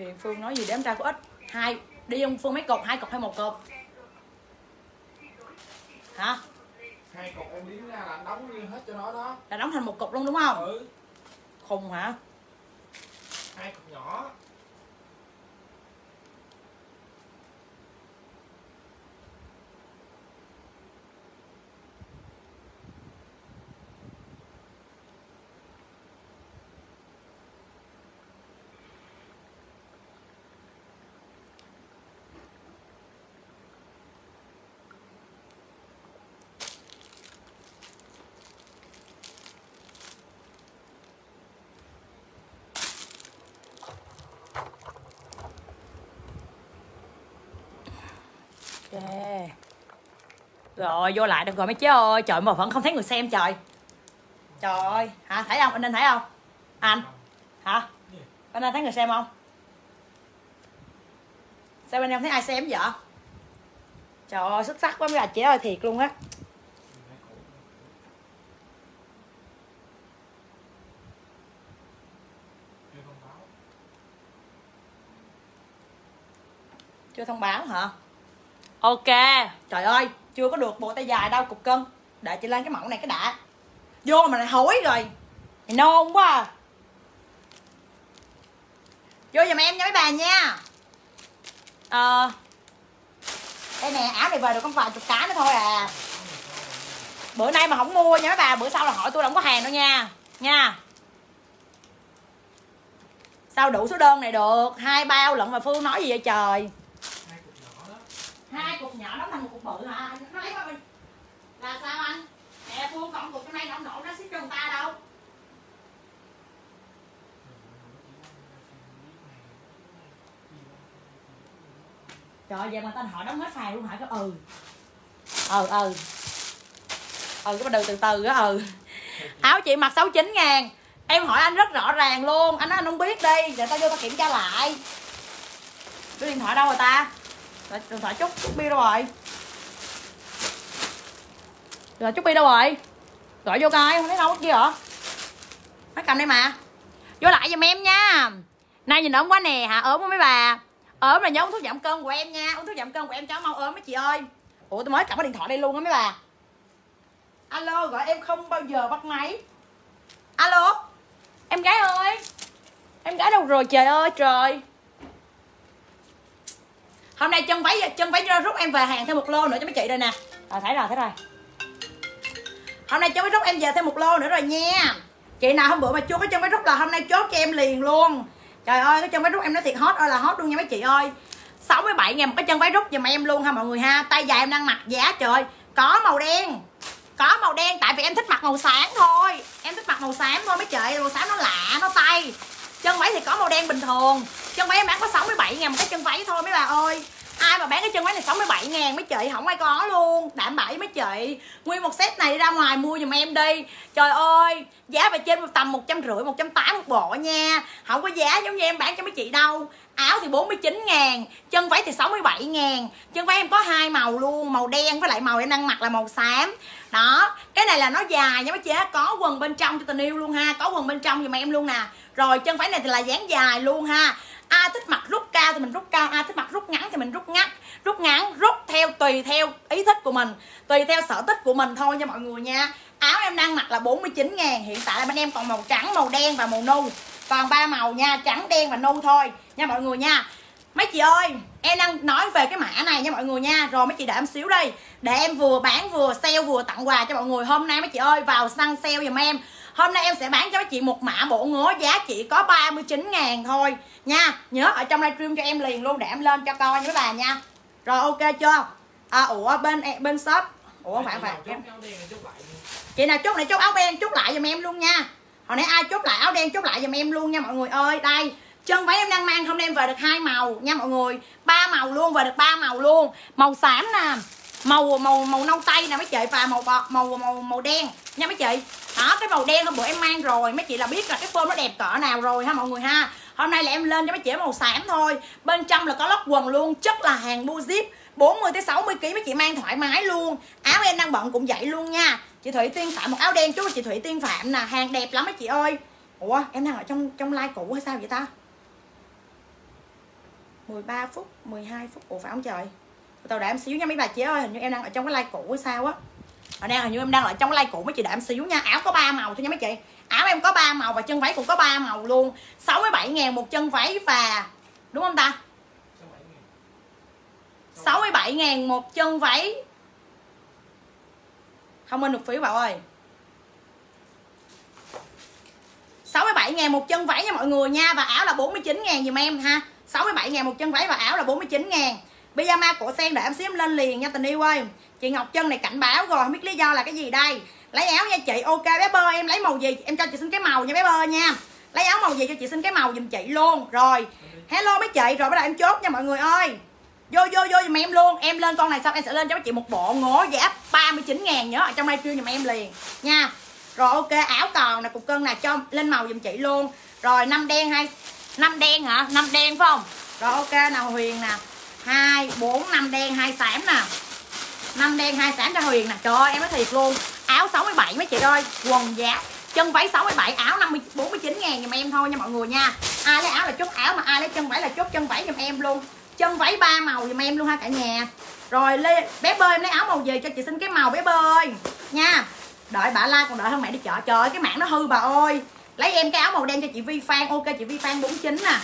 thì phương nói gì để em trai có ít hai. Đi ông phương mấy cục hai cục hay một cục hả? Hai cục em biến ra là đóng nguyên hết cho nó đó. Là đóng thành một cục luôn đúng không? Ừ. Khùng hả? Hai cục nhỏ rồi vô lại được rồi mấy chế ơi. Trời, mà vẫn không thấy người xem trời. Trời ơi, hả? Thấy không? Anh nên thấy không? Anh? Hả? Anh nên thấy người xem không? Sao anh em thấy ai xem vậy? Trời ơi, xuất sắc quá, mấy bà chị ơi, thiệt luôn á. Chưa thông báo hả? Ok. Trời ơi chưa có được bộ tay dài đâu cục cân để chị lên cái mẫu này cái đã. Vô mà lại hối rồi. Mày nôn quá à. vô giùm em nha mấy bà nha. Ờ. Đây nè áo này về được có vài chục cái nữa thôi à. Bữa nay mà không mua nha mấy bà bữa sau là hỏi tôi là không có hàng đâu nha. Nha. Sao đủ số đơn này được? Hai bao lận mà phương nói gì vậy trời hai cục nhỏ đó hai cục nhỏ đóng thành một cục bự hả nó lấy qua bên là sao anh? Nè phương cộng cục trong đây không nổ nó xích cho người ta đâu. Trời ơi, vậy mà tên họ đóng hết phàn luôn hả? Cái ừ. Ừ ừ. Ừ cái bắt đầu từ từ á ừ. Áo chị mặc 69 ngàn. Em hỏi anh rất rõ ràng luôn. Anh nói anh không biết đi. Để tao vô tao kiểm tra lại. Cái điện thoại đâu rồi ta rồi, điện thoại chút chút bi đâu rồi. Điện thoại chút bi đâu rồi. Gọi vô coi không thấy đâu mất kia hả? Nó cầm đây mà. Vô lại giùm em nha. Nay nhìn ốm quá nè hả? Ốm quá mấy bà. Ốm là nhớ uống thuốc giảm cân của em nha. Uống thuốc giảm cân của em cháu mau ốm mấy chị ơi. Ủa tôi mới cầm cái điện thoại đây luôn á mấy bà. Alo gọi em không bao giờ bắt máy. Alo em gái ơi. Em gái đâu rồi trời ơi trời hôm nay chân váy chân váy rút em về hàng thêm một lô nữa cho mấy chị đây nè. À, thấy rồi thấy rồi. Hôm nay chân váy rút em về thêm một lô nữa rồi nha. Chị nào hôm bữa mà chưa có chân váy rút là hôm nay chốt cho em liền luôn. Trời ơi cái chân váy rút em nói thiệt hot ơi là hot luôn nha mấy chị ơi. 67 ngàn một cái chân váy rút giùm em luôn ha mọi người ha. Tay dài em đang mặc giá trời. Có màu đen có màu đen tại vì em thích mặc màu sáng thôi. Em thích mặc màu xám thôi mấy chị màu xám nó lạ nó tay chân váy thì có màu đen bình thường. Chân váy em bán có 67 ngàn một cái chân váy thôi, mấy bà ơi ai mà bán cái chân váy này 67 ngàn mấy chị, không ai có luôn. Đảm bảo mấy chị. Nguyên một set này ra ngoài mua giùm em đi. Trời ơi, giá về trên tầm một trăm rưỡi, một trăm tám một bộ nha. Không có giá giống như em bán cho mấy chị đâu. Áo thì 49 ngàn, chân váy thì 67 ngàn. Chân váy em có hai màu luôn, màu đen với lại màu em đang mặc là màu xám. Đó, cái này là nó dài nha mấy chị có quần bên trong cho tình yêu luôn ha, có quần bên trong giùm em luôn nè. Rồi, chân váy này thì là dáng dài luôn ha ai thích mặc rút cao thì mình rút cao ai thích mặc rút ngắn thì mình rút ngắn. Rút ngắn, rút theo, tùy theo ý thích của mình, tùy theo sở thích của mình thôi nha mọi người nha. Áo em đang mặc là 49 ngàn, hiện tại là bên em còn màu trắng, màu đen và màu nâu còn ba màu nha, trắng, đen và nâu thôi. Nha mọi người nha. Mấy chị ơi, em đang nói về cái mã này nha mọi người nha. Rồi mấy chị đợi em xíu đi. Để em vừa bán vừa sale vừa tặng quà cho mọi người hôm nay mấy chị ơi. Vào săn sale giùm em hôm nay em sẽ bán cho mấy chị một mã bộ ngứa giá chỉ có 39 ngàn thôi. Nha nhớ ở trong livestream cho em liền luôn để em lên cho coi với bà nha. Rồi ok chưa? À, ủa bên bên shop. Ủa phải phải chị nào chốt này chốt áo đen chốt lại giùm em luôn nha. Hồi nãy ai chốt lại áo đen chốt lại giùm em luôn nha mọi người ơi. Đây chân váy em đang mang hôm nay em về được hai màu nha mọi người. Ba màu luôn về được ba màu luôn. Màu xám nè màu màu màu nâu tây nè mấy chị, và màu bọt màu màu màu đen. Nha mấy chị. Đó cái màu đen hôm bữa em mang rồi, mấy chị là biết là cái form nó đẹp cỡ nào rồi ha mọi người ha. Hôm nay là em lên cho mấy chị màu xám thôi. Bên trong là có lót quần luôn, chất là hàng bu zip 40 tới 60 kg mấy chị mang thoải mái luôn. Áo em đang bận cũng vậy luôn nha. Chị Thủy Tiên Phạm, một áo đen chú chị Thủy Tiên Phạm nè, hàng đẹp lắm mấy chị ơi. Ủa, em đang ở trong trong like cũ hay sao vậy ta? 13 phút 12 phút. Ủa, phải không trời? Tao đợi em xíu nha mấy bà chị ơi, hình như em đang ở trong cái like cũ hay sao á. Ở đang hình như em đang ở trong cái like cũ mấy chị đợi em xíu nha. Áo có ba màu thôi nha mấy chị. Áo em có ba màu và chân váy cũng có ba màu luôn. 67 ngàn một chân váy và, đúng không ta? 67 ngàn một chân váy. Không in được phí bảo ơi. 67 ngàn một chân váy nha mọi người nha. Và áo là 49 ngàn dùm em ha. 67 ngàn một chân váy và áo là 49 ngàn. Pyjama của Sen để em xíu em lên liền nha, tình yêu ơi. Chị Ngọc chân này cảnh báo rồi, Không biết lý do là cái gì đây. Lấy áo nha chị, Ok bé bơ, em lấy màu gì? Em cho chị xin cái màu nha bé bơ nha. Lấy áo màu gì cho chị xin cái màu dùm chị luôn. Rồi, Hello mấy chị, Rồi bắt đầu em chốt nha mọi người ơi. Vô vô vô dùm em luôn. Em lên con này xong em sẽ lên cho mấy chị một bộ ngố giá 39 ngàn nhớ, ở trong livestream dùm em liền. Nha. Rồi, ok, áo còn nè, cục cân nè, cho lên màu dùm chị luôn. Rồi, năm đen hay năm đen hả? Năm đen phải không? Rồi, ok, nào huyền nè hai, bốn, năm đen, hai xám nè. 5 đen, hai xám cho huyền nè. Trời ơi, em nói thiệt luôn. Áo 67 mấy chị ơi. Quần giá. Chân váy 67 áo 50 49 ngàn giùm em thôi nha mọi người nha. Ai lấy áo là chốt áo mà ai lấy chân váy là chốt chân váy giùm em luôn. Chân váy ba màu giùm em luôn ha cả nhà. Rồi, lê, bé bơi em lấy áo màu gì cho chị xin cái màu bé bơi nha. Đợi bà la còn đợi hơn mẹ đi chợ. Trời ơi, cái mạng nó hư bà ơi. Lấy em cái áo màu đen cho chị Vi Phan. Ok, chị Vi Phan 49 nè.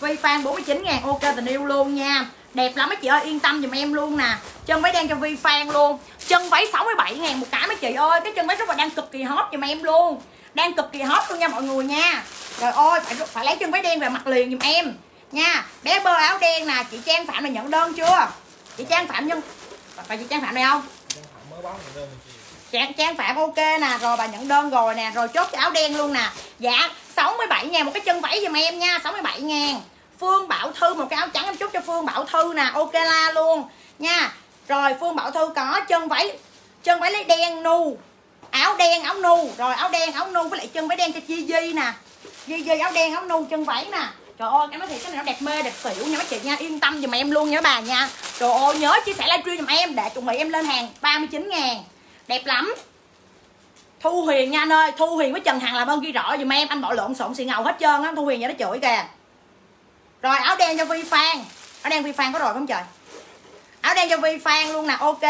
Vi Phan 49 ngàn. Ok, tình yêu luôn nha đẹp lắm mấy chị ơi, yên tâm dùm em luôn nè. Chân váy đen cho Vi fan luôn. Chân váy 67 ngàn một cái mấy chị ơi. Cái chân váy rất là đang cực kỳ hot dùm em luôn. Đang cực kỳ hot luôn nha mọi người nha. Rồi ôi phải phải lấy chân váy đen về mặt liền dùm em. Nha, bé bơ áo đen nè, chị Trang Phạm này nhận đơn chưa? Chị Trang Phạm nhân phải chị Trang Phạm này không? Mới đơn trang trang phạm ok nè, rồi bà nhận đơn rồi nè, rồi chốt cái áo đen luôn nè. Dạ 67 ngàn một cái chân vẫy giùm em nha 67 ngàn. Phương Bảo Thư một cái áo trắng em chúc cho Phương Bảo Thư nè. Ok la luôn. Nha. Rồi Phương Bảo Thư có chân váy chân váy lấy đen nu. Áo đen áo nu. Rồi áo đen áo nu với lại chân váy đen cho Chi Di nè. Di Di áo đen áo nu chân váy nè. Trời ơi, em nói thiệt cái này nó đẹp mê, đẹp xỉu nha mấy chị nha. Yên tâm giùm em luôn nha bà nha. Trời ơi, nhớ chia sẻ livestream giùm em Để chuẩn bị em lên hàng 39 ngàn. Đẹp lắm. Thu huyền nha anh ơi thu huyền với trần hằng làm ơn ghi rõ dùm em. Anh bỏ lộn xộn xì ngầu hết trơn á thu huyền vậy nó chửi kìa rồi, áo đen cho vi phan. Áo đen vi phan có rồi không trời? Áo đen cho vi phan luôn nè, ok.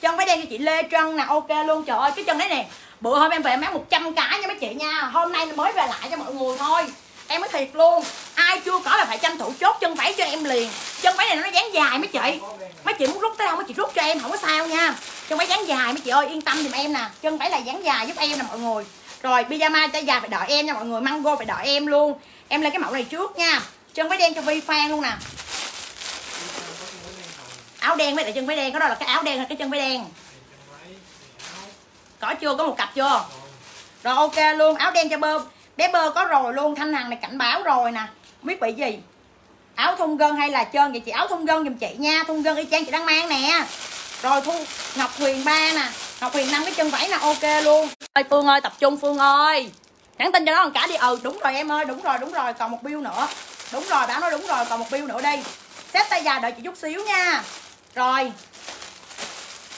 Chân váy đen cho chị lê trân nè, ok luôn. Trời ơi, cái chân đấy nè. Bữa hôm em về em bán 100 cái nha mấy chị nha. Hôm nay mới về lại cho mọi người thôi. Em mới thiệt luôn, ai chưa có là phải tranh thủ chốt chân váy cho em liền. Chân váy này nó dáng dài mấy chị. Mấy chị muốn rút tới đâu mấy chị rút cho em, không có sao nha. Chân váy dáng dài mấy chị ơi, yên tâm giùm em nè. Chân váy là dáng dài giúp em nè mọi người. Rồi, pyjama tay dài phải đợi em nha mọi người, mango phải đợi em luôn. Em lên cái mẫu này trước nha chân váy đen cho vi phan luôn nè. Áo đen với lại chân váy đen có đó là cái áo đen hay cái chân váy đen? Có chưa? Có một cặp chưa? Rồi, ok luôn. Áo đen cho bơ. Bé bơ có rồi luôn. Thanh hằng này cảnh báo rồi nè. Biết bị gì. Áo thun gân hay là trơn vậy chị? Áo thun gân giùm chị nha. Thun gân y chang chị đang mang nè. Rồi, thu, ngọc huyền ba nè. Ngọc huyền năm cái chân vẫy nè. Ok luôn. Ơi phương ơi, tập trung, phương ơi. Nhắn tin cho nó còn cả đi. Ừ đúng rồi em ơi, đúng rồi đúng rồi. Còn một bill nữa đúng rồi, bạn nói đúng rồi, còn một bill nữa đi. Xếp tay dài đợi chị chút xíu nha. Rồi.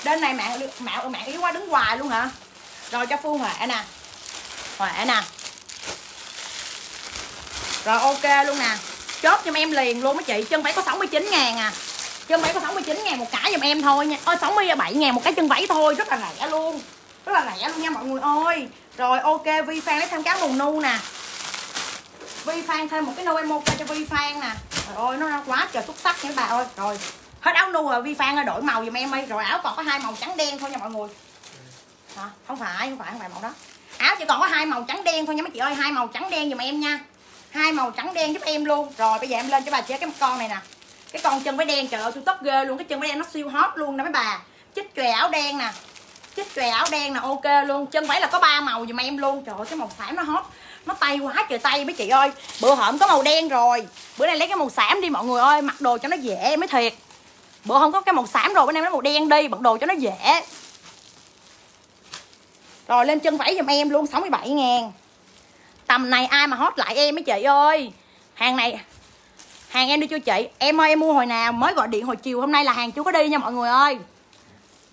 Bên này mạng mạng mạng yếu quá đứng hoài luôn hả? Rồi cho phương huệ nè. Huệ nè. Rồi, ok luôn nè. Chốt cho em liền luôn á chị, chân váy có 69 ngàn à. Chân váy có 69 ngàn một cái giùm em thôi nha. Ôi 67 ngàn một cái chân váy thôi, rất là rẻ luôn. Rất là rẻ luôn nha mọi người ơi. Rồi, ok, vi phan lấy tham cá mùn nu nè vi phan thêm một cái nâu emoji cho vi phan nè. Trời ơi, nó quá trời xuất sắc nha bà ơi. Rồi, hết áo nu rồi vi phan đổi màu giùm em đi. Rồi áo còn có hai màu trắng đen thôi nha mọi người. Hả? Không phải không phải không phải màu đó. Áo chỉ còn có hai màu trắng đen thôi nha mấy chị ơi. Hai màu trắng đen giùm em nha. Hai màu trắng đen giúp em luôn. Rồi, bây giờ em lên cho bà chế cái con này nè. Cái con chân váy đen, trời ơi, tôi tóc ghê luôn. Cái chân váy đen nó siêu hot luôn đó mấy bà. Chích chòe áo đen nè. Chích chòe áo đen là ok luôn. Chân váy là có ba màu giùm em luôn. Trời ơi, cái màu xám nó hot nó tay quá trời tay mấy chị ơi. Bữa hổm có màu đen rồi. Bữa nay lấy cái màu xám đi mọi người ơi, mặc đồ cho nó dễ mới thiệt. Bữa không có cái màu xám rồi, bữa nay lấy màu đen đi, mặc đồ cho nó dễ. Rồi lên chân váy giùm em luôn 67 ngàn. Tầm này ai mà hot lại em mấy chị ơi. Hàng này, hàng em đi chưa chị? Em ơi, em mua hồi nào? Mới gọi điện hồi chiều hôm nay là hàng chú có đi nha mọi người ơi.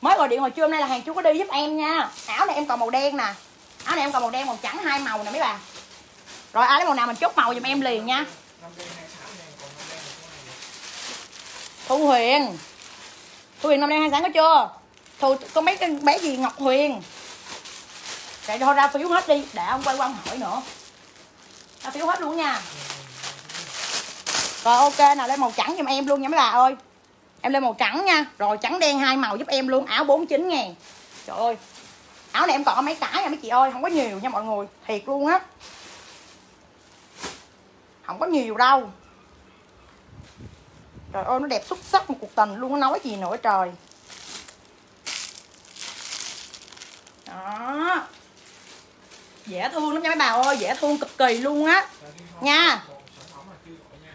Mới gọi điện hồi trưa hôm nay là hàng chú có đi giúp em nha. Áo này em còn màu đen nè. Áo này em còn màu đen màu trắng, hai màu nè mấy bà rồi ai lấy màu nào mình chốt màu giùm em liền nha. Thu huyền. Thu huyền năm nay hai sáng có chưa? Thu, có mấy cái, bé gì? Ngọc huyền. Chạy thôi, ra phiếu hết đi. Để ông quay qua ông hỏi nữa. Ra phiếu hết luôn nha. Rồi, ok, nào lên màu trắng giùm em luôn nha mấy bà ơi. Em lên màu trắng nha. Rồi, trắng đen hai màu giúp em luôn. Áo 49 ngàn. Trời ơi. Áo này em còn có mấy cái nha mấy chị ơi. Không có nhiều nha mọi người. Thiệt luôn á không có nhiều đâu. Trời ơi nó đẹp xuất sắc một cuộc tình luôn nó nói gì nữa trời. Đó. Dễ thương lắm nha mấy bà ơi dễ thương cực kỳ luôn á. Nha.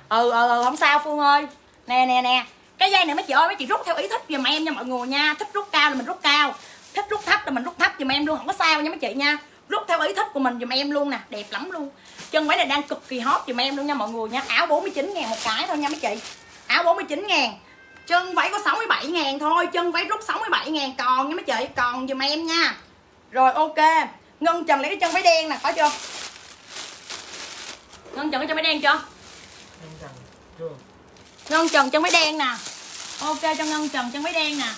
Ừ, ừ ừ không sao phương ơi. Nè nè nè. Cái dây này mấy chị ơi mấy chị rút theo ý thích giùm em nha mọi người nha. Thích rút cao là mình rút cao. Thích rút thấp là mình rút thấp giùm em luôn không có sao nha mấy chị nha. Rút theo ý thích của mình giùm em luôn nè đẹp lắm luôn chân váy này đang cực kỳ hot giùm em luôn nha mọi người nha. Áo 49 ngàn một cái thôi nha mấy chị. Áo 49 ngàn. Chân váy có 67 ngàn thôi chân váy rút 67 ngàn còn nha mấy chị còn giùm em nha. Rồi ok. Ngân trần lấy cái chân váy đen nè có chưa? Ngân trần cái chân váy đen chưa? Ngân trần chân váy đen nè. Ok cho ngân trần chân váy đen nè.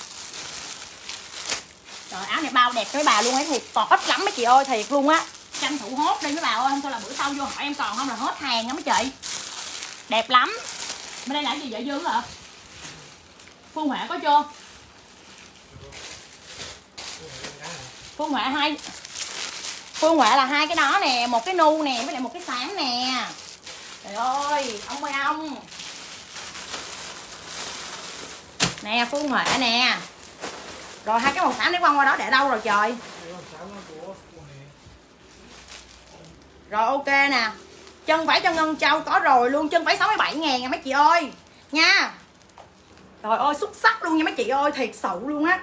Rồi áo này bao đẹp với bà luôn ấy thiệt còn ít lắm mấy chị ơi thiệt luôn á tranh thủ hốt đi mấy bà ơi không thôi là bữa sau vô hỏi em còn không là hết hàng á mấy chị. Đẹp lắm. Bên đây là cái gì vậy dương hả? Phương huệ có chưa? Phương huệ hai phương huệ là hai cái đó nè, một cái nu nè, với lại một cái sáng nè. Trời ơi, ông ơi ông. Nè, phương huệ nè. Rồi hai cái màu xám để quăng qua đó để đâu rồi trời? Rồi, ok nè. Chân váy cho ngân châu có rồi luôn, chân váy 67 ngàn nha mấy chị ơi. Nha. Rồi ơi, xuất sắc luôn nha mấy chị ơi, thiệt sự luôn á.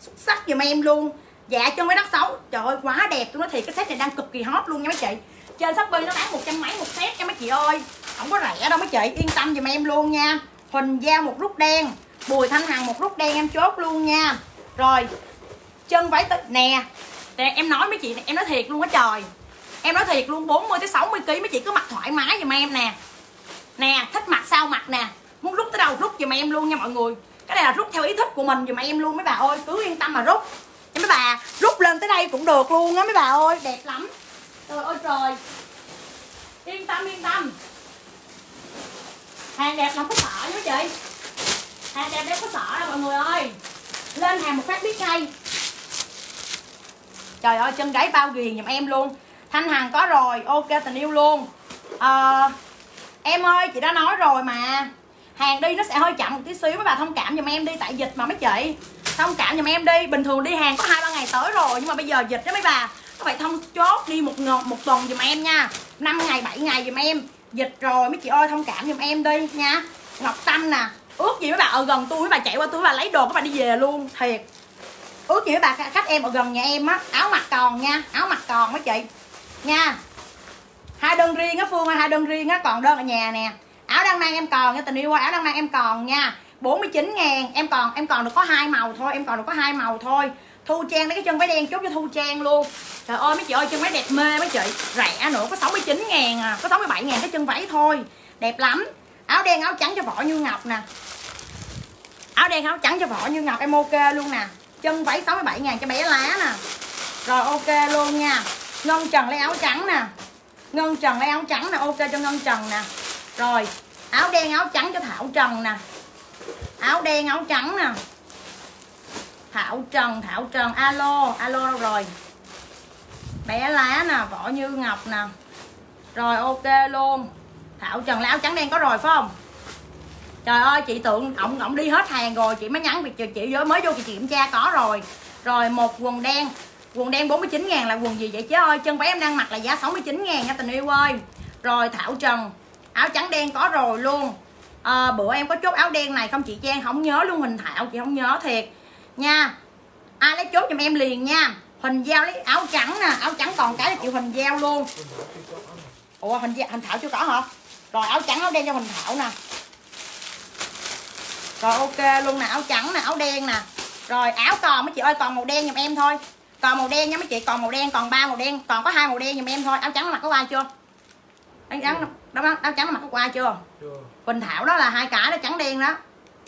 Xuất sắc giùm em luôn. Dạ chân váy đất xấu trời ơi, quá đẹp tôi nói thiệt, cái set này đang cực kỳ hot luôn nha mấy chị. Trên shopee nó bán một trăm mấy, một set nha mấy chị ơi. Không có rẻ đâu mấy chị, yên tâm giùm em luôn nha. Huỳnh giao một rút đen, bùi thanh hằng một rút đen em chốt luôn nha. Rồi, chân váy tới nè nè, em nói mấy chị em nói thiệt luôn á trời em nói thiệt luôn 40 tới 60 kg mấy chị cứ mặc thoải mái giùm em nè. Nè, thích mặc sao mặc nè. Muốn rút tới đâu rút giùm em luôn nha mọi người. Cái này là rút theo ý thích của mình giùm em luôn mấy bà ơi, cứ yên tâm mà rút. Nha mấy bà, rút lên tới đây cũng được luôn á mấy bà ơi, đẹp lắm. Trời ơi, trời. Yên tâm yên tâm. Hàng đẹp là có sợ nha chị. Hàng đẹp đẹp có sợ đâu mọi người ơi. Lên hàng một phát biết ngay. Trời ơi, chân gáy bao ghiền giùm em luôn thanh hằng có rồi ok tình yêu luôn. À, em ơi chị đã nói rồi mà. Hàng đi nó sẽ hơi chậm một tí xíu mấy bà thông cảm giùm em đi tại dịch mà mấy chị. Thông cảm giùm em đi bình thường đi hàng có hai ba ngày tới rồi nhưng mà bây giờ dịch đó mấy bà. Các bạn thông chốt đi một ngọt một tuần giùm em nha. 5 ngày 7 ngày giùm em. Dịch rồi mấy chị ơi thông cảm giùm em đi nha. Ngọc tâm nè ước gì mấy bà ở gần tôi mấy bà chạy qua tôi mấy bà lấy đồ các bà đi về luôn thiệt. Ước gì mấy bà khách em ở gần nhà em á. Áo mặc còn nha áo mặc còn mấy chị nha. Hai đơn riêng á, phương hai đơn riêng á, còn đơn ở nhà nè. Áo đang mang em còn nha, tình yêu ơi áo đang mang em còn nha. 49 ngàn, em còn em còn được có hai màu thôi, em còn được có hai màu thôi. Thu trang lấy cái chân váy đen chốt cho thu trang luôn. Trời ơi, mấy chị ơi, chân váy đẹp mê mấy chị. Rẻ nữa, có 69 ngàn à có 67 ngàn cái chân váy thôi. Đẹp lắm. Áo đen, áo trắng cho Võ như ngọc nè. Áo đen, áo trắng cho Võ như ngọc, em ok luôn nè. Chân váy 67 ngàn cho bé lá nè. Rồi ok luôn nha ngân trần lấy áo trắng nè. Ngân trần lấy áo trắng nè ok cho ngân trần nè. Rồi áo đen áo trắng cho thảo trần nè. Áo đen áo trắng nè. Thảo trần thảo trần alo alo đâu rồi? Bé lá nè vỏ như ngọc nè. Rồi ok luôn. Thảo trần lấy áo trắng đen có rồi phải không? Trời ơi chị tưởng ổng ổng đi hết hàng rồi chị mới nhắn việc chị, chị mới vô chị kiểm tra có rồi. Rồi một quần đen quần đen 49 ngàn là quần gì vậy chứ ơi? Chân váy em đang mặc là giá 69 ngàn nha tình yêu ơi. Rồi Thảo Trần. Áo trắng đen có rồi luôn. À, bữa em có chốt áo đen này không chị Trang? Không nhớ luôn Huỳnh Thảo chị không nhớ thiệt. Nha ai lấy chốt giùm em liền nha. Huỳnh Giao lấy áo trắng nè áo trắng còn cái là chị Huỳnh Giao luôn. Ủa Huỳnh, Giao, Huỳnh Thảo chưa có hả? Rồi áo trắng áo đen cho Huỳnh Thảo nè. Rồi ok luôn nè áo trắng nè áo đen nè. Rồi áo còn mấy chị ơi còn màu đen giùm em thôi còn màu đen nha mấy chị còn màu đen còn ba màu đen còn có hai màu đen giùm em thôi. Áo trắng mặc có ai chưa? Áo trắng đó áo trắng mặc có ai chưa? Quỳnh Thảo đó là hai cái đó trắng đen đó.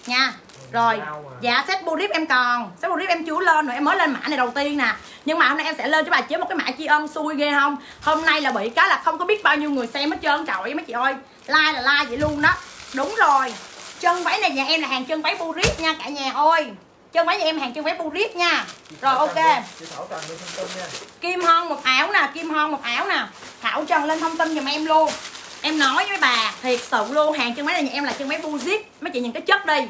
Nha. Rồi Cao mà. dạ set burip em còn. Set burip em chưa lên rồi em mới lên mã này đầu tiên nè. Nhưng mà hôm nay em sẽ lên cho bà chế một cái mã tri ân xui ghê không? Hôm nay là bị cái là không có biết bao nhiêu người xem hết trơn trọi mấy chị ơi. Like là like vậy luôn đó. Đúng rồi. Chân váy này nhà em là hàng chân váy burip nha cả nhà ơi chân váy em hàng chân váy burip nha. Rồi ok. Kim hon một áo nè kim hon một áo nè. Thảo trần lên thông tin giùm em luôn. Em nói với bà thiệt sự luôn hàng chân váy này nhà em là chân váy buzit mấy chị nhìn cái chất đi.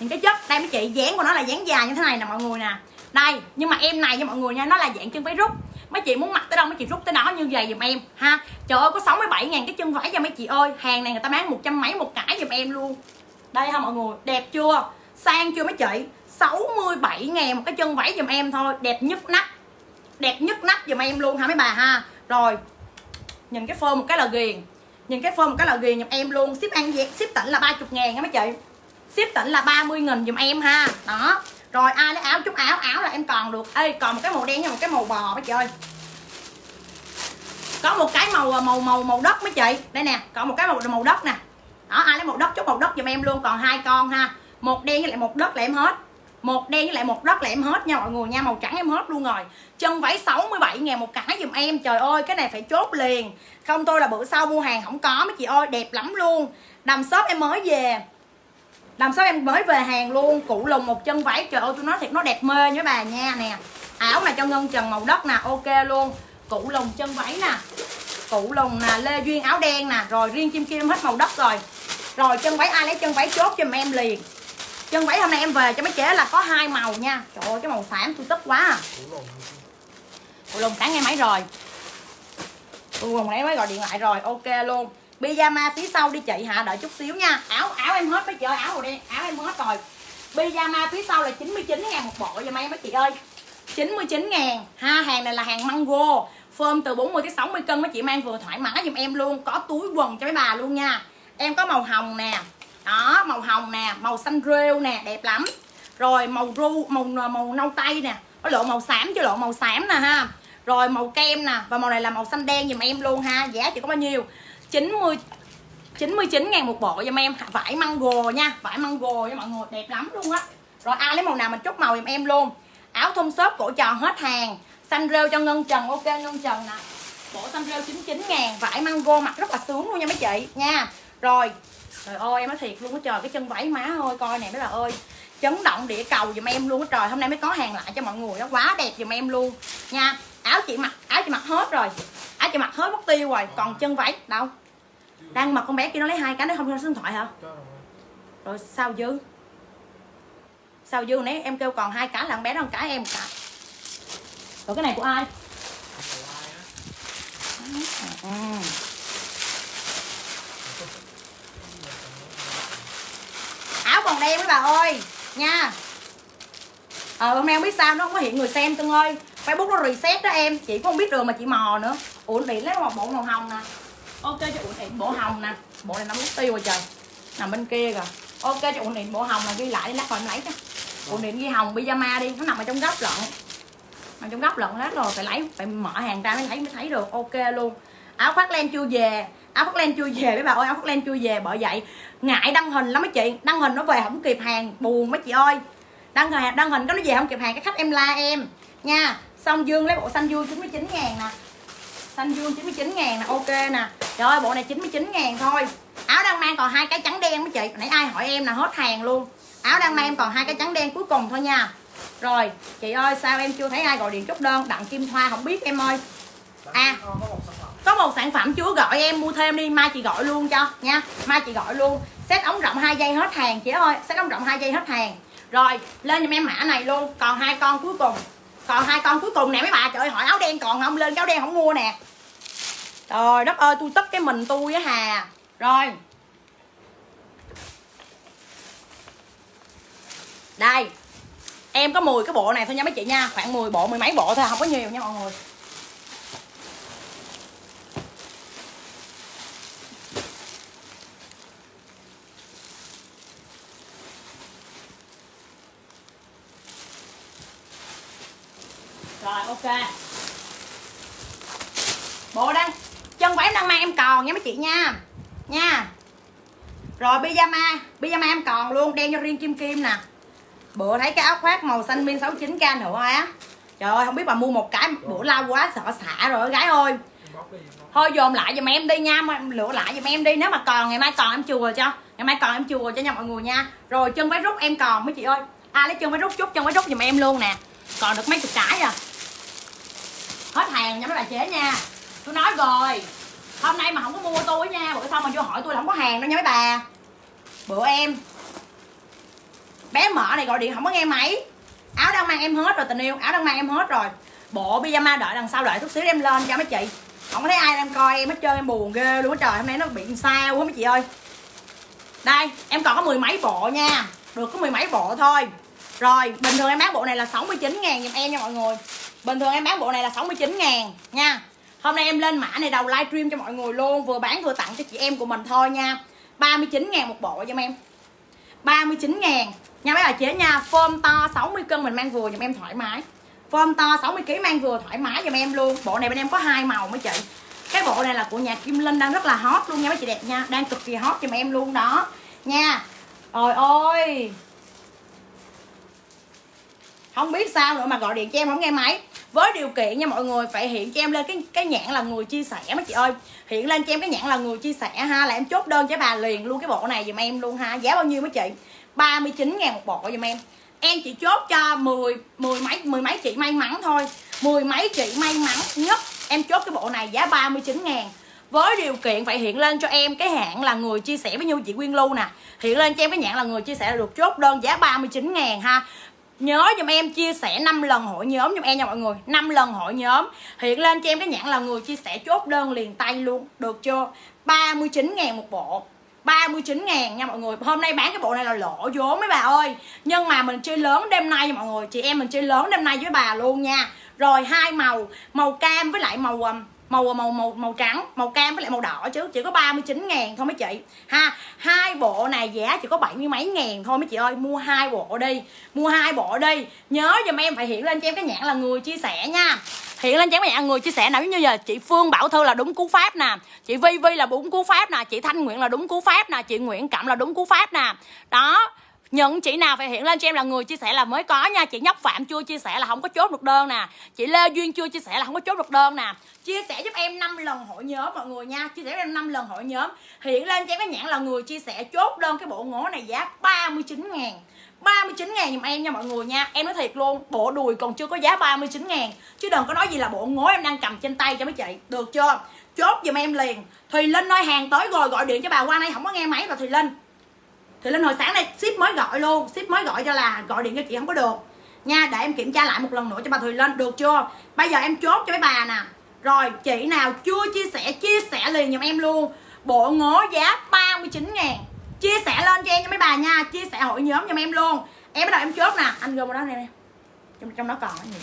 Nhìn cái chất đây mấy chị dáng của nó là dáng dài như thế này nè mọi người nè. Đây nhưng mà em này nha mọi người nha nó là dạng chân váy rút. Mấy chị muốn mặc tới đâu mấy chị rút tới đó như vậy giùm em ha. Trời ơi có 67 ngàn cái chân váy cho mấy chị ơi. Hàng này người ta bán một trăm mấy một cái giùm em luôn. Đây không mọi người đẹp chưa? Sang chưa mấy chị 67 ngàn một cái chân váy dùm em thôi. Đẹp nhất nắp đẹp nhất nắp dùm em luôn hả mấy bà ha? Rồi, nhìn cái phơ một cái là ghiền. Nhìn cái phơ một cái là ghiền dùm em luôn. Ship ăn việt ship tỉnh là 30 ngàn nha mấy chị? Ship tỉnh là 30 nghìn dùm em ha. Đó. Rồi, ai lấy áo, chút áo áo là em còn được. Ê, còn một cái màu đen nha một cái màu bò mấy chị ơi. Có một cái màu à, màu màu màu đất mấy chị. Đây nè còn một cái màu màu đất nè. Đó, ai lấy màu đất, chút màu đất giùm em luôn. Còn hai con ha. Một đen với lại một đất là em hết một đen với lại một đất là em hết nha mọi người nha, màu trắng em hết luôn rồi. Chân váy 67 ngàn một cái giùm em. Trời ơi, cái này phải chốt liền. Không, tôi là bữa sau mua hàng không có mấy chị ơi, đẹp lắm luôn. Đầm shop em mới về. Đầm shop em mới về hàng luôn, cụ lùng một chân váy. Trời ơi, tôi nói thiệt, nó đẹp mê với bà nha nè. Áo này cho ngân trần màu đất nè, ok luôn. Cụ lùng chân váy nè. Cụ lùng nè, lê duyên áo đen nè. Rồi riêng chim kim hết màu đất rồi. Rồi chân váy ai lấy chân váy chốt cho em liền chân váy hôm nay em về cho mấy chế là có hai màu nha. Trời ơi, cái màu xám tôi tức quá. À Củ. Ủa, lùng sáng nghe máy rồi. Tôi lùng nãy mới gọi điện lại rồi. Ok luôn. Pyjama phía sau đi chị hả? Đợi chút xíu nha. Áo áo em hết mấy chị ơi Áo rồi đi. Áo em hết rồi. Pyjama phía sau là 99 ngàn một bộ vậy mấy mấy chị ơi. 99 ngàn. Ha, Hàng này là hàng mango. Phơm từ 40 tới 60 cân mấy chị. Mang vừa thoải mái giùm em luôn. Có túi quần cho mấy bà luôn nha. Em có màu hồng nè. Đó, màu hồng nè, Màu xanh rêu nè, đẹp lắm. Rồi màu ru, Màu ờ, màu nâu tây nè. Có lộ màu xám chứ lộ màu xám nè ha. Rồi màu kem nè, và màu này là màu xanh đen dùm em luôn ha. Giá chỉ có bao nhiêu? 90 99 ngàn một bộ dùm em. Vải mango nha, vải mango nha mọi người, đẹp lắm luôn á. Rồi ai lấy màu nào mình chốt màu dùm em luôn. Áo thun xốp cổ tròn hết hàng. Xanh rêu cho ngân trần, ok ngân trần nè. Bộ xanh rêu 99 ngàn, vải mango mặc rất là sướng luôn nha mấy chị, nha. Rồi trời ơi em nói thiệt luôn á trời cái chân vải má ơi coi nè mấy bà ơi. Chấn động địa cầu giùm em luôn á trời hôm nay mới có hàng lại cho mọi người nó quá đẹp giùm em luôn. Nha áo chị mặc áo chị mặc hết rồi. Áo chị mặc hết mất tiêu rồi còn chân váy đâu? Đang mặc con bé kia nó lấy hai cái nó không cho số điện thoại hả? Rồi. sao dư? Sao dư nãy em kêu còn hai cái là con bé đó một cái em cái rồi cái này của ai? Ừ. áo còn đen mấy bà ơi nha. Ờ hôm nay không biết sao nó không có hiện người xem tương ơi. Facebook nó reset đó em chị cũng không biết đường mà chị mò nữa. Ủn điện lấy một bộ màu hồng nè. Ok cho ủn điện bộ hồng nè. Bộ này nó mất tiêu rồi trời nằm bên kia kìa. Ok cho ủn điện bộ hồng là ghi lại lát rồi em lấy cho ủn điện ghi hồng pyjama đi nó nằm ở trong góc lận. Nằm trong góc lận lát rồi phải lấy phải mở hàng ra mới lấy mới thấy được. Ok luôn. Áo khoác len chưa về áo khoác len chưa về mấy bà ơi áo khoác len chưa về bởi vậy ngại đăng hình lắm mấy chị. Đăng hình nó về không kịp hàng, buồn mấy chị ơi. Đăng hình đăng hình cái nó về không kịp hàng, cái khách em la em. Nha, xong dương lấy bộ xanh dương 99 ngàn nè. Xanh dương 99 ngàn nè, ok nè. Trời ơi, bộ này 99 ngàn thôi. Áo đang mang còn hai cái trắng đen mấy chị. Nãy ai hỏi em là hết hàng luôn. Áo đang mang em còn hai cái trắng đen cuối cùng thôi nha. Rồi, chị ơi, sao em chưa thấy ai gọi điện chốt đơn? Đặng kim thoa không biết em ơi. À. Có một sản phẩm. chú gọi em mua thêm đi, mai chị gọi luôn cho, nha. Mai chị gọi luôn. Set ống rộng hai giây hết hàng chị ơi set ống rộng hai giây hết hàng. Rồi, lên giùm em mã này luôn. Còn hai con cuối cùng. Còn hai con cuối cùng nè, mấy bà, trời ơi, hỏi áo đen còn không? Lên cái áo đen không mua nè. Trời đất ơi, tôi tức cái mình tôi á hà. Rồi. Đây. Em có 10 cái bộ này thôi nha mấy chị nha. Khoảng 10 bộ, mười mấy bộ thôi, không có nhiều nha mọi người. Rồi ok. Bộ đang chân váy đang mang em còn nha mấy chị nha. Nha. Rồi pyjama pyjama em còn luôn đen cho riêng kim kim nè. Bữa thấy cái áo khoác màu xanh min 69k nữa á. Trời ơi không biết bà mua một cái bữa lao quá sợ xả rồi gái ơi. Thôi dồn lại giùm em đi nha em lựa lại giùm em đi nếu mà còn ngày mai còn em chùa cho. Ngày mai còn em chùa cho nha mọi người nha. Rồi chân váy rút em còn mấy chị ơi. Ai lấy chân váy rút chút chân váy rút giùm em luôn nè. Còn được mấy chục cái à hết hàng nha mấy bà chế nha. Tôi nói rồi, hôm nay mà không có mua tôi nha, bữa sau mà vô hỏi tôi là không có hàng đâu nha mấy bà. Bữa em, bé mở này gọi điện không có nghe máy. Áo đang mang em hết rồi, tình yêu, áo đang mang em hết rồi. Bộ pyjama đợi đằng sau đợi chút xíu em lên cho mấy chị. Không có thấy ai đang coi em hết trơn, em buồn ghê luôn á, trời, hôm nay nó bị sao quá mấy chị ơi. Đây, em còn có mười mấy bộ nha, được có mười mấy bộ thôi. Rồi, bình thường em bán bộ này là 69 ngàn giùm em e nha mọi người bình thường em bán bộ này là 69 ngàn nha. Hôm nay em lên mã này đầu livestream cho mọi người luôn, vừa bán vừa tặng cho chị em của mình thôi nha. 39 ngàn một bộ giùm em. 39 ngàn. Nha, mấy bà chế nha, Form to 60 cân mình mang vừa giùm em thoải mái. Form to 60 kg mang vừa thoải mái giùm em luôn. Bộ này bên em có hai màu mấy chị. Cái bộ này là của nhà Kim Linh đang rất là hot luôn nha, mấy chị đẹp nha. Đang cực kỳ hot giùm em luôn đó. Nha. Trời ơi. Không biết sao nữa mà gọi điện cho em không nghe máy với điều kiện nha mọi người, phải hiện cho em lên cái cái nhãn là người chia sẻ mấy chị ơi. Hiện lên cho em cái nhãn là người chia sẻ ha, là em chốt đơn cho bà liền luôn cái bộ này giùm em luôn ha. Giá bao nhiêu mấy chị? 39 ngàn một bộ giùm em. Em chỉ chốt cho 10 mười mấy mười mấy chị may mắn thôi. Mười mấy chị may mắn nhất, em chốt cái bộ này giá 39 ngàn. Với điều kiện phải hiện lên cho em cái hạn là người chia sẻ với như chị Quyên Lưu nè. Hiện lên cho em cái nhãn là người chia sẻ là được chốt đơn giá 39 ngàn ha nhớ giùm em chia sẻ 5 lần hội nhóm giùm em nha mọi người. 5 lần hội nhóm. Hiện lên cho em cái nhãn là người chia sẻ chốt đơn liền tay luôn. Được chưa? 39 ngàn một bộ. 39 ngàn nha mọi người. Hôm nay bán cái bộ này là lỗ vốn mấy bà ơi. Nhưng mà mình chơi lớn đêm nay nha mọi người. Chị em mình chơi lớn đêm nay với bà luôn nha. Rồi hai màu. Màu cam với lại màu um, màu màu màu màu trắng, màu cam với lại màu đỏ chứ. Chỉ có 39 ngàn thôi mấy chị. Ha, hai bộ này giá chỉ có bảy mươi mấy ngàn thôi mấy chị ơi. Mua hai bộ đi, mua hai bộ đi. Nhớ giùm em phải hiện lên cho em cái nhãn là người chia sẻ nha. Hiện lên cho em cái nhãn người chia sẻ nào. Giống như giờ chị Phương Bảo Thư là đúng cú pháp nè. Chị Vi Vi là đúng cú pháp nè. Chị Thanh Nguyễn là đúng cú pháp nè. Chị Nguyễn Cẩm là đúng cú pháp nè. Đó những chị nào phải hiện lên cho em là người chia sẻ là mới có nha. Chị nhóc phạm chưa chia sẻ là không có chốt được đơn nè. Chị lê duyên chưa chia sẻ là không có chốt được đơn nè. Chia sẻ giúp em 5 lần hội nhóm mọi người nha. Chia sẻ giúp em 5 lần hội nhóm. Hiện lên cho em cái nhãn là người chia sẻ chốt đơn cái bộ ngố này giá 39 ngàn. 39 ngàn giùm em nha mọi người nha. Em nói thiệt luôn, Bộ đùi còn chưa có giá 39 ngàn. Chứ đừng có nói gì là bộ ngố em đang cầm trên tay cho mấy chị. Được chưa? Chốt giùm em liền. Thùy Linh ơi, hàng tới rồi, gọi điện cho bà qua nay không có nghe máy và Thùy Linh thì lên hồi sáng nay ship mới gọi luôn, ship mới gọi cho là gọi điện cho chị không có được. Nha, để em kiểm tra lại một lần nữa cho bà thùy lên được chưa? Bây giờ em chốt cho mấy bà nè. Rồi, chị nào chưa chia sẻ chia sẻ liền giùm em luôn. Bộ ngố giá 39 ngàn. Chia sẻ lên cho em cho mấy bà nha, chia sẻ hội nhóm giùm em luôn. Em bắt đầu em chốt nè. Anh gom vào đó nè. Trong trong đó còn cái gì?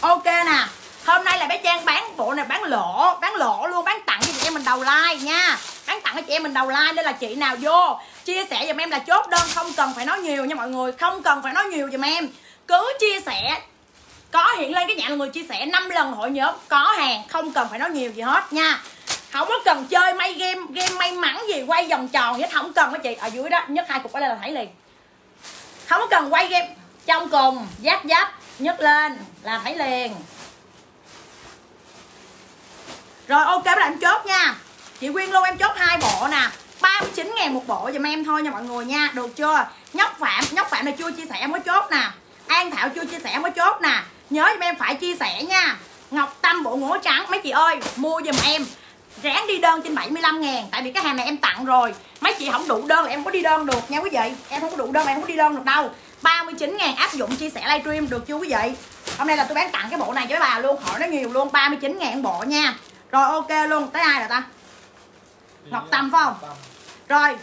Ok nè. Hôm nay là bé trang bán, bộ này bán lỗ bán lỗ luôn, bán tặng cho chị em mình đầu like nha bán tặng cho chị em mình đầu like nên là chị nào vô. Chia sẻ giùm em là chốt đơn, không cần phải nói nhiều nha mọi người. Không cần phải nói nhiều giùm em. Cứ chia sẻ. Có hiện lên cái dạng là người chia sẻ 5 lần hội nhóm, có hàng, không cần phải nói nhiều gì hết nha. Không có cần chơi may game game may mắn gì, quay vòng tròn hết. Không cần mấy chị. Ở dưới đó, nhất hai cục ở đây là thấy liền. Không có cần quay game. Trong cùng, giáp giáp nhấc lên, là thấy liền. Rồi, ok, bắt đầu chốt nha chị Quyên luôn, em chốt hai bộ nè. 39 ngàn một bộ giùm em thôi nha mọi người nha. Được chưa? Nhóc Phạm Nhóc Phạm này chưa chia sẻ em có chốt nè. An Thảo chưa chia sẻ em có chốt nè. Nhớ giùm em phải chia sẻ nha. Ngọc Tâm bộ ngố trắng. Mấy chị ơi, Mua giùm em. Ráng đi đơn trên 75 ngàn. Tại vì cái hàng này em tặng rồi. Mấy chị không đủ đơn là em không có đi đơn được nha quý vị. Em không có đủ đơn em không có đi đơn được đâu. 39 ngàn áp dụng chia sẻ livestream được chưa quý vị? Hôm nay là tôi bán tặng cái bộ này cho mấy bà luôn. Hỏi nó nhiều luôn. 39 ngàn bộ nha. Rồi ok luôn. Tới ai rồi ta? Ngọc Tâm phải không? Rồi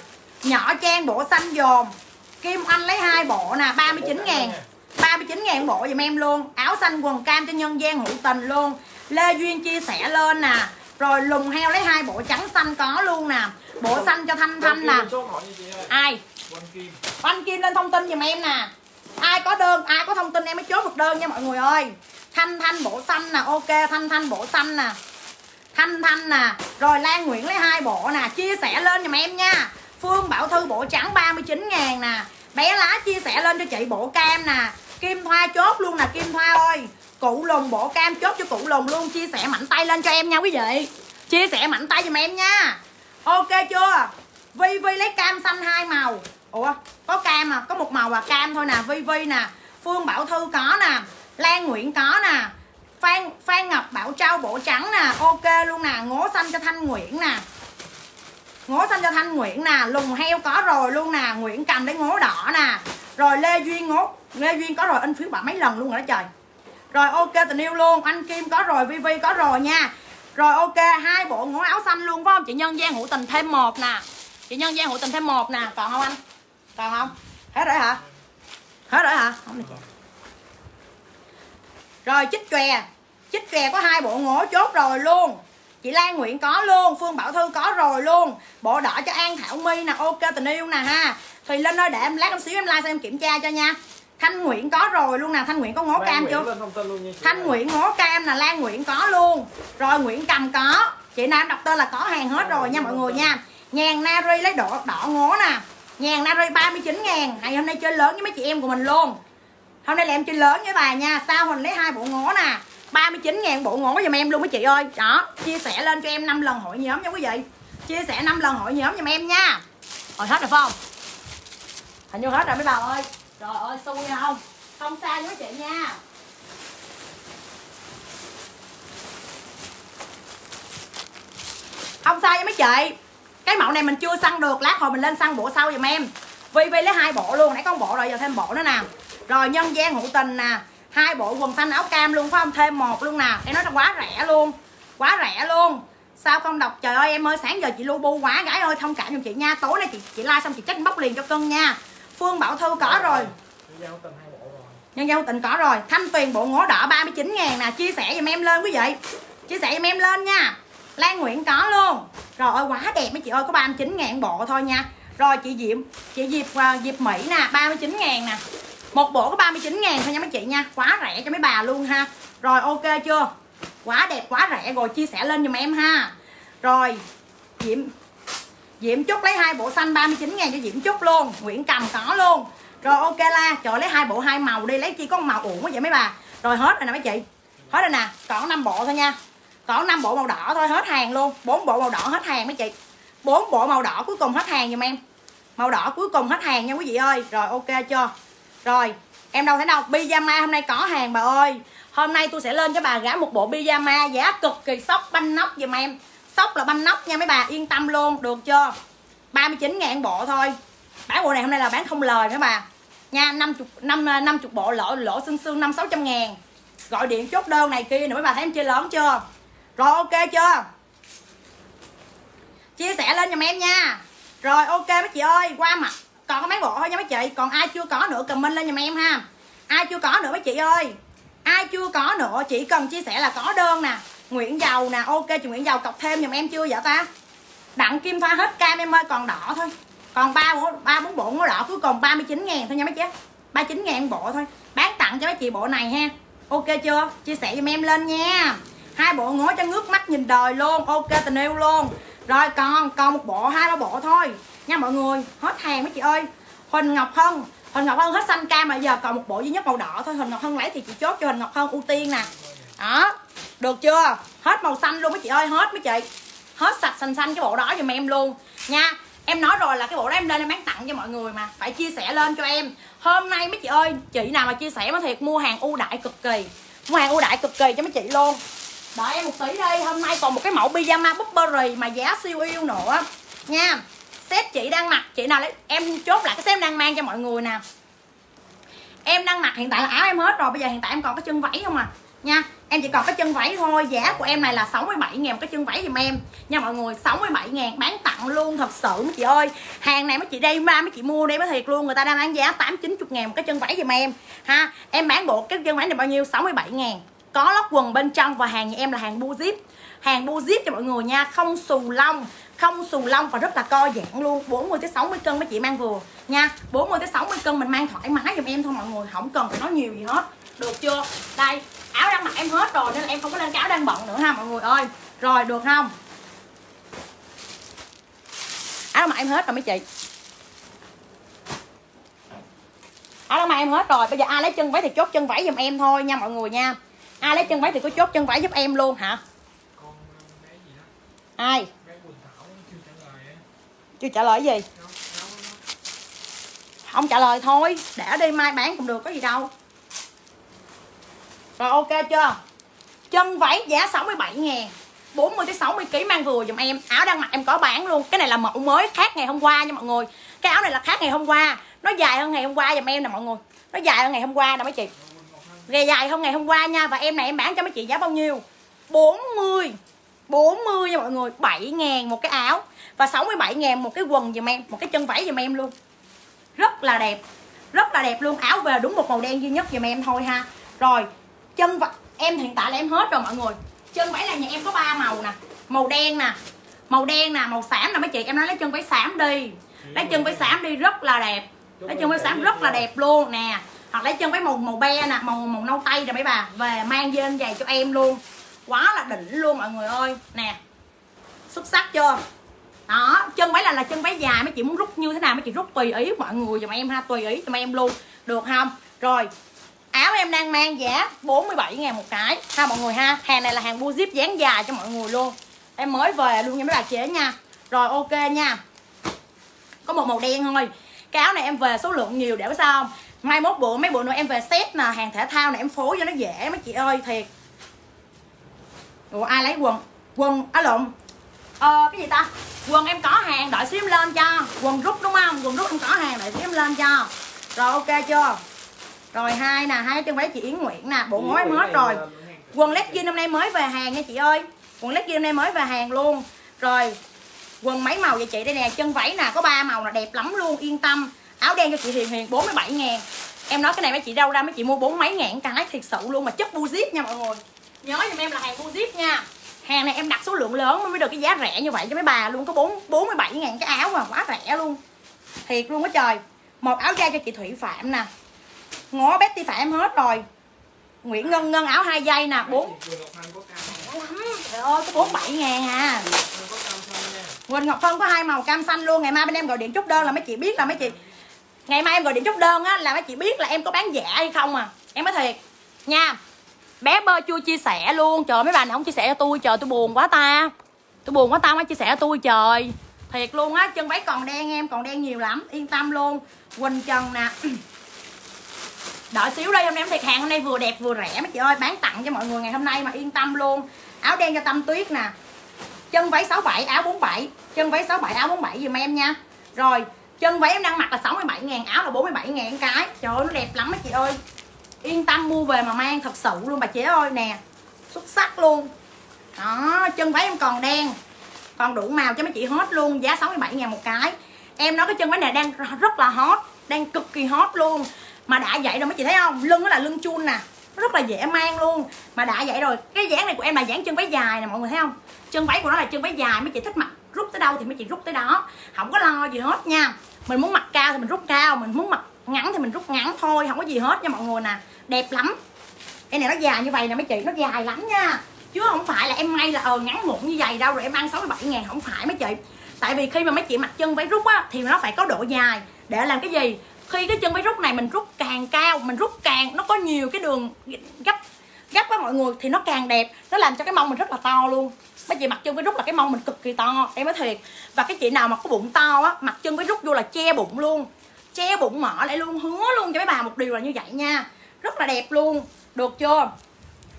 nhỏ trang bộ xanh dồn Kim Anh lấy hai bộ nè 39 ngàn. 39 ngàn bộ giùm em luôn. Áo xanh quần cam cho nhân gian hữu tình luôn. Lê Duyên chia sẻ lên nè. Rồi lùng heo lấy hai bộ trắng xanh có luôn nè. Bộ xanh cho Thanh Thanh nè. Ai? Oanh Kim lên thông tin giùm em nè. Ai có đơn, ai có thông tin em mới chốt được đơn nha mọi người ơi. Thanh Thanh bộ xanh nè, ok Thanh Thanh bộ xanh nè thanh thanh nè. Rồi lan nguyễn lấy hai bộ nè, chia sẻ lên giùm em nha. Phương bảo thư bộ trắng 39 ngàn nè. Bé lá chia sẻ lên cho chị bộ cam nè. Kim thoa chốt luôn nè, kim thoa ơi. Cụ lùng bộ cam chốt cho cụ lùng luôn, chia sẻ mạnh tay lên cho em nha quý vị. Chia sẻ mạnh tay giùm em nha. Ok chưa? Vi vi lấy cam xanh hai màu. Ủa, có cam à? Có một màu là cam thôi nè, vi vi nè. Phương bảo thư có nè. Lan nguyễn có nè phan phan ngọc bảo châu bộ trắng nè. Ok luôn nè. Ngố xanh cho thanh nguyễn nè. Ngố xanh cho thanh nguyễn nè. Lùng heo có rồi luôn nè. Nguyễn cầm lấy ngố đỏ nè. Rồi lê duyên ngố, lê duyên có rồi. Anh phiếu bảo mấy lần luôn rồi đó trời. Rồi ok, tình yêu luôn. Anh kim có rồi, Vivi có rồi nha. Rồi ok, hai bộ ngố áo xanh luôn, phải không? Chị nhân gian hữu tình thêm một nè. Chị nhân gian hữu tình thêm một nè. Còn không anh? Còn không? Hết rồi hả? Hết rồi hả? Không được rồi chích chòe chích chòe có hai bộ ngố chốt rồi luôn. Chị Lan Nguyễn có luôn Phương Bảo Thư có rồi luôn. Bộ đỏ cho An Thảo My nè ok tình yêu nè ha. Thì lên ơi để em lát em xíu em like xem em kiểm tra cho nha. Thanh Nguyễn có rồi luôn nè. Thanh Nguyễn có ngố Lan cam Nguyễn chưa? Thanh ơi. Nguyễn ngố cam là Lan Nguyễn có luôn. Rồi Nguyễn Cầm có. Chị em đọc tên là có hàng hết rồi nha mọi người nha. Nhàn Nari lấy đỏ đỏ ngố nè. Nhàn Nari 39 ngàn. Ngày hôm nay chơi lớn với mấy chị em của mình luôn Hôm nay là em chơi lớn với bà nha, Sao Huỳnh lấy hai bộ ngố nè? 39 ngàn bộ ngố giùm em luôn mấy chị ơi. Đó, chia sẻ lên cho em 5 lần hội nhóm nha quý vị. Chia sẻ 5 lần hội nhóm giùm em nha. Rồi hết rồi phải không? Hình như hết rồi mấy bà ơi. Trời ơi, xui nha không? Không xa với mấy chị nha. Không sai với mấy chị. Cái mẫu này mình chưa săn được, lát hồi mình lên săn bộ sau giùm em. Vi vi lấy hai bộ luôn, nãy có một bộ rồi, giờ thêm bộ nữa nè rồi nhân gian hữu tình nè. Hai bộ quần xanh áo cam luôn phải không? Thêm một luôn nè. Em nói là quá rẻ luôn. Quá rẻ luôn. Sao không đọc? Trời ơi em ơi sáng giờ chị lu bu quá gái ơi thông cảm giùm chị nha. Tối nay chị chị like xong chị check bóc liền cho cân nha. Phương bảo thư có rồi Nhân gian hữu tình có rồi. Thanh tuyền bộ ngố đỏ 39 ngàn nè. Chia sẻ giùm em lên quý vị. Chia sẻ giùm em lên nha. Lan Nguyễn có luôn. Rồi ơi quá đẹp mấy chị ơi. Có 39 ngàn bộ thôi nha. Rồi chị Diệp chị Diệp à, Diệp Mỹ nè 39 ngàn nè một bộ có 39 ngàn thôi nha mấy chị nha. Quá rẻ cho mấy bà luôn ha. Rồi, ok chưa? Quá đẹp, quá rẻ. Rồi, chia sẻ lên giùm em ha. Rồi, Diễm Diễm Trúc lấy hai bộ xanh 39 ngàn cho Diễm Trúc luôn. Nguyễn Cầm có luôn. Rồi, ok la. Trời, lấy hai bộ hai màu đi. Lấy chi có màu uổng quá vậy mấy bà. Rồi, hết rồi nè mấy chị. Hết rồi nè. Còn 5 bộ thôi nha. Còn 5 bộ màu đỏ thôi. Hết hàng luôn. 4 bộ màu đỏ hết hàng mấy chị. 4 bộ màu đỏ cuối cùng hết hàng giùm em. Màu đỏ cuối cùng hết hàng nha quý vị ơi. Rồi, ok chưa? Rồi em đâu thấy đâu Pyjama hôm nay có hàng bà ơi. Hôm nay tôi sẽ lên cho bà gã một bộ pyjama Giá cực kỳ sốc banh nóc giùm em. Sốc là banh nóc nha mấy bà yên tâm luôn Được chưa? 39 ngàn bộ thôi. Bán bộ này hôm nay là bán không lời nữa bà. Nha 50, 5, 50 bộ lỗ lỗ xương xương 5 600 ngàn. Gọi điện chốt đơn này kia nữa mấy bà thấy em chơi lớn chưa? Rồi ok chưa? Chia sẻ lên giùm em nha. Rồi ok mấy chị ơi Qua mặt. Còn có mấy bộ thôi nha mấy chị. Còn ai chưa có nữa comment lên giùm em ha. Ai chưa có nữa mấy chị ơi. Ai chưa có nữa, chỉ cần chia sẻ là có đơn nè. Nguyễn Dầu nè, Ok, chị Nguyễn Dầu cọc thêm giùm em chưa vậy ta? Đặng Kim Thoa hết cam em ơi, còn đỏ thôi. Còn ba bộ, ba bốn bộ ngó đỏ, cuối cùng 39 ngàn thôi nha mấy chị. 39 ngàn bộ thôi. Bán tặng cho mấy chị bộ này ha. Ok chưa? Chia sẻ giùm em lên nha. Hai bộ ngó cho ngước mắt nhìn đời luôn. Ok, tình yêu luôn. Rồi, còn còn một bộ, hai, ba bộ thôi. Nha mọi người, hết hàng mấy chị ơi. Huỳnh Ngọc Hân. Huỳnh Ngọc Hân hết xanh cam mà giờ còn một bộ duy nhất màu đỏ thôi. Huỳnh Ngọc Hân lấy thì chị chốt cho Huỳnh Ngọc Hân ưu tiên nè. Đó, Được chưa? Hết màu xanh luôn mấy chị ơi, Hết mấy chị. Hết sạch xanh xanh cái bộ đó giùm em luôn. Nha, Em nói rồi là cái bộ đó em lên em bán tặng cho mọi người mà. Phải chia sẻ lên cho em. Hôm nay mấy chị ơi, Chị nào mà chia sẻ mới thiệt, mua hàng ưu đãi cực kỳ. Mua hàng ưu đãi cực kỳ cho mấy chị luôn. Đợi em một tí đây Hôm nay còn một cái mẫu pyjama Burberry mà giá siêu yêu nữa. Nha Set chị đang mặc, Chị nào lấy, Em chốt lại cái set đang mang cho mọi người nè. Em đang mặc, hiện tại là áo em hết rồi, Bây giờ hiện tại em còn cái chân váy không à? Nha, Em chỉ còn cái chân váy thôi, Giá của em này là 67 ngàn cái chân váy giùm em. Nha mọi người 67 ngàn, bán tặng luôn, Thật sự mấy chị ơi. Hàng này mấy chị đây ra mấy chị mua đây mới thiệt luôn, Người ta đang bán giá 8 90 ngàn một cái chân váy giùm em. Ha, Em bán bộ cái chân váy này bao nhiêu? 67 ngàn. Có lót quần bên trong và hàng nhà em là hàng bu zip. Hàng bu zip cho mọi người nha, Không xù lông, không xù lông và rất là co giãn luôn. 40 tới 60 cân mấy chị mang vừa. Nha 40 tới 60 cân mình mang thoải mái giùm em thôi mọi người, không cần phải nói nhiều gì hết. Được chưa? Đây, áo đang mặc em hết rồi nên là em không có lên cái áo đang bận nữa ha mọi người ơi. Rồi, được không? Áo mặc em hết rồi mấy chị. Áo mặc em hết rồi, bây giờ ai lấy chân váy thì chốt chân váy giùm em thôi nha mọi người nha ai lấy chân váy thì cứ chốt chân váy giúp em luôn hả? Con ai? Chưa trả lời chưa trả lời gì? Không trả lời thôi, để đi mai bán cũng được, có gì đâu. Rồi, ok chưa? Chân váy giá 67 ngàn 40 tới 60 kg mang vừa giùm em. Áo đang mặc em có bán luôn, cái này là mẫu mới khác ngày hôm qua nha mọi người. Cái áo này là khác ngày hôm qua, nó dài hơn ngày hôm qua giùm em nè mọi người. Nó dài hơn ngày hôm qua nè mấy chị ghe dài hơn ngày hôm qua nha và em này em bán cho mấy chị giá bao nhiêu? 40 40 nha mọi người 7 ngàn một cái áo và 67 ngàn một cái quần giùm em một cái chân váy giùm em luôn. Rất là đẹp rất là đẹp luôn. Áo về đúng một màu đen duy nhất giùm em thôi ha. Rồi chân và em hiện tại là em hết rồi mọi người. Chân váy là nhà em có ba màu nè màu đen nè màu đen nè màu xám. Nè mấy chị em nói lấy chân váy xám đi. Lấy chân váy xám đi rất là đẹp. Lấy chân váy xám rất là đẹp luôn nè hoặc lấy chân váy màu màu be nè, màu màu nâu tây nè mấy bà. Về mang dên giày cho em luôn. Quá là đỉnh luôn mọi người ơi. Nè, xuất sắc chưa? Đó, chân váy là là chân váy dài, mấy chị muốn rút như thế nào mấy chị rút tùy ý mọi người. Giùm em ha, tùy ý giùm em luôn. Được không? Rồi, áo em đang mang giá 47 ngàn một cái. Ha, mọi người ha, hàng này là hàng bu zip dáng dài cho mọi người luôn. Em mới về luôn nha mấy bà chế nha. Rồi, ok nha. Có một màu đen thôi. Cái áo này em về số lượng nhiều để biết sao không? Mai mốt bữa mấy bữa nữa em về set nè hàng thể thao này em phối cho nó dễ mấy chị ơi thiệt. Ủa ai lấy quần? Quần á lộn. Ờ cái gì ta? Quần em có hàng đợi xíu em lên cho. Quần rút đúng không? Quần rút em có hàng đợi xíu em lên cho. Rồi ok chưa? Rồi hai nè hai chân váy chị Yến Nguyễn nè bộ ngói em hết rồi. quần legging hôm nay mới về hàng nha chị ơi. Quần legging hôm nay mới về hàng luôn. Rồi quần mấy màu vậy chị? Đây nè chân váy nè có ba màu là đẹp lắm luôn yên tâm áo đen cho chị Hiền Hiền 47 ngàn. Em nói cái này mấy chị đâu ra mấy chị mua bốn mấy ngàn cái thiệt sự luôn mà chất bu zip nha mọi người. Nhớ giùm em là hàng bu zip nha. Hàng này em đặt số lượng lớn mới được cái giá rẻ như vậy cho mấy bà luôn có bốn bốn mươi bảy ngàn cái áo mà quá rẻ luôn. Thiệt luôn á trời. Một áo da cho chị Thủy Phạm nè. Ngó Betty Phạm hết rồi. Nguyễn Ngân Ngân áo hai dây nè bốn trời ơi có bốn bảy ngàn à. Quỳnh Ngọc Phân có hai màu cam xanh luôn ngày mai bên em gọi điện chốt đơn là mấy chị biết là mấy chị ngày mai em gọi điện chốt đơn á, là mấy chị biết là em có bán giả hay không à. Em nói thiệt. Nha, bé bơ chưa chia sẻ luôn. Trời mấy bạn này không chia sẻ cho tôi, trời, tôi buồn quá ta. Tôi buồn quá ta mới chia sẻ cho tôi, trời. Thiệt luôn á, chân váy còn đen em, còn đen nhiều lắm. Yên tâm luôn. Quỳnh trần nè. Đợi xíu đây, hôm nay em thiệt hàng, hôm nay vừa đẹp vừa rẻ. Mấy chị ơi, bán tặng cho mọi người ngày hôm nay mà, yên tâm luôn. Áo đen cho tâm tuyết nè. Chân váy 67 áo 47 chân váy 67 áo 47 giùm em nha. Rồi chân váy em đang mặc là 67 ngàn, áo là 47 ngàn cái. Trời ơi, nó đẹp lắm mấy chị ơi. Yên tâm, mua về mà mang thật sự luôn, bà chế ơi, nè. Xuất sắc luôn. Đó, chân váy em còn đen, còn đủ màu cho mấy chị hết luôn, giá 67 ngàn một cái. Em nói cái chân váy này đang rất là hot, đang cực kỳ hot luôn. Mà đã vậy rồi, mấy chị thấy không? Lưng nó là lưng chun nè, nó rất là dễ mang luôn. Mà đã vậy rồi, cái dáng này của em là dáng chân váy dài nè, mọi người thấy không? Chân váy của nó là chân váy dài, mấy chị thích mặc rút tới đâu thì mấy chị rút tới đó. Không có lo gì hết nha mình muốn mặc cao thì mình rút cao, mình muốn mặc ngắn thì mình rút ngắn thôi, không có gì hết nha mọi người nè. Đẹp lắm. Cái này nó dài như vậy nè mấy chị, nó dài lắm nha. Chứ không phải là em may là ờ ngắn mụn như vậy đâu, rồi em ăn 67 ngàn, không phải mấy chị. Tại vì khi mà mấy chị mặc chân váy rút á, thì nó phải có độ dài. Để làm cái gì? Khi cái chân váy rút này mình rút càng cao, mình rút càng, nó có nhiều cái đường gấp gấp với mọi người, thì nó càng đẹp. Nó làm cho cái mông mình rất là to luôn mấy chị mặc chân với rút là cái mông mình cực kỳ to, em nói thiệt. Và cái chị nào mà có bụng to á mặc chân với rút vô là che bụng luôn. Che bụng mở lại luôn, hứa luôn cho mấy bà một điều là như vậy nha. Rất là đẹp luôn. Được chưa?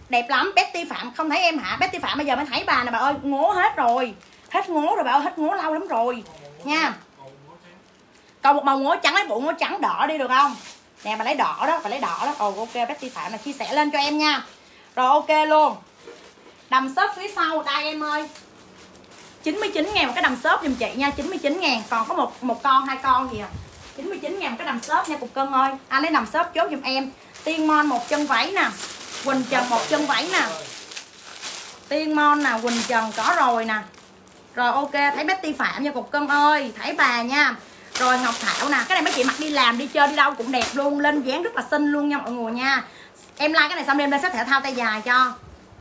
Đẹp lắm. Betty Phạm, không thấy em hả? Betty Phạm, bây giờ mới thấy bà nè bà ơi. Ngố hết rồi. Hết ngố rồi bà ơi, hết ngố lâu lắm rồi. Nha. Còn một màu ngố trắng lấy bộ ngố trắng đỏ đi, được không? Nè, bà lấy đỏ đó, bà lấy đỏ đó. Ồ, ok, Betty Phạm là chia sẻ lên cho em nha. Rồi, ok luôn đầm xốp phía sau đây em ơi. 99 ngàn một cái đầm xốp giùm chị nha 99 ngàn. Còn có một một con, hai con gì à 99 ngàn một cái đầm xốp nha, cục cân ơi. Anh lấy đầm xốp chốt giùm em. Tiên mon một chân váy nè. Quỳnh trần một chân váy nè. Tiên mon nè, quỳnh trần có rồi nè. Rồi ok, thấy Betty Phạm nha, cục cân ơi. Thấy bà nha. Rồi Ngọc Thảo nè, cái này mấy chị mặc đi làm, đi chơi đi đâu cũng đẹp luôn, lên dáng rất là xinh luôn nha mọi người nha. Em like cái này xong đem lên sách thể thao tay dài cho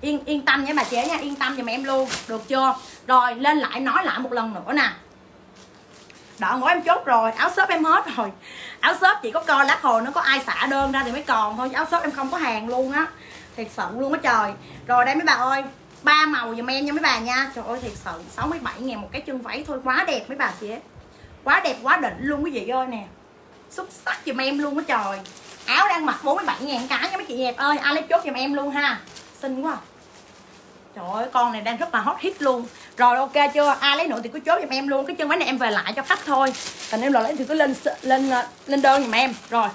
yên yên tâm nha bà chế nha, yên tâm giùm em luôn, được chưa? Rồi, lên lại, nói lại một lần nữa nè. Đoạn ngủ em chốt rồi, áo shop em hết rồi. Áo shop chỉ có coi lát hồi nó có ai xả đơn ra thì mới còn thôi áo shop em không có hàng luôn á. Thiệt sự luôn á trời. Rồi đây mấy bà ơi, ba màu giùm em nha mấy bà nha. Trời ơi, thiệt sự 67 ngàn một cái chân váy thôi, quá đẹp mấy bà chị ấy quá đẹp, quá đỉnh luôn quý vị ơi nè. Xuất sắc giùm em luôn á trời. Áo đang mặc 47 ngàn cái nha mấy chị đẹp ơi, ai lấy chốt giùm em luôn ha. Xinh quá. à. Trời ơi, con này đang rất là hot hit luôn. Rồi, ok chưa? Ai lấy nữa thì cứ chốt giùm em luôn, Cái chân váy này em về lại cho khách thôi. Còn em lấy thì cứ lên lên ờ, lên đơn giùm em. Rồi.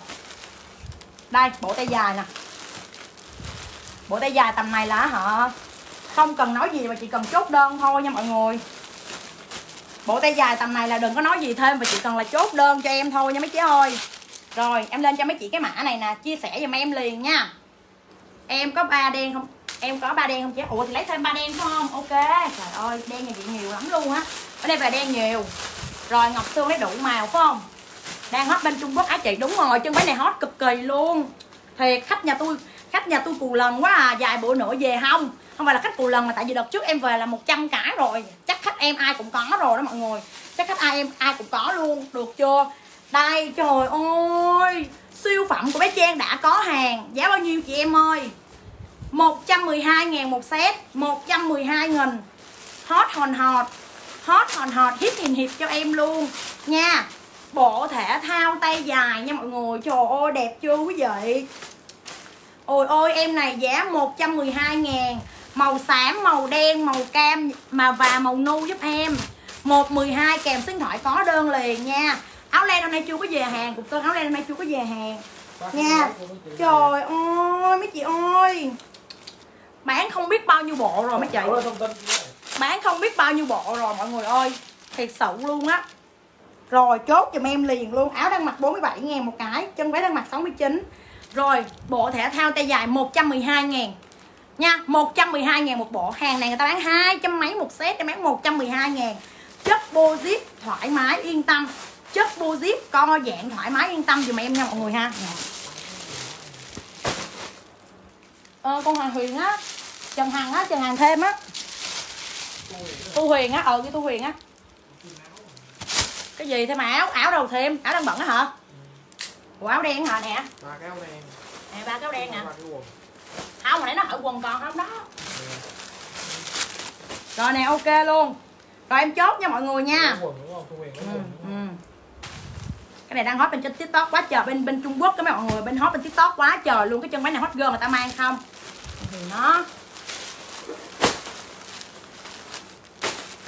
Đây, bộ tay dài nè. Bộ tay dài tầm này là họ Không cần nói gì mà chỉ cần chốt đơn thôi nha mọi người. Bộ tay dài tầm này là đừng có nói gì thêm Và chỉ cần là chốt đơn cho em thôi nha mấy chị ơi. Rồi, em lên cho mấy chị cái mã này nè, Chia sẻ giùm em liền nha. Em có ba đen không? Em có ba đen không chị? Ủa, thì lấy thêm ba đen phải không? Ok. Trời ơi, đen nhà chị nhiều lắm luôn á. Ở đây là đen nhiều. Rồi, ngọc xương lấy đủ màu phải không? Đang hot bên trung quốc. Á, chị, đúng rồi, chân váy này hot cực kỳ luôn. Thì khách nhà tôi, khách nhà tôi cù lần quá à. Vài bữa nữa về không? Không phải là khách cù lần mà tại vì đợt trước em về là 100 cái rồi. Chắc khách em ai cũng có rồi đó mọi người. Chắc khách ai em, ai cũng có luôn. Được chưa? Đây, trời ơi. Siêu phẩm của bé Trang đã có hàng. Giá bao nhiêu chị em ơi? 112 ngàn một set 112 nghìn. Hot hòn hot Hot hòn hot hit hình hiệp cho em luôn. Nha Bộ thể thao tay dài nha mọi người Trời ơi đẹp chưa quý vị? Ôi ôi em này giá 112 ngàn. Màu xám, màu đen, màu cam mà và màu nu giúp em. 112 kèm số điện thoại có đơn liền nha. Áo len hôm nay chưa có về hàng Cục cân áo len hôm nay chưa có về hàng. Nha Trời ơi mấy chị ơi bán không biết bao nhiêu bộ rồi mấy chị. Bán không biết bao nhiêu bộ rồi mọi người ơi. Thiệt sự luôn á. Rồi chốt giùm em liền luôn. Áo đang mặc 47 ngàn một cái chân váy đang mặc 69 rồi bộ thể thao tay dài 112 ngàn. Nha 112 ngàn một bộ. Hàng này người ta bán hai trăm mấy một set em bán 112 ngàn. Chất bô zip thoải mái yên tâm. Chất bô zip co dạng thoải mái yên tâm dùm em nha mọi người ha. Ờ, con Hoàng Huyền á Trần Hằng á, Trần Hằng thêm á. Tu Huyền á, ờ cái Tu Huyền á. Cái gì thêm áo, áo đâu thêm, áo đang bận á hả? Ủa áo đen hả nè? Ba cái áo đen. Nè ba cái áo đen nè. Không, mà nãy nó hỏi quần còn không đó. Rồi nè ok luôn. Rồi em chốt nha mọi người nha. Ừ, ừ. cái này đang hot bên trên tiktok quá trời bên bên trung quốc cái mọi người bên hot bên tiktok quá trời luôn. Cái chân váy này hot girl người ta mang không? Thì nó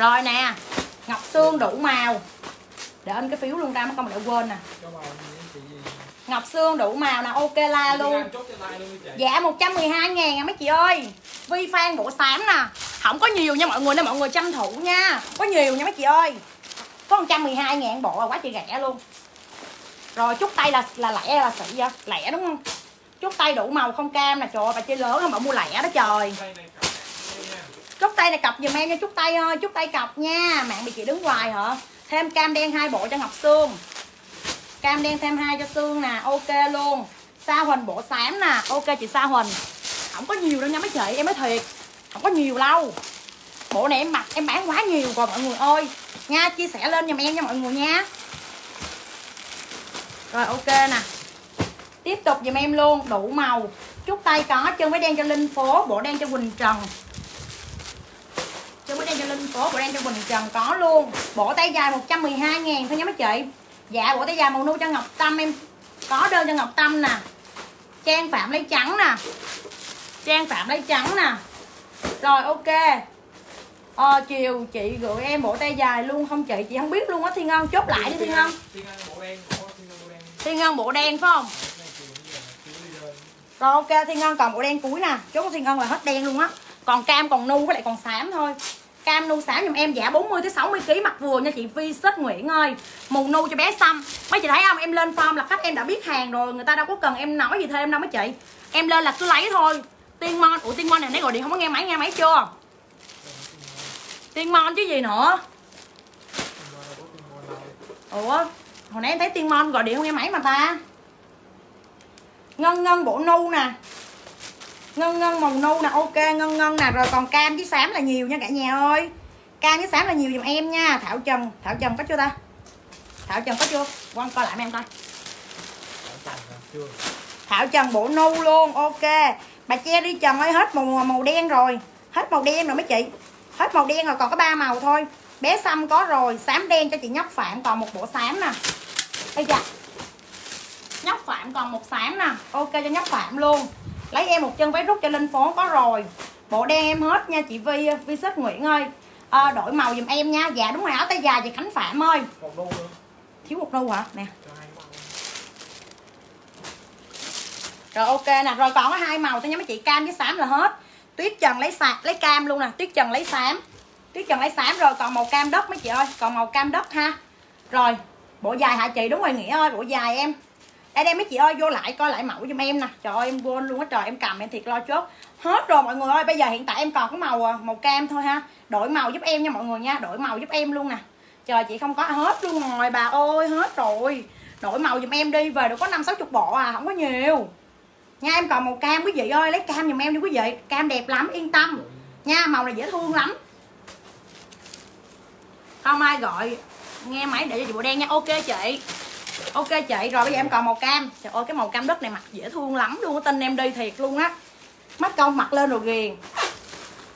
rồi nè ngọc xương đủ màu. Để in cái phiếu luôn ra mất công để quên nè. Ngọc xương đủ màu nè ok la luôn. dạ 112 ngàn à mấy chị ơi. Vi phan bộ xám nè. Không có nhiều nha mọi người nên mọi người tranh thủ nha. Có nhiều nha mấy chị ơi. Có 112 ngàn bộ là quá chị rẻ luôn. Rồi chút tay là là lẻ là xị vậy? Lẻ đúng không? Chút tay đủ màu không cam nè trời ơi bà chơi lớn bà mua lẻ đó trời chúc tay này cọc giùm em nha chúc tay ơi chúc tay cọc nha. Mạng bị chị đứng hoài hả? Thêm cam đen hai bộ cho ngọc xương cam đen thêm hai cho xương nè, ok luôn. Sa huỳnh bộ xám nè, ok chị sa huỳnh. Không có nhiều đâu nha mấy chị, em mới thiệt, không có nhiều đâu. Bộ này em mặc, em bán quá nhiều rồi mọi người ơi. Nha, chia sẻ lên giùm em nha mọi người nha. Rồi, ok nè. Tiếp tục giùm em luôn, đủ màu. Chút tay có chân mới đen cho linh phố, bộ đen cho quỳnh trần cho bữa đen cho Linh phố, bộ đen cho Bình Trần có luôn. Bộ tay dài 112 ngàn thôi nha mấy chị. Dạ bộ tay dài màu nu cho Ngọc Tâm em. Có đơn cho Ngọc Tâm nè. Trang Phạm lấy trắng nè. Trang Phạm lấy trắng nè. Rồi ok. Ờ chiều chị gửi em bộ tay dài luôn. Không chị Chị không biết luôn á. Thiên Ngân chốt lại đi Thiên Ngân. Thiên Ngân bộ đen phải không? Rồi ok Thiên Ngân còn bộ đen cuối nè. Chốt Thiên Ngân là hết đen luôn á. Còn cam còn nu với lại còn xám thôi cam nu xả giùm em, giả 40 tới 60 kg mặt vừa nha chị. Vi Sết Nguyễn ơi, mù nu cho bé xăm mấy chị thấy không? Em lên form là khách em đã biết hàng rồi, người ta đâu có cần em nói gì thêm đâu mấy chị. Em lên là cứ lấy thôi. Tiên mon, ủa tiên mon này nãy gọi điện không có nghe máy nghe máy chưa? Tiên mon chứ gì nữa? Ủa, hồi nãy em thấy tiên mon gọi điện không nghe máy mà ta. Ngân ngân, bộ nu nè ngân ngân, màu nu nè, ok, ngân ngân nè. Rồi còn cam với xám là nhiều nha cả nhà ơi. Cam với xám là nhiều dùm em nha. Thảo trần thảo trần có chưa ta? Thảo trần có chưa? Quan coi lại em coi. Thảo trần bộ nu luôn, ok. Bà che đi trần ơi, hết màu màu đen rồi. Hết màu đen rồi mấy chị. Hết màu đen rồi, còn có ba màu thôi. Bé xăm có rồi, xám đen cho chị nhóc phạm, còn một bộ xám nè. Bây giờ nhóc phạm còn một xám nè. Ok cho nhóc phạm luôn lấy em một chân váy rút cho lên phố có rồi. Bộ đen em hết nha chị vi vi sức nguyễn ơi. À, đổi màu giùm em nha. Dạ đúng rồi áo tay dài chị khánh phạm ơi. Đô thiếu một nâu hả? Nè. Rồi ok nè. Rồi còn có hai màu thôi nha. Mấy chị cam với xám là hết. Tuyết trần lấy sạc lấy cam luôn nè. Tuyết trần lấy xám. Tuyết trần lấy xám rồi còn màu cam đất mấy chị ơi. Còn màu cam đất ha. Rồi bộ dài hả chị? Đúng rồi nghĩa ơi bộ dài em đây đây mấy chị ơi, vô lại coi lại mẫu giùm em nè. Trời ơi, em quên luôn á trời, em cầm em thiệt lo chốt. Hết rồi mọi người ơi, bây giờ hiện tại em còn cái màu à, màu cam thôi ha. Đổi màu giúp em nha mọi người nha, đổi màu giúp em luôn nè. Trời, chị không có, hết luôn rồi, bà ơi, hết rồi. Đổi màu giùm em đi, về được có năm sáu chục bộ à không có nhiều. Nha, em còn màu cam quý vị ơi, lấy cam giùm em đi quý vị. Cam đẹp lắm, yên tâm. Nha, màu này dễ thương lắm. Không ai gọi, nghe máy để cho chị bộ đen nha. Ok chị ok chị, rồi bây giờ em còn màu cam. Trời ơi, cái màu cam đất này mặc dễ thương lắm luôn tin em đi thiệt luôn á. Mắt công mặc lên rồi ghiền.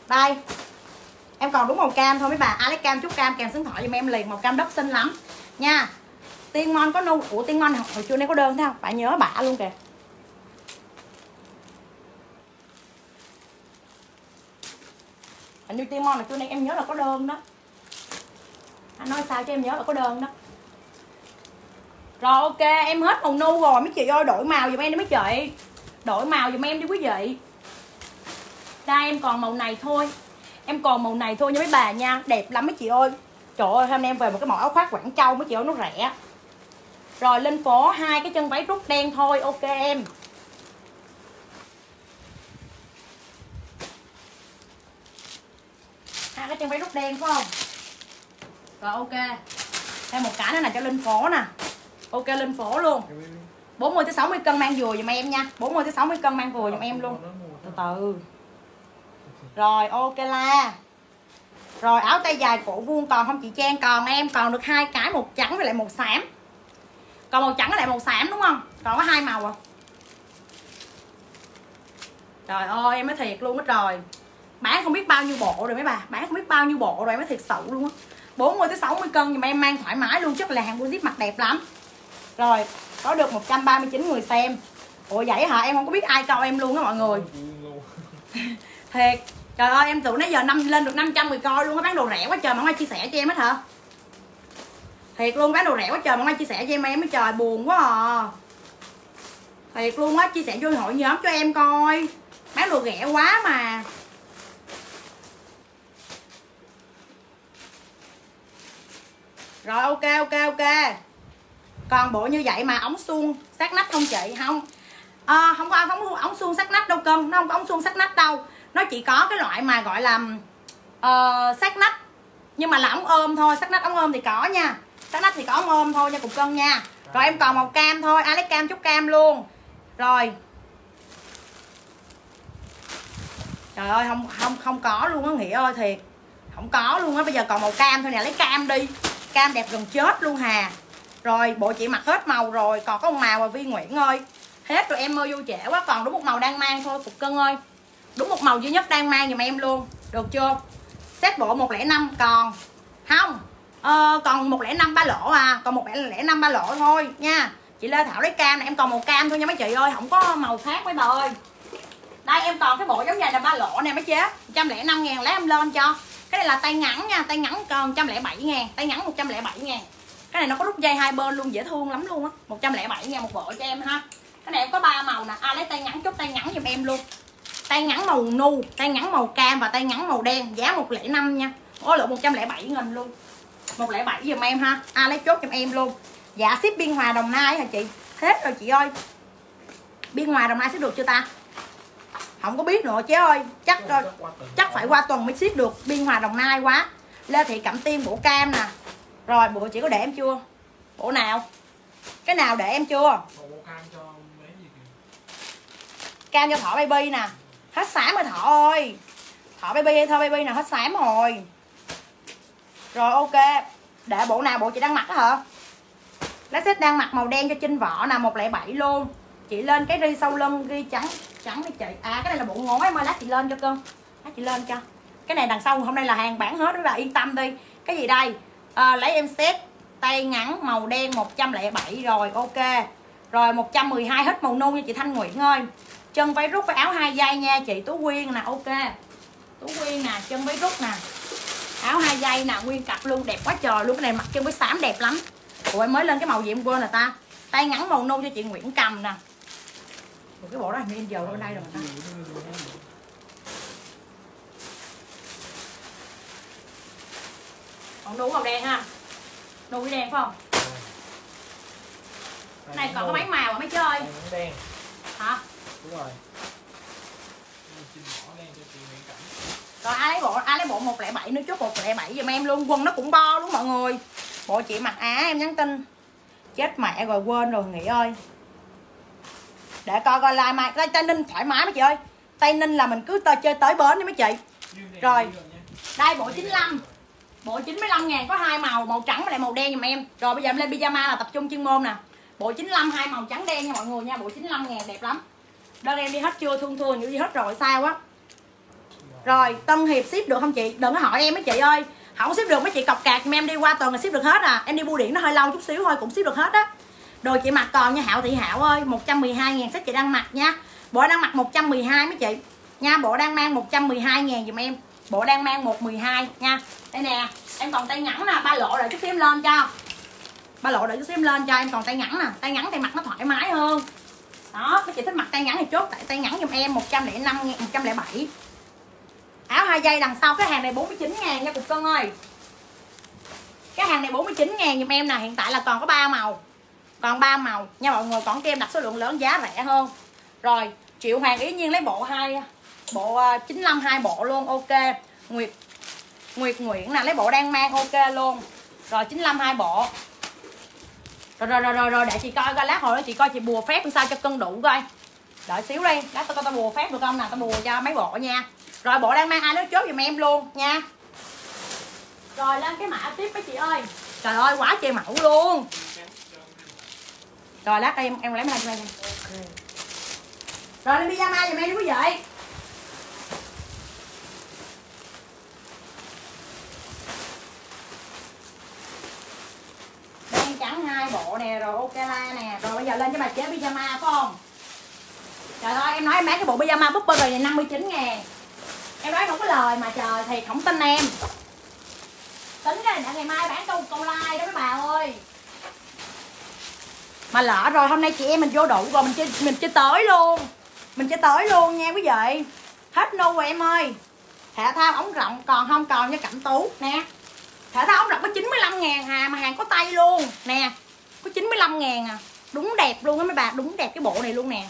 Đây, em còn đúng màu cam thôi mấy bà. Alex cam chút cam kèm xứng thọ giùm em liền. Màu cam đất xinh lắm. Nha, tiên ngon có nu của tiên ngon này hồi chưa nay có đơn thấy không? Bạn nhớ bả luôn kìa. Hình như tiên ngon là chưa nay em nhớ là có đơn đó. Anh nói sao cho em nhớ là có đơn đó rồi, ok, em hết màu nu rồi, mấy chị ơi, đổi màu giùm em đi mấy chị. Đổi màu giùm em đi quý vị. Đây, em còn màu này thôi. Em còn màu này thôi nha mấy bà nha, đẹp lắm mấy chị ơi. Trời ơi, hôm nay em về một cái màu áo khoác quảng châu, mấy chị ơi, nó rẻ. Rồi, lên phố hai cái chân váy rút đen thôi, ok em. Hai cái chân váy rút đen, phải không? Rồi, ok. Thêm một cái nữa là cho lên phố nè ok lên phố luôn. 40 tới 60 cân mang vừa giùm em nha. 40 tới 60 cân mang vừa giùm em luôn. Từ từ. Rồi ok la. Rồi áo tay dài cổ vuông còn không chị Trang? Còn em còn được hai cái một trắng với lại một xám. Còn màu trắng với lại màu xám đúng không? Còn có hai màu à? Trời ơi em mới thiệt luôn á trời bán không biết bao nhiêu bộ rồi mấy bà. Bán không biết bao nhiêu bộ rồi em mới thiệt sự luôn á. 40 tới 60 cân nhưng mà em mang thoải mái luôn. Chất là hàng của zip mặt đẹp lắm rồi có được 139 người xem. Ủa vậy hả? Em không có biết ai coi em luôn á mọi người. Thiệt. Trời ơi em tưởng nãy giờ năm lên được 500 người coi luôn á. Bán đồ rẻ quá trời mà không ai chia sẻ cho em hết hả? Thiệt luôn bán đồ rẻ quá trời mà không ai chia sẻ cho em em mới trời buồn quá à. Thiệt luôn á chia sẻ vô hội nhóm cho em coi. Bán đồ rẻ quá mà. Rồi ok ok ok còn bộ như vậy mà ống suông sát nách không chị? Không. À, không có không có ống suông sát nách đâu cân nó không có ống suông sát nách đâu. Nó chỉ có cái loại mà gọi là uh, sát nách nhưng mà là ống ôm thôi sát nách ống ôm thì có nha. Sát nách thì có ống ôm thôi nha cục cân nha. Rồi em còn màu cam thôi ai lấy cam chút cam luôn. Rồi. Trời ơi không không không có luôn á nghĩa ơi thiệt. Không có luôn á bây giờ còn màu cam thôi nè lấy cam đi. Cam đẹp gần chết luôn hà rồi bộ chị mặc hết màu rồi còn có một màu mà vi nguyễn ơi. Hết rồi em ơi vô trễ quá còn đúng một màu đang mang thôi cục cân ơi. Đúng một màu duy nhất đang mang giùm em luôn được chưa? Xét bộ 105 còn không ờ, còn 105 ba lỗ à còn 105 ba lỗ thôi nha. Chị Lê Thảo lấy cam này em còn màu cam thôi nha mấy chị ơi không có màu khác mấy bà ơi. Đây em còn cái bộ giống như là ba lỗ nè mấy chế 105 ngàn lấy em lên cho. Cái này là tay ngắn nha tay ngắn còn 107 ngàn tay ngắn 107 ngàn cái này nó có rút dây hai bên luôn dễ thương lắm luôn á. 107 ngàn một bộ cho em ha. Cái này em có ba màu nè. À lấy tay ngắn chút tay ngắn giùm em luôn. Tay ngắn màu nu tay ngắn màu cam và tay ngắn màu đen. Giá 105 nha. Ôi lượng 107 nghìn luôn. 107 giùm em ha. À lấy chốt giùm em luôn. Dạ ship biên hòa đồng nai hả chị? Hết rồi chị ơi. Biên hòa đồng nai ship được chưa ta? Không có biết nữa chế ơi. Chắc rồi. chắc phải qua tuần mới ship được biên hòa đồng nai quá. Lê thị cẩm tiên bộ cam nè rồi bộ chị có để em chưa? Bộ nào? Cái nào để em chưa? Cam cho thỏ baby nè. Hết xám rồi thọ ơi. Thọ baby thơ baby nào hết xám rồi. Rồi ok. Để bộ nào bộ chị đang mặc đó hả? Lá set đang mặc màu đen cho trên vỏ nè 107 luôn. Chị lên cái ri sau lưng ghi trắng trắng đi chị. À cái này là bộ ngón em ơi lát chị lên cho cưng lát chị lên cho. Cái này đằng sau hôm nay là hàng bán hết các bạn yên tâm đi. Cái gì đây à, lấy em set tay ngắn màu đen 107 rồi ok. Rồi 112 hết màu nâu nha chị Thanh Nguyễn ơi. Chân váy rút với áo hai dây nha chị Tú Quyên nè ok. Tú Quyên nè chân váy rút nè. Áo hai dây nè nguyên cặp luôn đẹp quá trời luôn cái này mặc chân với xám đẹp lắm. Ủa em mới lên cái màu gì em quên là ta? Tay ngắn màu nâu cho chị Nguyễn cầm nè. Một cái bộ đó hình như em giờ ở đây rồi ta. Còn đủ màu đen ha? Đủ cái đen phải không? Cái này còn có mấy màu à mấy chơi? Đen hả? Đúng rồi. Rồi ai lấy bộ ai lấy bộ 107 nữa? Chốt 107 giùm em luôn. Quần nó cũng bo luôn mọi người. Bộ chị mặc á em nhắn tin. Chết mẹ rồi quên rồi nghỉ ơi. Để coi coi like mai. Tây ninh thoải mái mấy chị ơi. Tây ninh là mình cứ tơ chơi tới bến đi mấy chị. Rồi. đây bộ 95 bộ 95 ngàn có hai màu màu trắng và lại màu đen giùm em. Rồi bây giờ em lên pyjama là tập trung chuyên môn nè. Bộ 95 hai màu trắng, đen nha mọi người nha, bộ 95 ngàn đẹp lắm. Đơn em đi hết chưa? Thương thương như đi hết rồi, sao quá rồi, Tân Hiệp ship được không chị? Đừng có hỏi em mấy chị ơi. Không ship được mấy chị cọc cạc, mà em đi qua tuần là ship được hết à. Em đi bưu điện nó hơi lâu chút xíu thôi, cũng ship được hết á. Đồ chị mặc còn nha, Hảo Thị Hảo ơi 112 ngàn sách chị đang mặc nha. Bộ đang mặc 112 mấy chị. Nha, bộ đang mang 112 ngàn dùm em bộ đang mang 112 nha. Đây nè, em còn tay ngắn nè, ba lộ rồi chút xíu em lên cho. Ba lộ đợi chút xíu em lên cho, em còn tay ngắn nè. Tay ngắn thì mặc nó thoải mái hơn. Đó, mấy chị thích mặc tay ngắn thì chốt tại tay ngắn giùm em 105 ngàn 107 áo hai dây đằng sau, cái hàng này 49 ngàn nha cục cân ơi. Cái hàng này 49 ngàn giùm em nè, hiện tại là còn có ba màu. Còn ba màu. Nha mọi người, còn kem đặt số lượng lớn giá rẻ hơn. Rồi, triệu hoàng ý nhiên lấy bộ hai bộ à, 95 hai bộ luôn ok. Nguyệt nguyệt nguyễn nè lấy bộ đang mang ok luôn. Rồi 95 hai bộ. Rồi rồi rồi rồi, rồi để chị coi coi lát hồi đó chị coi chị bùa phép sao cho cân đủ coi. Đợi xíu đi lát tao coi tao bùa phép được không nè tao bùa cho mấy bộ nha. Rồi bộ đang mang ai nói chốt giùm em luôn nha. Rồi lên cái mã tiếp mấy chị ơi. Trời ơi quá trời mẫu luôn. Rồi lát đây em em lấy máy cho em. Rồi lên pyjama giùm em đi quý đen trắng hai bộ nè, rồi ok la nè. Rồi bây giờ lên cái bà chế pyjama, phải không? Trời ơi, em nói em bán cái bộ pyjama búp này 59 ngàn. Em nói không có lời mà trời, thì không tin em. Tính ra là ngày mai bán câu câu like đó mấy bà ơi. Mà lỡ rồi, hôm nay chị em mình vô đủ rồi, mình chơi mình chơi tới luôn. Mình chơi tới luôn nha quý vị. Hết nô rồi em ơi. Thể thao ống rộng còn không còn nha cẩm tú, nè thể thao ống rộng có 95 ngàn hà mà hàng có tay luôn. Nè, có 95 ngàn à. Đúng đẹp luôn á mấy bà, đúng đẹp cái bộ này luôn nè.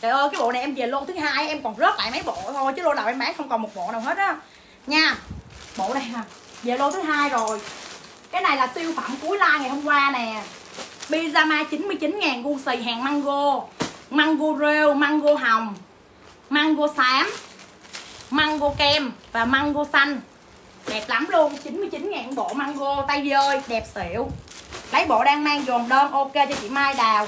Trời ơi, cái bộ này em về lô thứ hai, em còn rớt lại mấy bộ thôi, chứ lô đầu em bán không còn một bộ nào hết á. Nha, bộ này à về lô thứ hai rồi. Cái này là siêu phẩm cuối la ngày hôm qua nè. Pyjama 99 ngàn gu xì, hàng mango. Mango rêu, mango hồng, mango xám, mango kem và mango xanh đẹp lắm luôn 99 ngàn bộ mango tay dơi đẹp xỉu. Lấy bộ đang mang dồn đơn ok cho chị Mai Đào.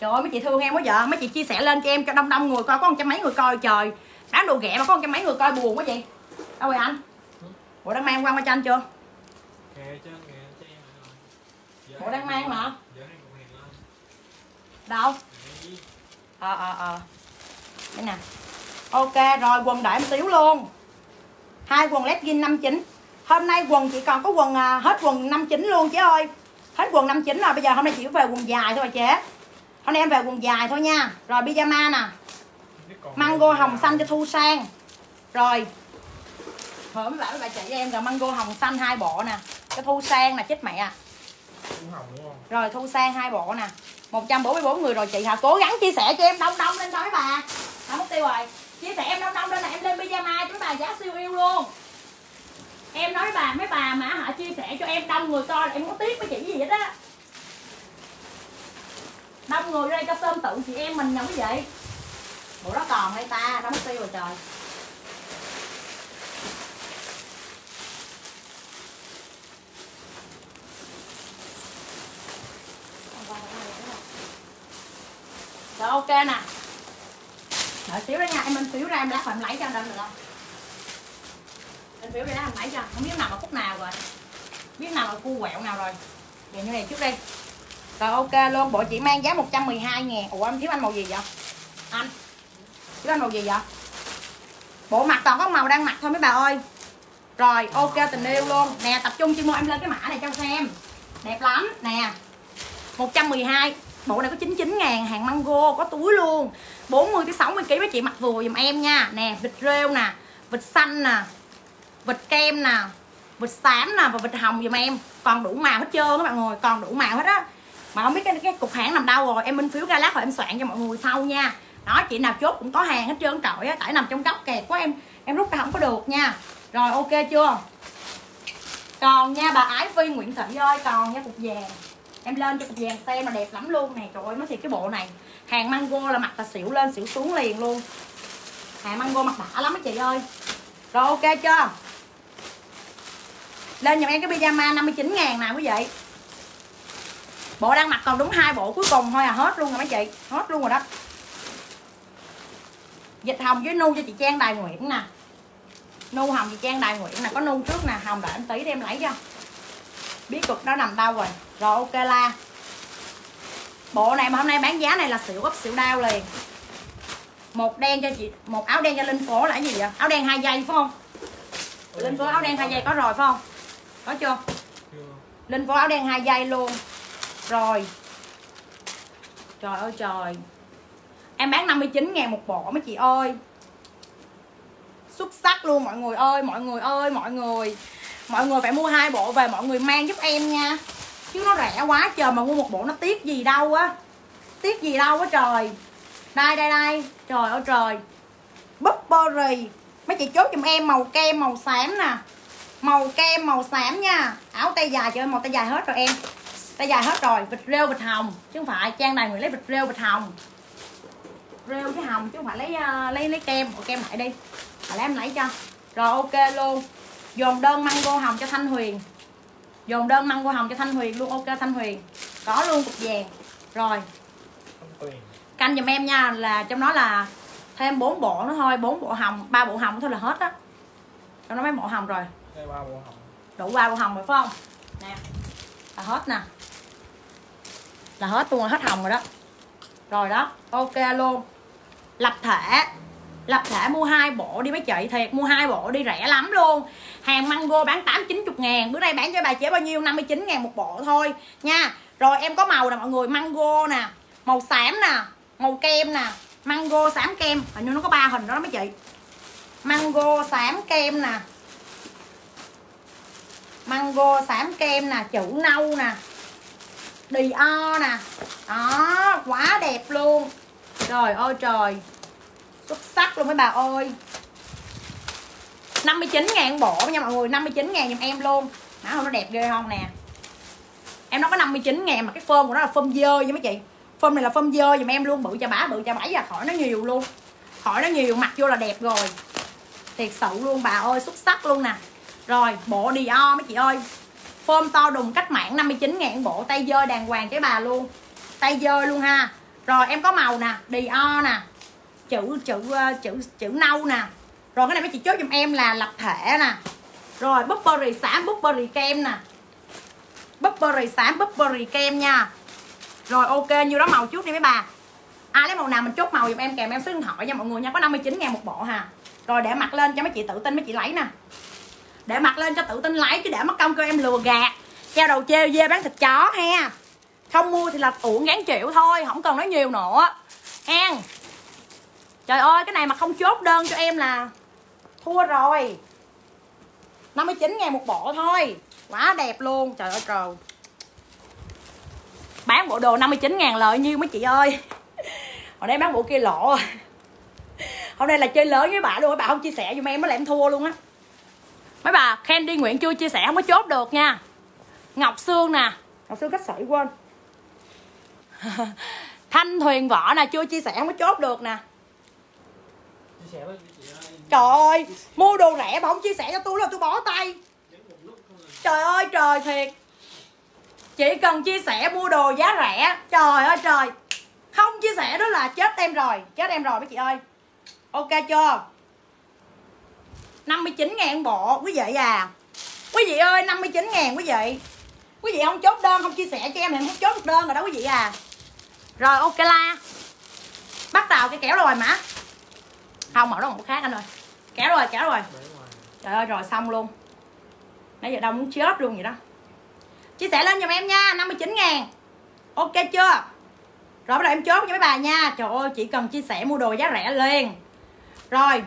Trời ơi mấy chị thương em quá vợ mấy chị chia sẻ lên cho em cho đông đông người coi có một trăm mấy người coi trời. Bán đồ ghẹ mà có một trăm mấy người coi buồn quá chị đâu rồi anh? Bộ đang mang qua qua cho anh chưa? Giờ bộ đang mang mà. Lên. Đâu? Ờ ờ ờ. Đây nè. Ok rồi quần đợi em xíu luôn hai quần legging 59 hôm nay quần chỉ còn có quần à, hết quần 59 luôn chị ơi. Hết quần 59 rồi bây giờ hôm nay chỉ về quần dài thôi chị. Chế hôm nay em về quần dài thôi nha. Rồi pyjama nè. Mango hồng xanh cho thu sang. Rồi. Thôi mấy bạn bà chị cho em rồi mango hồng xanh hai bộ nè. Cái thu sang nè chết mẹ. À. Rồi thu sang hai bộ nè. 144 người rồi chị hả? Cố gắng chia sẻ cho em đông đông lên thôi bà. Hả mất tiêu rồi chia sẻ em đông đông đây là em lên pyjama với bà giá siêu yêu luôn. Em nói bà, mấy bà mà họ chia sẻ cho em đông người coi là em có tiếc với chị gì hết á. Đông người đây cho sơm tự chị em mình nè quý vị bộ đó còn hay ta nó mất tiêu rồi trời. Rồi, ok nè đợi xíu đó nha em minh xíu ra em lát em lấy cho anh được không? Em xíu ra em lấy cho không biết nằm ở khúc nào rồi. Biết nằm ở khu quẹo nào rồi. Vậy như này trước đi. Rồi ok luôn bộ chỉ mang giá 112 ngàn ủa em thiếu anh màu gì vậy? Anh. Thiếu anh màu gì vậy? Bộ mặt toàn có màu đang mặc thôi mấy bà ơi. Rồi ok tình yêu luôn. Nè tập trung chuyên môn em lên cái mã này cho xem. Đẹp lắm. Nè 112 bộ này có 99 ngàn hàng mango có túi luôn 40 tới 60 kg mấy chị mặc vừa giùm em nha. Nè vịt rêu nè vịt xanh nè vịt kem nè vịt xám nè và vịt hồng giùm em. Còn đủ màu hết trơn các bạn ơi còn đủ màu hết á. Mà không biết cái, cái cục hãng nằm đâu rồi em minh phiếu ra lát rồi em soạn cho mọi người sau nha. Đó chị nào chốt cũng có hàng hết trơn trọi á tại nằm trong góc kẹt của em em rút ra không có được nha. Rồi ok chưa? Còn nha bà ái phi nguyễn thị ơi còn nha cục vàng. Em lên cho cục vàng xem là đẹp lắm luôn nè. Trời ơi nói thiệt cái bộ này hàng mango là mặt là xỉu lên xỉu xuống liền luôn. Hàng mango mặt đã lắm á chị ơi. Rồi ok chưa? Lên giùm em cái pyjama 59 ngàn nè quý vị. Bộ đang mặc còn đúng hai bộ cuối cùng thôi à hết luôn rồi mấy chị. Hết luôn rồi đó. Dịch hồng với nu cho chị trang đài nguyễn nè. Nu hồng chị trang đài nguyễn nè, có nu trước nè. Hồng đợi anh tí đem lấy cho. Biết cục nó nằm đâu rồi? Rồi ok la bộ này mà hôm nay bán giá này là xỉu gấp xỉu đau liền. Một đen cho chị một áo đen cho linh phố là cái gì vậy? Áo đen hai dây phải không? Linh phố áo đen hai dây có rồi phải không? Có chưa? Linh phố áo đen hai dây luôn. Rồi. Trời ơi trời. Em bán 59 ngàn một bộ mấy chị ơi. Xuất sắc luôn mọi người ơi mọi người ơi mọi người. Mọi người phải mua hai bộ về mọi người mang giúp em nha chứ nó rẻ quá trời mà mua một bộ nó tiếc gì đâu á. Tiếc gì đâu á trời. Đây đây đây. Trời ơi trời. Burberry mấy chị chốt giùm em màu kem màu xám nè. Màu kem màu xám nha. Áo tay dài chơi màu tay dài hết rồi em. Tay dài hết rồi vịt rêu vịt hồng. Chứ không phải trang này người lấy vịt rêu vịt hồng. Rêu với hồng chứ không phải lấy uh, lấy lấy kem. Ủa, kem lại đi. Phải lấy em lấy cho. Rồi ok luôn. Dồn đơn mango hồng cho thanh huyền dồn đơn mango hồng cho thanh huyền luôn ok thanh huyền. Có luôn cục vàng. Rồi. Canh giùm em nha là trong đó là thêm 4 bộ nữa thôi bốn bộ hồng ba bộ hồng thôi là hết á. Trong đó mấy bộ hồng rồi? Đây ba bộ hồng. đủ ba bộ hồng rồi phải không? Nè là hết nè. Là hết luôn rồi hết hồng rồi đó. Rồi đó ok luôn. Lập thể. Lập thể mua hai bộ đi mấy chị thiệt mua hai bộ đi rẻ lắm luôn hàng mango bán tám chín chục ngàn. Bữa nay bán cho bà chế bao nhiêu? 59 ngàn một bộ thôi. Nha. Rồi em có màu nè mọi người. Mango nè, màu xám nè, màu kem nè. Mango xám kem. Hình như nó có ba hình đó mấy chị. Mango xám kem nè. Mango xám kem nè, chữ nâu nè. Dior nè. Đó, quá đẹp luôn. Trời ơi trời. Xuất sắc luôn mấy bà ơi. 59 ngàn bộ. Nha mọi người 59 ngàn giùm em luôn. Má không nó đẹp ghê không nè? Em nó có 59 ngàn mà cái phơm của nó là phơm dơ nha mấy chị. Phơm này là phơm dơ giùm em luôn. Bự cho bả, bự cho bảy và khỏi nó nhiều luôn. Khỏi nó nhiều, mặc vô là đẹp rồi. Thiệt sự luôn, bà ơi, xuất sắc luôn nè. Rồi, bộ Dior mấy chị ơi. Phơm to đùng cách mạng 59 ngàn bộ. Tay dơ đàng hoàng cái bà luôn. Tay dơ luôn ha. Rồi, em có màu nè. Dior nè. Chữ chữ ờ, chữ chữ nâu nè rồi cái này mấy chị chốt giùm em là lập thể nè. Rồi Burberry xám Burberry kem nè. Burberry xám Burberry kem nha. Rồi, ok như đó màu trước đi mấy bà. Ai lấy màu nào mình chốt màu giùm em kèm em số điện thoại nha mọi người nha, có 59 ngàn một bộ hà. Rồi, để mặc lên cho mấy chị tự tin mấy chị lấy nè. Để mặc lên cho tự tin lấy chứ để mất công kêu em lừa gạt. Treo đầu treo dê bán thịt chó ha. Không mua thì là uổng gán chịu thôi, không cần nói nhiều nữa. An trời ơi, cái này mà không chốt đơn cho em là thua rồi. 59 ngàn một bộ thôi. Quá đẹp luôn. Trời ơi trời bán bộ đồ 59 ngàn lợi nhiêu mấy chị ơi? Hồi đây bán bộ kia lộ hôm nay là chơi lớn với bà luôn mấy bà không chia sẻ giùm em mới là em thua luôn á. Mấy bà Candy Nguyễn chưa chia sẻ không có chốt được nha. Ngọc Sương nè. Ngọc Sương cách sợi quên. Thanh Thuyền Võ nè chưa chia sẻ không có chốt được nè. Chia sẻ với trời ơi, mua đồ rẻ mà không chia sẻ cho tôi là tôi bỏ tay. Trời ơi, trời thiệt. Chỉ cần chia sẻ mua đồ giá rẻ, trời ơi, trời. Không chia sẻ đó là chết em rồi, chết em rồi mấy chị ơi. Ok chưa? 59 ngàn bộ, quý vị à. Quý vị ơi 59 ngàn quý vị. Quý vị không chốt đơn, không chia sẻ cho em thì không chốt được đơn rồi đó quý vị à. Rồi, ok la. Bắt đầu cái kéo rồi mà. Không, mở đó một khác anh ơi kéo rồi kéo rồi. Trời ơi, rồi xong luôn. Nãy giờ đâu muốn chết luôn vậy đó. Chia sẻ lên giùm em nha 59 ngàn. Ok chưa? Rồi bắt đầu em chốt cho mấy bà nha. Trời ơi, chỉ cần chia sẻ mua đồ giá rẻ liền. Rồi.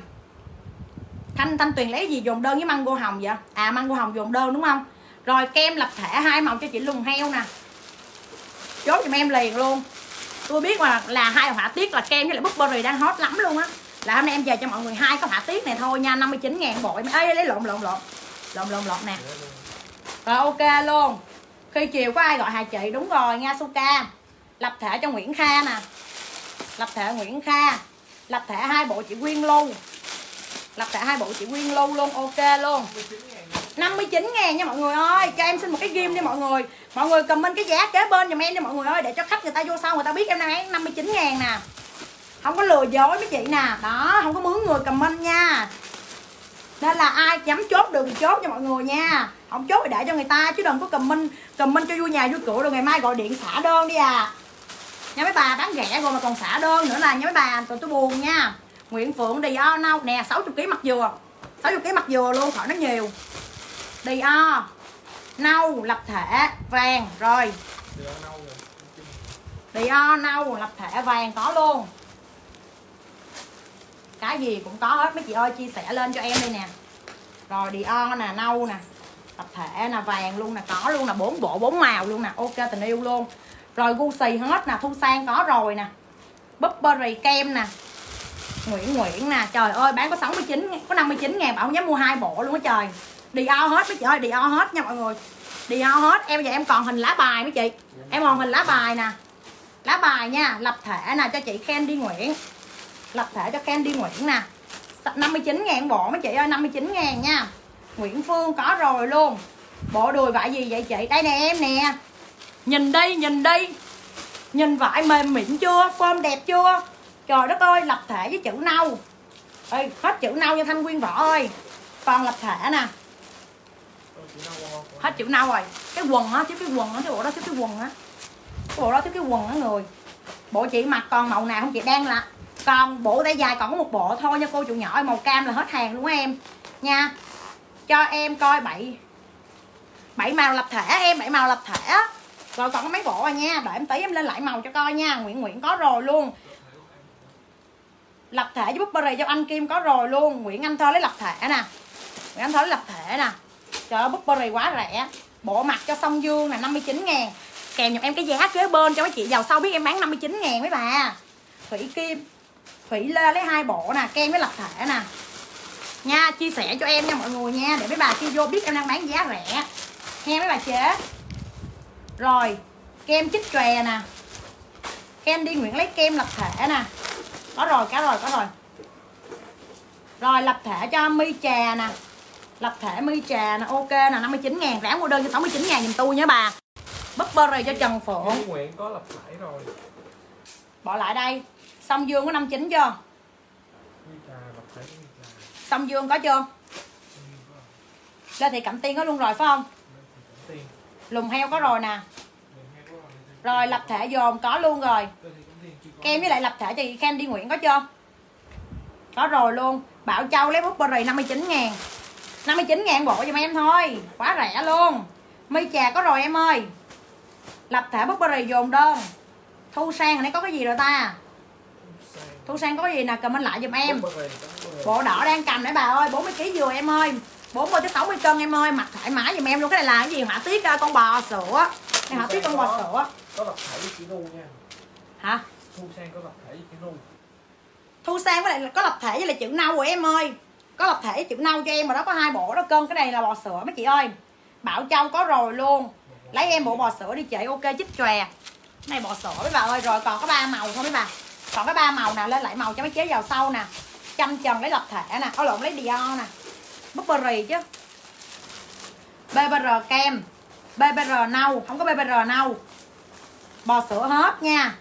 Thanh thanh tuyền lấy gì dồn đơn với mango hồng vậy? À mango hồng dồn đơn đúng không? Rồi kem lập thể hai màu cho chị lùng heo nè. Chốt giùm em liền luôn. Tôi biết mà là hai họa tiết là kem với lại blueberry đang hot lắm luôn á là hôm nay em về cho mọi người hai cái họa tiết này thôi nha 59 ngàn bộ em ơi lấy lộn lộn lộn. Lộn lộn lộn nè. Rồi ok luôn. Khi chiều có ai gọi hà chị? Đúng rồi nha Suka. Lập thể cho Nguyễn Kha nè. Lập thể Nguyễn Kha. Lập thể hai bộ chị Quyên Lưu. Lập thể hai bộ chị Quyên Lưu luôn ok luôn. 59 ngàn nha mọi người ơi. Cho em xin một cái ghim đi mọi người. Mọi người comment cái giá kế bên giùm em đi mọi người ơi để cho khách người ta vô sau người ta biết em đang bán 59 ngàn nè không có lừa dối mấy chị nè đó, không có mướn người comment nha. Nên là ai dám chốt được thì chốt cho mọi người nha. Không chốt thì để cho người ta, chứ đừng có comment comment cho vui nhà vui cửa rồi ngày mai gọi điện xả đơn đi à. Nha mấy bà, bán rẻ rồi mà còn xả đơn nữa là nha mấy bà, tụi tôi buồn nha. Nguyễn Phượng đi oh, o nâu nè 60 kg mặt dừa. 60 kg mặt dừa luôn, khỏi nó nhiều. Đi o nâu, lập thể, vàng, rồi. Rồi đi o nâu, lập thể, vàng, có luôn cái gì cũng có hết. Mấy chị ơi, chia sẻ lên cho em đây nè. Rồi đi on nè, nâu nè, tập thể nè, vàng luôn nè có luôn nè, bốn bộ, bốn màu luôn nè. Ok, tình yêu luôn. Rồi gu xì hết nè, thu sang có rồi nè. Burberry kem nè. Nguyễn Nguyễn nè. Trời ơi, bán có 69 có 59 ngàn bảo không dám mua hai bộ luôn á trời. Đi o hết, mấy chị ơi, đi o hết nha mọi người. Đi o hết. Em giờ em còn hình lá bài mấy chị. Em còn hình lá bài nè. Lá bài nha, lập thể nè, cho chị Candy Nguyễn lập thể cho Candy Nguyễn nè. 59 ngàn bộ mấy chị ơi 59 ngàn nha. Nguyễn Phương có rồi luôn. Bộ đùi vải gì vậy chị? Đây nè em nè. Nhìn đi nhìn đi nhìn vải mềm mịn chưa? Form đẹp chưa? Trời đất ơi lập thể với chữ nâu. Ê, hết chữ nâu cho thanh Quyên võ ơi. Còn lập thể nè. Hết chữ nâu rồi. Cái quần á thiếu cái quần á cái bộ đó thiếu cái quần á. Cái bộ đó thiếu cái quần á người. Bộ chị mặc còn màu nào không chị? Đang là còn bộ tay dài còn có một bộ thôi nha cô, chủ nhỏ màu cam là hết hàng luôn á em. Nha, cho em coi bảy bảy màu lập thể em, bảy màu lập thể rồi còn có mấy bộ à nha, đợi em tí em lên lại màu cho coi nha, nguyễn nguyễn có rồi luôn. Lập thể với Burberry cho anh Kim có rồi luôn. Nguyễn Anh Thơ lấy lập thể nè. Nguyễn Anh Thơ lấy lập thể nè. Trời ơi Burberry quá rẻ. Bộ mặt cho song dương là 59 ngàn. Kèm nhập em cái giá kế bên cho mấy chị giàu sau biết em bán 59 ngàn mấy bà. Thủy Kim. Thủy Lê lấy hai bộ nè Kem với lập thể nè. Nha chia sẻ cho em nha mọi người nha Để mấy bà kia vô biết em đang bán giá rẻ. Nghe mấy bà chế. Rồi Kem chích chòe nè. Kem đi Nguyễn lấy kem lập thể nè. Có rồi có rồi có rồi. Rồi lập thể cho mi trà nè. Lập thể mi trà nè ok nè 59 ngàn ráng mua đơn cho 69 ngàn giùm tôi nhé bà. Burberry cho Trần Phượng. Nguyễn có lập thể rồi. Bỏ lại đây sông dương có 59 chưa? Sông dương có chưa? Lê Thị Cẩm Tiên có luôn rồi, phải không? Lùng heo có rồi nè. Rồi, lập thể dồn có luôn rồi. Kem với lại lập thể thì đi Nguyễn có chưa? Có rồi luôn. Bảo Châu lấy Burberry 59 ngàn. 59 ngàn bộ giùm em thôi. Quá rẻ luôn. Mi trà có rồi em ơi. Lập thể Burberry dồn đơn. Thu sang này có cái gì rồi ta? Thu sang có gì nè? Comment lại giùm em. Bộ đỏ đang cầm đấy bà ơi. 40 kg vừa em ơi. 40 tới 60 cân em ơi. Mặc thoải mái giùm em luôn. Cái này là cái gì? Hỏa tiết à, con bò sữa. Này hỏa tiết con bò sữa. Có lập thể Nu nha. Hả? Thu Sang có lập thể Nu thu. Sang với lại có lập thể với lại chữ nâu rồi em ơi. Có lập thể chữ nâu cho em mà đó có hai bộ đó cân. Cái này là bò sữa mấy chị ơi. Bảo châu có rồi luôn. Lấy em bộ bò sữa đi chị ok chích chòe. Này bò sữa mấy bà ơi. Rồi còn có ba màu thôi mấy bà còn cái ba màu nè, lên lại màu cho mấy chế vào sau nè. Chăm trần lấy lập thể nè, có lộn lấy Dior nè. Burberry chứ. BBR kem BBR nâu, không có BBR nâu. Bò sữa hết nha.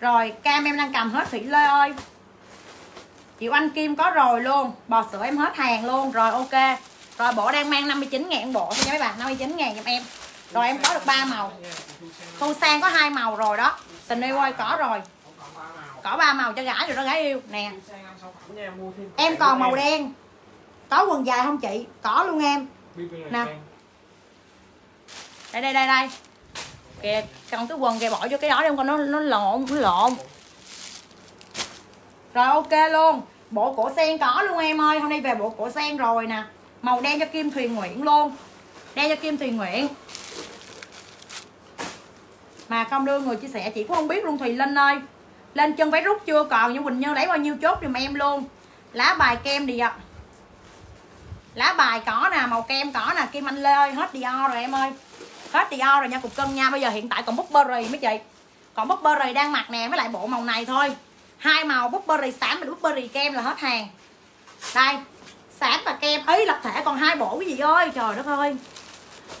Rồi cam em đang cầm hết, thủy lê ơi. Chị anh kim có rồi luôn. Bò sữa em hết hàng luôn. Rồi, ok. Rồi, bộ đang mang 59 ngàn bộ thôi nha mấy bạn. 59 ngàn giùm em. Rồi, em có được ba màu. Thu sang có hai màu rồi đó. Tình yêu ơi, có rồi có ba màu cho gái rồi đó gái yêu. Nè. Em còn màu đen. Có quần dài không chị? Có luôn em. Nè. đây đây đây đây. Kìa cần cái quần kìa bỏ vô cái đó đi không con nó nó lộn nó lộn. Rồi ok luôn. Bộ cổ sen có luôn em ơi. Hôm nay về bộ cổ sen rồi nè. Màu đen cho kim thùy nguyễn luôn. Đen cho kim thùy nguyễn. Mà không đưa người chia sẻ chị cũng không biết luôn thùy linh ơi lên chân váy rút chưa? Còn nhưng quỳnh như lấy bao nhiêu chốt giùm em luôn. Lá bài kem đi ạ. Lá bài cỏ nè, màu kem cỏ nè kim anh lê ơi, hết dior rồi em ơi. Hết Dior rồi nha, cục cân nha. Bây giờ hiện tại còn Burberry mấy chị. Còn Burberry đang mặc nè, với lại bộ màu này thôi. Hai màu Burberry xám và Burberry kem là hết hàng. Đây, xám và kem. Ấy lập thể còn hai bộ quý vị ơi. Trời đất ơi.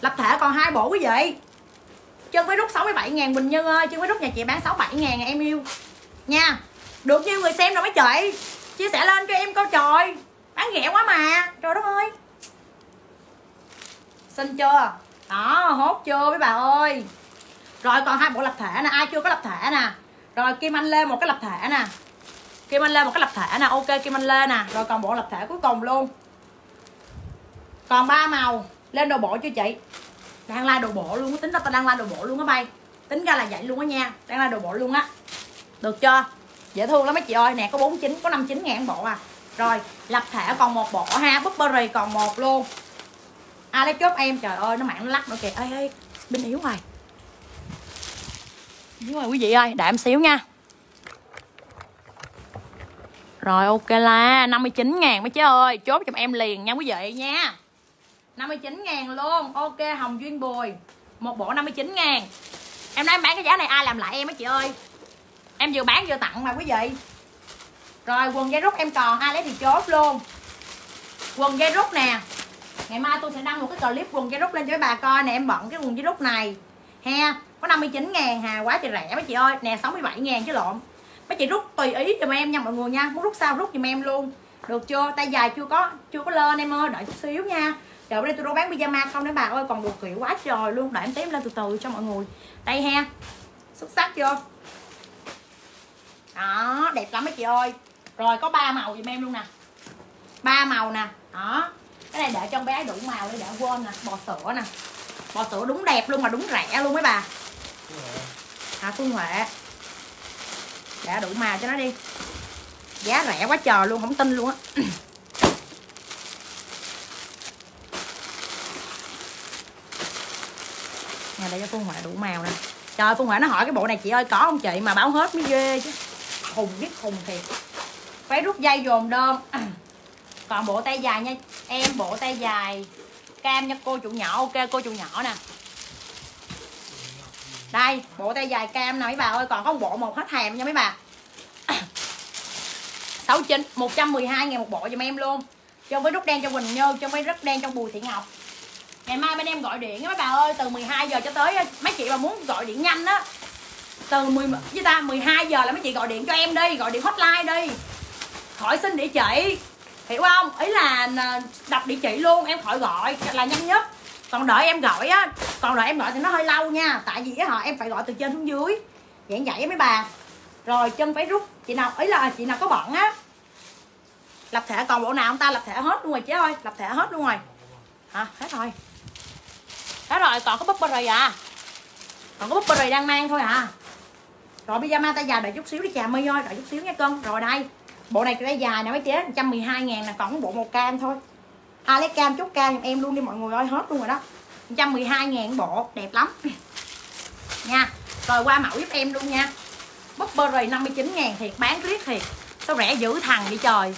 Lập thể còn hai bộ quý vị. Chân với rút 67 ngàn Bình như ơi. Chân với rút nhà chị bán 67 ngàn à, em yêu nha. Được nhiêu người xem rồi mấy chị chia sẻ lên cho em câu trời bán rẻ quá mà. Trời đất ơi. Xin chưa? Đó, hốt chưa mấy bà ơi? Rồi, còn hai bộ lập thể nè. Ai chưa có lập thể nè? Rồi, kim anh lê một cái lập thể nè. Kim anh lê một cái lập thể nè. Ok, kim anh lê nè. Rồi, còn bộ lập thể cuối cùng luôn. Còn ba màu. Lên đồ bộ chưa chị? Đang like đồ bộ luôn tính ra tao đang like đồ bộ luôn á bay. Tính ra là vậy luôn á nha. Đang like đồ bộ luôn á được chưa? Dễ thương lắm mấy chị ơi. Nè, có 49 có 59 ngàn bộ à. Rồi, lập thể còn một bộ ha. Burberry còn một luôn. Ai lấy chốt em. Trời ơi, nó mạng nó lắc nữa kìa. Ê ê bên yếu rồi yếu rồi quý vị ơi. Đợi em xíu nha. Rồi, ok là 59 ngàn mấy chứ ơi. Chốt cho em liền nha quý vị nha. 59 ngàn luôn. Ok, Hồng Duyên Bùi. Một bộ 59 ngàn. Em nói em bán cái giá này ai làm lại em á chị ơi? Em vừa bán vừa tặng mà quý vị. Rồi, quần dây rút em còn, Ai lấy thì chốt luôn. Quần dây rút nè. Ngày mai tôi sẽ đăng một cái clip quần dây rút lên cho bà coi nè, em bận cái quần dây rút này. Ha có 59 ngàn hà, quá trời rẻ mấy chị ơi. Nè 67 ngàn chứ lộn. Mấy chị rút tùy ý giùm em nha, mọi người nha. Muốn rút sao rút giùm em luôn. Được chưa? Tay dài chưa có chưa có lên em ơi, đợi chút xíu nha. Đợi đây tôi đâu bán pyjama không đấy bà ơi, còn đồ kiểu quá trời luôn. Đợi em tím lên từ từ cho mọi người. Đây ha. Xuất sắc chưa? Đó đẹp lắm mấy chị ơi. Rồi có ba màu giùm em luôn nè. Ba màu nè. Đó. Cái này để trong bé đủ màu đi để quên nè. Bò sữa nè. Bò sữa đúng đẹp luôn mà đúng rẻ luôn mấy bà. À phương huệ. Để đủ màu cho nó đi. Giá rẻ quá trời luôn không tin luôn á. Nè để cho phương huệ đủ màu nè. Trời phương huệ nó hỏi cái bộ này chị ơi có không chị? Mà báo hết mới ghê chứ khùng, biết khùng thiệt. Phải rút dây dồn đơn. Còn bộ tay dài nha, em, bộ tay dài. Cam nha, cô chủ nhỏ, ok, cô chủ nhỏ nè. Đây, bộ tay dài cam nè, mấy bà ơi, còn có một bộ một hết hàng nha mấy bà. 69 112 ngàn một bộ giùm em luôn. Cho với rút đen cho Quỳnh Như cho với rút đen cho Bùi Thị Ngọc. Ngày mai bên em gọi điện mấy bà ơi, từ 12 giờ cho tới, mấy chị mà muốn gọi điện nhanh á từ 10 với ta 12 giờ là mấy chị gọi điện cho em đi, gọi điện hotline đi. Khỏi xin địa chỉ. Hiểu không? Ý là à, đọc địa chỉ luôn, em khỏi gọi là nhanh nhất. Còn đợi em gọi á, còn đợi em gọi thì nó hơi lâu nha. Tại vì họ em phải gọi từ trên xuống dưới. Dạng vậy mấy bà. Rồi, chân phải rút. Chị nào, ý là chị nào có bận á, lập thể còn bộ nào không ta? Lập thể hết luôn rồi chứ ơi, lập thể hết luôn rồi. Hả? Hết rồi. Hết rồi còn có búp bê rồi à. Còn có búp bê rồi đang mang thôi à rồi bây giờ tay dài đợi chút xíu đi chà mi ơi đợi chút xíu nha cưng. Rồi đây bộ này cái dài nè mấy chế 112 ngàn nè còn bộ màu cam thôi. À lấy cam chút cam giùm em luôn đi mọi người ơi hết luôn rồi đó. 112 ngàn bộ đẹp lắm. Nha rồi qua mẫu giúp em luôn nha. Burberry 59 ngàn thiệt bán riết thiệt. Sao rẻ dữ thằng đi trời.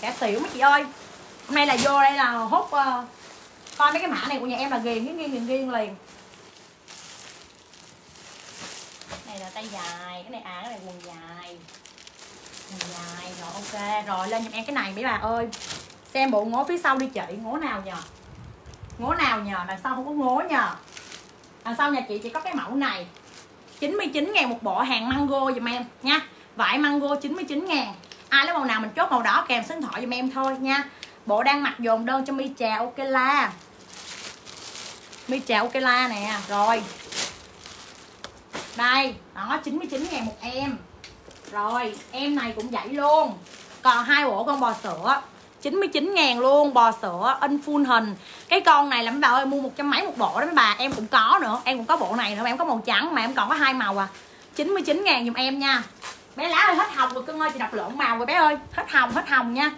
Cả xỉu mấy chị ơi. Hôm nay là vô đây là hút uh, ờ, coi mấy cái mã này của nhà em là ghiền cái nghiêng liền nghiêng liền. Này là tay dài, cái này à cái này quần dài. Quần dài, rồi, ok, rồi, lên giùm em cái này mấy bà ơi. Xem bộ ngố phía sau đi chị, ngố nào nhờ? Ngố nào nhờ? Đằng sau không có ngố nhờ. Đằng sau nhà chị chỉ có cái mẫu này. 99 ngàn một bộ hàng mango giùm em, nha. Vải mango 99 ngàn. Ai lấy màu nào mình chốt màu đỏ kèm số điện thoại giùm em thôi, nha. Bộ đang mặc dồn đơn cho mi trà ok la. Mi trà ok la nè, rồi đây, đó 99 ngàn một em. Rồi, em này cũng vậy luôn. Còn hai bộ con bò sữa 99 ngàn luôn, bò sữa in full hình. Cái con này là mấy bà ơi, mua một trăm mấy một bộ đó mấy bà, em cũng có nữa. Em cũng có bộ này nữa, mà em có màu trắng, mà em còn có hai màu à. 99 ngàn giùm em nha. Bé lá ơi, hết hồng rồi cưng ơi, chị đọc lộn màu rồi bé ơi. Hết hồng hết hồng nha.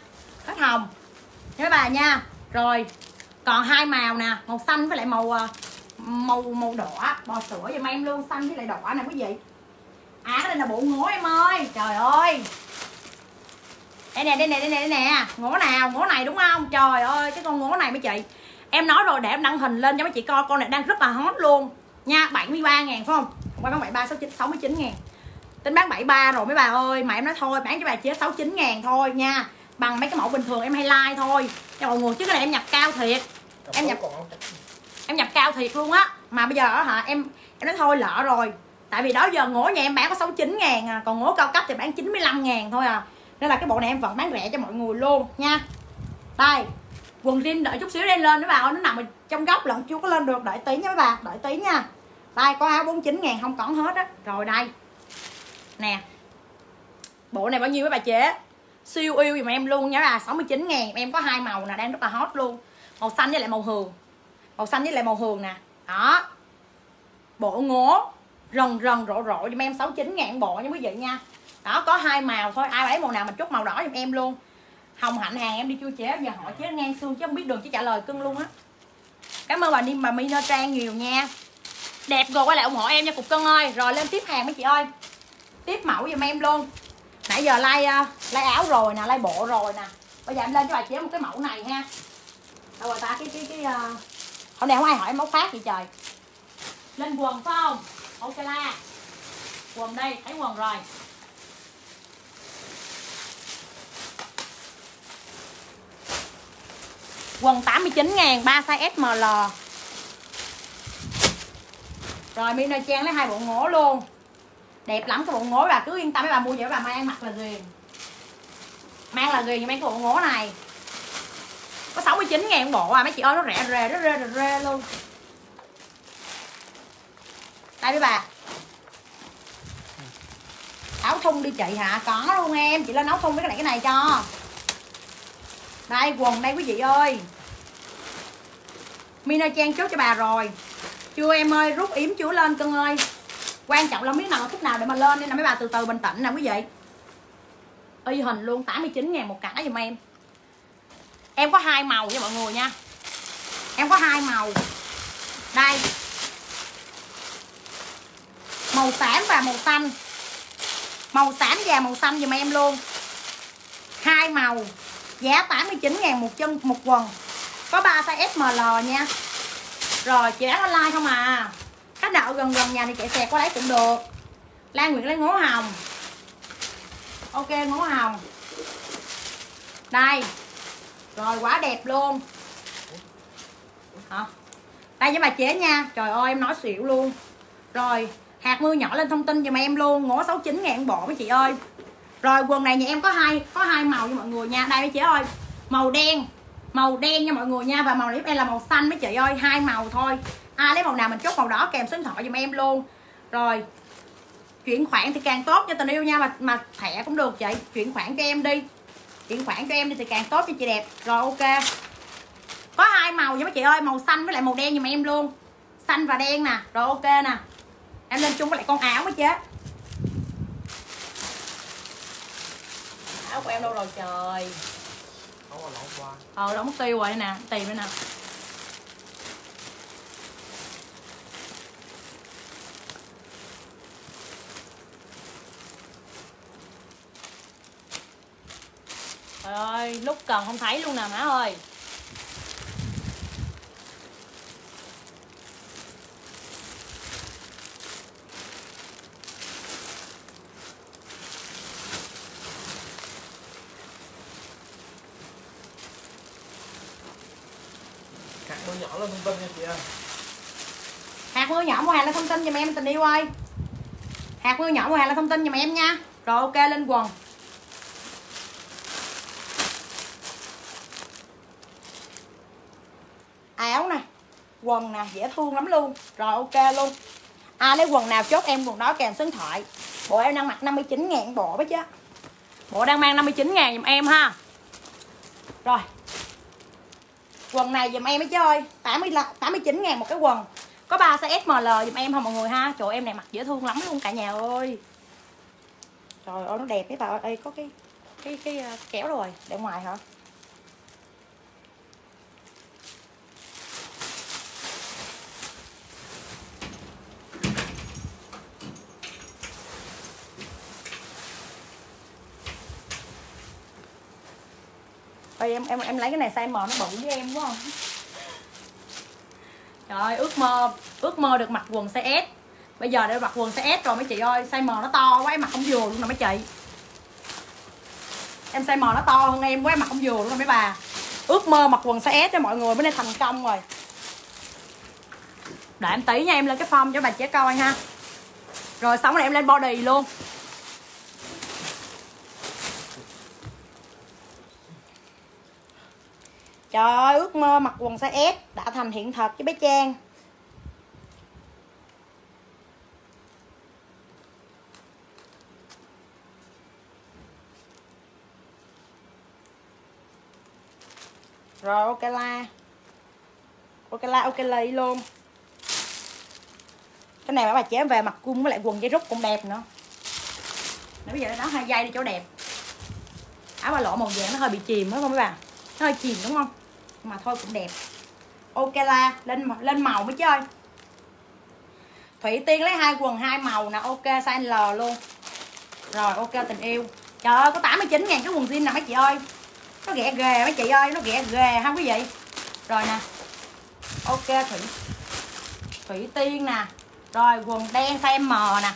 Hết hồng. Nha mấy bà nha. Rồi, còn hai màu nè, màu xanh với lại màu à, màu màu đỏ. Bò sữa giùm em luôn xanh với lại đỏ nè quý vị. À cái này là bộ ngố em ơi. Trời ơi. Đây nè đây nè đây nè đây nè. Ngố nào ngố này đúng không? Trời ơi cái con ngố này mấy chị. Em nói rồi để em đăng hình lên cho mấy chị coi. Con này đang rất là hot luôn. Nha 73 ngàn phải không? Qua bán 73 69 69 ngàn. Tính bán 73 rồi mấy bà ơi. Mà em nói thôi bán cho bà chỉ 69 ngàn thôi nha. Bằng mấy cái mẫu bình thường em hay like thôi. Cho mọi người chứ cái này em nhập cao thiệt. Em nhập em nhập cao thiệt luôn á. Mà bây giờ hả, em em nói thôi, lỡ rồi. Tại vì đó giờ ngố nhà em bán có 69 ngàn à còn ngố cao cấp thì bán 95 ngàn thôi à. Nên là cái bộ này em vẫn bán rẻ cho mọi người luôn, nha. Đây, quần jean đợi chút xíu đây lên nữa bà ơi, nó nằm trong góc lận, chưa có lên được, đợi tí nha mấy bà, đợi tí nha. Đây, có áo 49 ngàn, không còn hết á. Rồi đây. Nè, bộ này bao nhiêu mấy bà chế? Siêu yêu giùm em luôn nha là 69 ngàn, em có hai màu nè, đang rất là hot luôn. Màu xanh với lại màu hường màu xanh với lại màu hường nè. Đó. Bộ ngố rần rần rộ rộ giùm em 69 ngàn bộ nha quý vị nha. Đó có hai màu thôi ai lấy màu nào mình chút màu đỏ giùm em luôn. Hồng hạnh hàng em đi chưa chế giờ hỏi chế ngang xương chứ không biết đường chứ trả lời cưng luôn á. Cảm ơn bà Nim bà Mina Trang nhiều nha. Đẹp rồi quay lại ủng hộ em nha cục cưng ơi. Rồi lên tiếp hàng mấy chị ơi. Tiếp mẫu giùm em luôn. Nãy giờ like uh, like áo rồi nè like bộ rồi nè. Bây giờ em lên cho bà chế một cái mẫu này ha. Đâu rồi ta? Cái cái cái uh hôm nay không ai hỏi em phát gì trời. Lên quần, phải không? Ok la. Quần đây, thấy quần rồi. Quần 89 ngàn 3 size SML rồi Mina Trang lấy hai bộ ngố luôn. Đẹp lắm, cái bộ ngố bà cứ yên tâm, mấy bà mua vậy bà mang, mặc là ghiền. Mang là ghiền như mấy cái bộ ngố này có 69 ngàn bộ à mấy chị ơi nó rẻ rề nó rê rê, rê luôn. Đây mấy bà. Áo thun đi chị hả? Có luôn em chị lên áo thun với cái này cái này cho. Đây quần đây quý vị ơi. Mina Trang chốt cho bà rồi. Chưa em ơi rút yếm chưa lên cưng ơi. Quan trọng là miếng nào thích nào để mà lên nên là mấy bà từ từ bình tĩnh nè quý vị. Y hình luôn 89 ngàn một cả giùm em em có hai màu nha mọi người nha. Em có hai màu. Đây. Màu xám và màu xanh. Màu xám và màu xanh giùm em luôn. Hai màu. Giá 89 ngàn một chân, một quần. Có 3 size SML nha. Rồi, chị bán online không à? Khách nào gần gần nhà thì chạy xe qua lấy cũng được. Lan Nguyệt lấy ngố hồng. Ok, ngố hồng. Đây rồi, quá đẹp luôn. Hả? Đây, với bà chế nha. Trời ơi, em nói xỉu luôn. Rồi, hạt mưa nhỏ lên thông tin giùm em luôn. Ngố 69 ngàn bộ mấy chị ơi. Rồi, quần này nhà em có hai có hai màu cho mọi người nha. Đây mấy chị ơi. Màu đen. Màu đen nha mọi người nha. Và màu này em là màu xanh mấy chị ơi. Hai màu thôi. Ai lấy màu nào mình chốt màu đỏ kèm số điện thoại giùm em luôn. Rồi, chuyển khoản thì càng tốt cho tình yêu nha. Mà mà thẻ cũng được chị. Chuyển khoản cho em đi chuyển khoản cho em đi thì càng tốt cho chị đẹp. Rồi ok. Có hai màu nha mấy chị ơi màu xanh với lại màu đen giùm em luôn. Xanh và đen nè. Rồi ok nè. Em lên chung với lại con áo mới chết áo của em đâu rồi trời? Ờ nó mất tiêu rồi nè tìm đây nè Trời ơi, lúc cần không thấy luôn nè má ơi. Cắt mối nhỏ lên thông tin nha chị ơi. Hạt mưa nhỏ mua hàng là thông tin giùm em tình yêu ơi. Hạt mưa nhỏ mua hàng là thông tin giùm em nha. Rồi ok lên quần. Quần nè dễ thương lắm luôn. Rồi ok luôn. À lấy quần nào chốt em quần đó kèm số điện thoại. Bộ em đang mặc 59 ngàn bộ với chứ. Bộ đang mang 59 ngàn giùm em ha. Rồi. Quần này giùm em ấy chứ ơi. 80 mươi 89 ngàn một cái quần. Có 3 size SML giùm em hả mọi người ha. Trời em này mặc dễ thương lắm luôn cả nhà ơi. Trời ơi nó đẹp đấy bà ơi. Ê, có cái cái cái ờ, kéo rồi. Để ngoài hả? Ê, em em em lấy cái này size M nó bự với em đúng không? Trời ơi, ước mơ ước mơ được mặc quần size S. Bây giờ để mặc quần size S rồi mấy chị ơi size M nó to quá em mặc không vừa luôn nè mấy chị. Em size M nó to hơn em quá em mặc không vừa luôn nè mấy bà. Ước mơ mặc quần size S cho mọi người mới nên thành công rồi. Để em tí nha em lên cái form cho bà trẻ coi ha. Rồi xong rồi em lên body luôn. Trời ơi, ước mơ mặc quần size S đã thành hiện thực với bé Trang. Rồi ok la. Ok la ok lì luôn. Cái này mà bà chế về mặc cung với lại quần dây rút cũng đẹp nữa. Nãy bây giờ nó hai dây đi chỗ đẹp. Áo ba lỗ màu vàng nó hơi bị chìm đó không mấy bà. Nó hơi chìm đúng không? Mà thôi cũng đẹp. Ok la, lên lên màu mới chơi. Thủy Tiên lấy hai quần, hai màu nè, Ok, size L luôn. Rồi, ok, tình yêu. Trời ơi, có 89 ngàn cái quần jean nè mấy chị ơi. Nó ghẹ ghề mấy chị ơi, nó ghẹ ghề không quý vị rồi nè. Ok, thủy thủy tiên nè. Rồi, quần đen size m nè.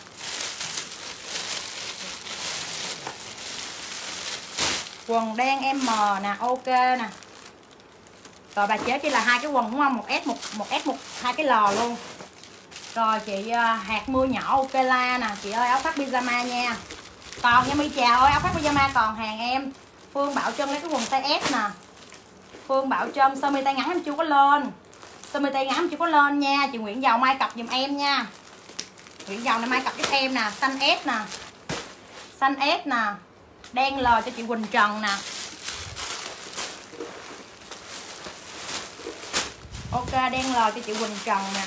Quần đen m nè, ok nè rồi bà chế chỉ là hai cái quần đúng không? Một s, một một s, một, hai cái lò luôn. Rồi chị ờ, hạt mưa nhỏ ok la nè. Chị ơi, áo khoác pyjama nha. Còn nha mi chào ơi, áo khoác pyjama còn hàng em. Phương Bảo Trân lấy cái quần tay S nè. Phương Bảo Trân, sơ mi tay ngắn em chưa có lên. Sơ mi tay ngắn em chưa có lên nha. Chị Nguyễn Giàu mai cặp giùm em nha. Nguyễn Giàu này mai cặp giúp em nè. Xanh S nè. Xanh S nè. Đen L cho chị Quỳnh Trần nè. Ok, đen lò cho chị Quỳnh Trần nè.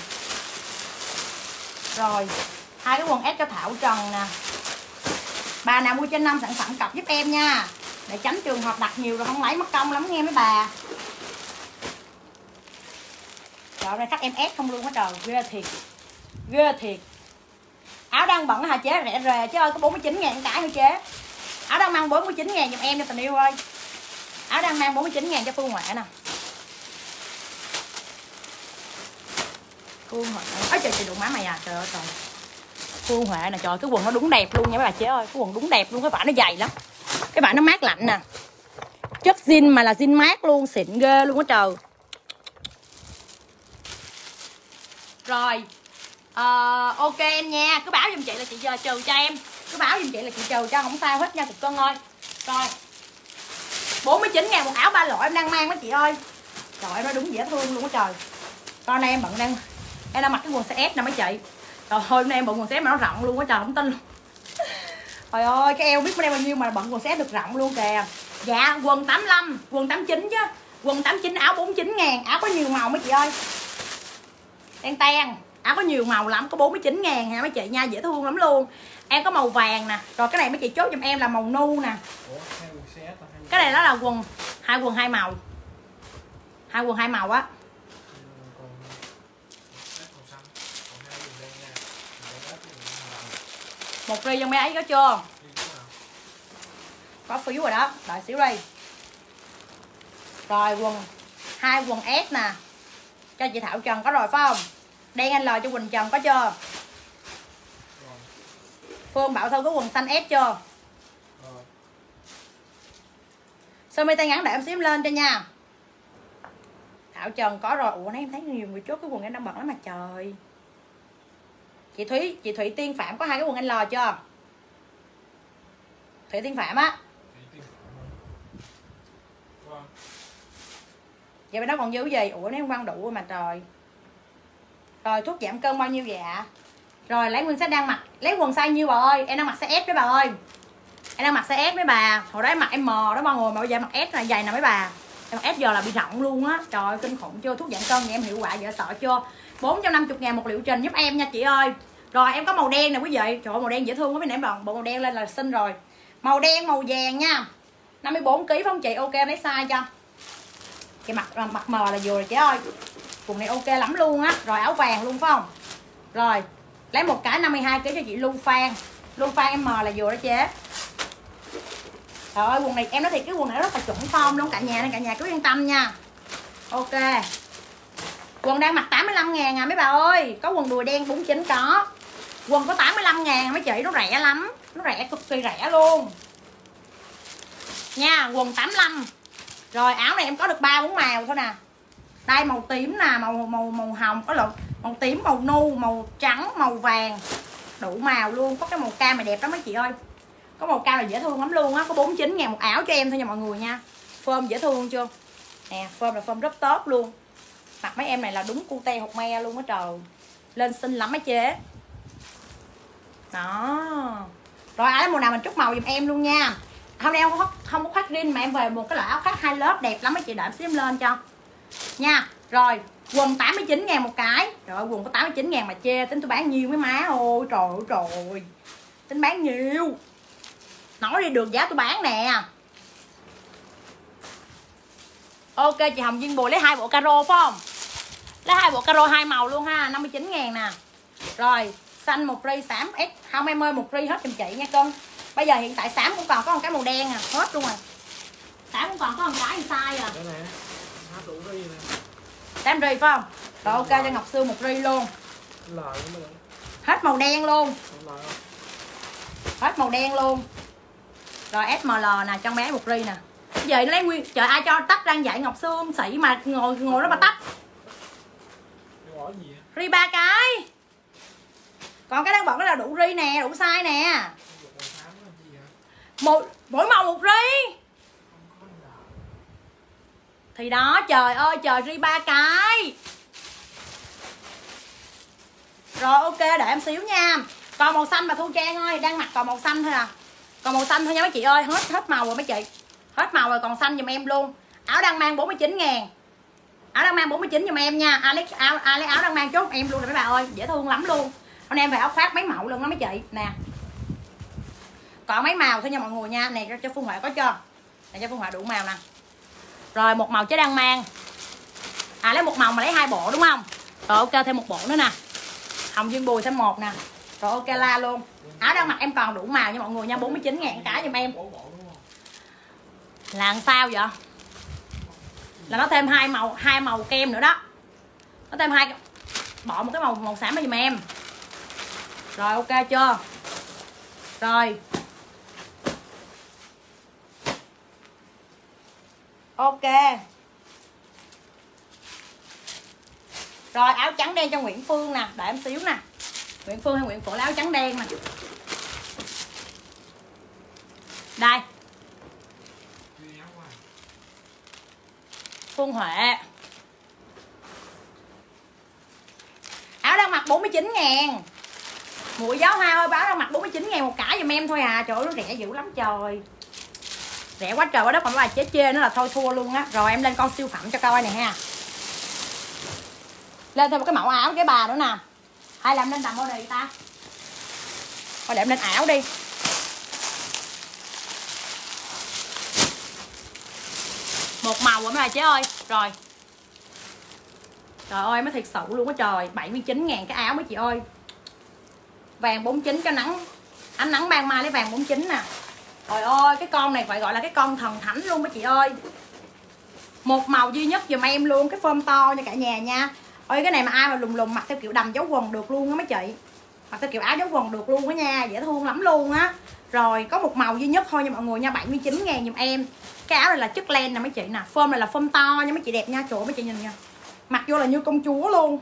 Rồi, hai cái quần S cho Thảo Trần nè. Bà nào mua trên năm sản phẩm cặp giúp em nha. Để tránh trường hợp đặt nhiều rồi không lấy mất công lắm nghe mấy bà. Trời này các em ép không luôn hết trời. Ghê thiệt. Ghê thiệt. Áo đang bận hả chế? Rẻ rề chứ ơi, có 49 ngàn cái hả chế. Áo đang mang 49 ngàn giùm em cho tình yêu ơi. Áo đang mang 49 ngàn cho Phương Huệ nè. Phương Huệ ơi. Trời trời đụng má mày à. Trời ơi trời. Phương Huệ nè trời cái quần nó đúng đẹp luôn nha mấy bà chế ơi. Cái quần đúng đẹp luôn cái vải nó dày lắm. Cái vải nó mát lạnh nè. Chất zin mà là zin mát luôn xịn ghê luôn á trời. Rồi uh, ok em nha. Cứ báo giùm chị là chị giờ trừ cho em. Cứ báo giùm chị là chị trừ cho không sao hết nha cục cân ơi. Rồi. 49 ngàn một áo ba lỗ em đang mang đó chị ơi. Trời em nó đúng dễ thương luôn á trời. Con này em bận đang em đang mặc cái quần size S nè mấy chị. Rồi thôi hôm nay em bận quần size mà nó rộng luôn á trời không tin luôn. Trời ơi cái eo biết có đeo bao nhiêu mà bận quần xé được rộng luôn kìa. Dạ quần 85 Quần 89 chứ. Quần 89 áo 49 ngàn Áo có nhiều màu mấy chị ơi. Đen ten Áo có nhiều màu lắm Có 49 ngàn nha mấy chị? Nha Dễ thương lắm luôn. Em có màu vàng nè. Rồi cái này mấy chị chốt giùm em là màu nu nè. Cái này đó là quần Hai quần hai màu. Hai quần hai màu á một ly cho mấy ấy có chưa? Có phiếu rồi đó. Đợi xíu đi. Rồi, quần, hai quần S nè. Cho chị Thảo Trần có rồi, phải không? Đen anh L cho Quỳnh Trần có chưa? Phương Bảo Thư có quần xanh S chưa? Sơ mi tay ngắn để em xíu lên cho nha. Thảo trần có rồi. Ủa, nãy em thấy nhiều người chốt cái quần em đang bận lắm mà, trời chị thúy, chị thủy tiên phạm có hai cái quần anh lò chưa? Thủy tiên phạm á. Vậy bên đó còn dư gì? Ủa, nếu không ăn đủ mà trời. Rồi, thuốc giảm cân bao nhiêu dạ rồi, lấy nguyên sách đang mặc. Lấy quần size nhiêu bà ơi? Em đang mặc size S đấy bà ơi. Em đang mặc size S mấy bà. Hồi đó em mặc M đó mọi người mà bây giờ mặc S là dày nè mấy bà. Em mặc S giờ là bị rộng luôn á. Trời ơi, kinh khủng chưa? Thuốc giảm cân thì em hiệu quả dễ sợ chưa? 450 ngàn một liệu trình giúp em nha chị ơi rồi em có màu đen nè quý vị. Trời ơi, màu đen dễ thương quá mấy nãy bằng bộ màu đen lên là xinh rồi. Màu đen màu vàng nha. 54 kg phải không chị? Ok em lấy size cho. Chị mặc à, mặc mờ là vừa rồi chị ơi. Quần này ok lắm luôn á. Rồi áo vàng luôn phải không? Rồi lấy một cái 52 kg cho chị Lưu Phan. Lưu Phan em mờ là vừa đó chế Trời ơi quần này em nói thiệt cái quần này rất là chuẩn form luôn. Cả nhà nên cả nhà cứ yên tâm nha. Ok. Quần đang mặc 85 ngàn à mấy bà ơi. Có quần đùi đen 49 có. Quần có 85 ngàn mấy chị, nó rẻ lắm, Nó rẻ cực kỳ rẻ luôn. Nha, quần 85 Rồi, áo này em có được ba bốn màu thôi nè. Đây, màu tím nè, màu màu màu hồng, có lộn. Màu tím, màu nu, màu trắng, màu vàng. Đủ màu luôn, có cái màu cam mà đẹp lắm mấy chị ơi. Có màu cam là dễ thương lắm luôn á, có 49 ngàn một áo cho em thôi nha mọi người nha. Phơm dễ thương chưa? Nè phơm là phơm rất tốt luôn. Mặc mấy em này là đúng cute hột me luôn á trời. Lên xinh lắm mấy chế đó. Rồi ai mùa nào mình chúc màu giùm em luôn nha. Hôm nay em không, không có khoác riêng mà em về một cái loại áo khoác hai lớp đẹp lắm mấy chị đợi em xíu lên cho. Nha rồi quần 89 ngàn một cái. Rồi quần có 89 ngàn mà chê tính tôi bán nhiêu mấy má. Ôi trời ơi trời tính bán nhiều nói đi được giá tôi bán nè. Ok chị Hồng Duyên Bùi lấy hai bộ caro phải không? Lấy hai bộ caro hai màu luôn ha 59 ngàn nè. Rồi xanh một ri xám s không em ơi một ri hết giùm chị nha cưng. Bây giờ hiện tại xám cũng còn có một cái màu đen à hết luôn rồi. Xám cũng còn có một cái sai à. Đủ ri phải không? Rồi ok cho ngọc sương một ri luôn. Hết màu đen luôn. Hết màu đen luôn. Rồi sml nè trong bé một ri nè. Về nó lấy nguyên trời ai cho tách đang dạy ngọc sương sĩ mà ngồi ngồi đó mà tách. Á? ri ba cái còn cái đang bận đó là đủ ri nè đủ size nè. Một mỗi màu một ri. Thì đó trời ơi trời ri ba cái. Rồi ok để em xíu nha. Còn màu xanh mà thu trang ơi đang mặc còn màu xanh thôi à. Còn màu xanh thôi nha mấy chị ơi hết hết màu rồi mấy chị. Hết màu rồi còn xanh giùm em luôn. Áo đang mang 49 ngàn. Áo đang mang 49 giùm em nha. Alex áo, alex áo đang mang chốt em luôn rồi mấy bà ơi dễ thương lắm luôn hôm nay em về áo khoác mấy mẫu luôn đó mấy chị. Nè. Còn mấy màu thôi nha mọi người nha. Này cho, cho phương huệ có cho. Này cho phương huệ đủ màu nè. Rồi một màu chế đang mang. À lấy một màu mà lấy hai bộ đúng không? Rồi ok thêm một bộ nữa nè. Hồng dương bùi thêm một nè. Rồi ok la luôn. Áo đang mặc em còn đủ màu nha mọi người nha. 49 ngàn cái giùm em. Là làm sao vậy? Là nó thêm hai màu hai màu kem nữa đó. Nó thêm hai bỏ một cái màu màu xám vào giùm em rồi, ok chưa? Rồi. Ok. Rồi, áo trắng đen cho Nguyễn Phương nè. Đợi em xíu nè. Nguyễn Phương hay Nguyễn Phượng áo trắng đen nè. Đây. Phương Huệ. Áo đang mặc 49 ngàn. Mũi giáo hoa ơi, báo đang mặt 49 ngàn một cái giùm em thôi à. Trời ơi, nó rẻ dữ lắm trời. Rẻ quá trời quá đất mà bà chế chê nữa là thôi thua luôn á. Rồi em lên con siêu phẩm cho coi nè ha. Lên thêm một cái mẫu áo cái bà nữa nè. Hay là em lên tầm body ta? Thôi để em lên áo đi. Một màu rồi mấy bà chế ơi. Rồi. Trời ơi mới thiệt sự luôn á trời. 79 ngàn cái áo mấy chị ơi vàng 49 cho nắng. Ánh nắng ban mai lấy vàng 49 nè. Trời ơi, cái con này phải gọi là cái con thần thánh luôn mấy chị ơi. Một màu duy nhất giùm em luôn, cái form to nha cả nhà nha. Ơi cái này mà ai mà lùng lùng mặc theo kiểu đầm dấu quần được luôn á mấy chị. Mặc theo kiểu áo dấu quần được luôn á nha, dễ thương lắm luôn á. Rồi, có một màu duy nhất thôi nha mọi người nha 79 ngàn giùm em. Cái áo này là chất len nè mấy chị nè, form này là form to nha mấy chị, đẹp nha, chỗ mấy chị nhìn nha. Mặc vô là như công chúa luôn.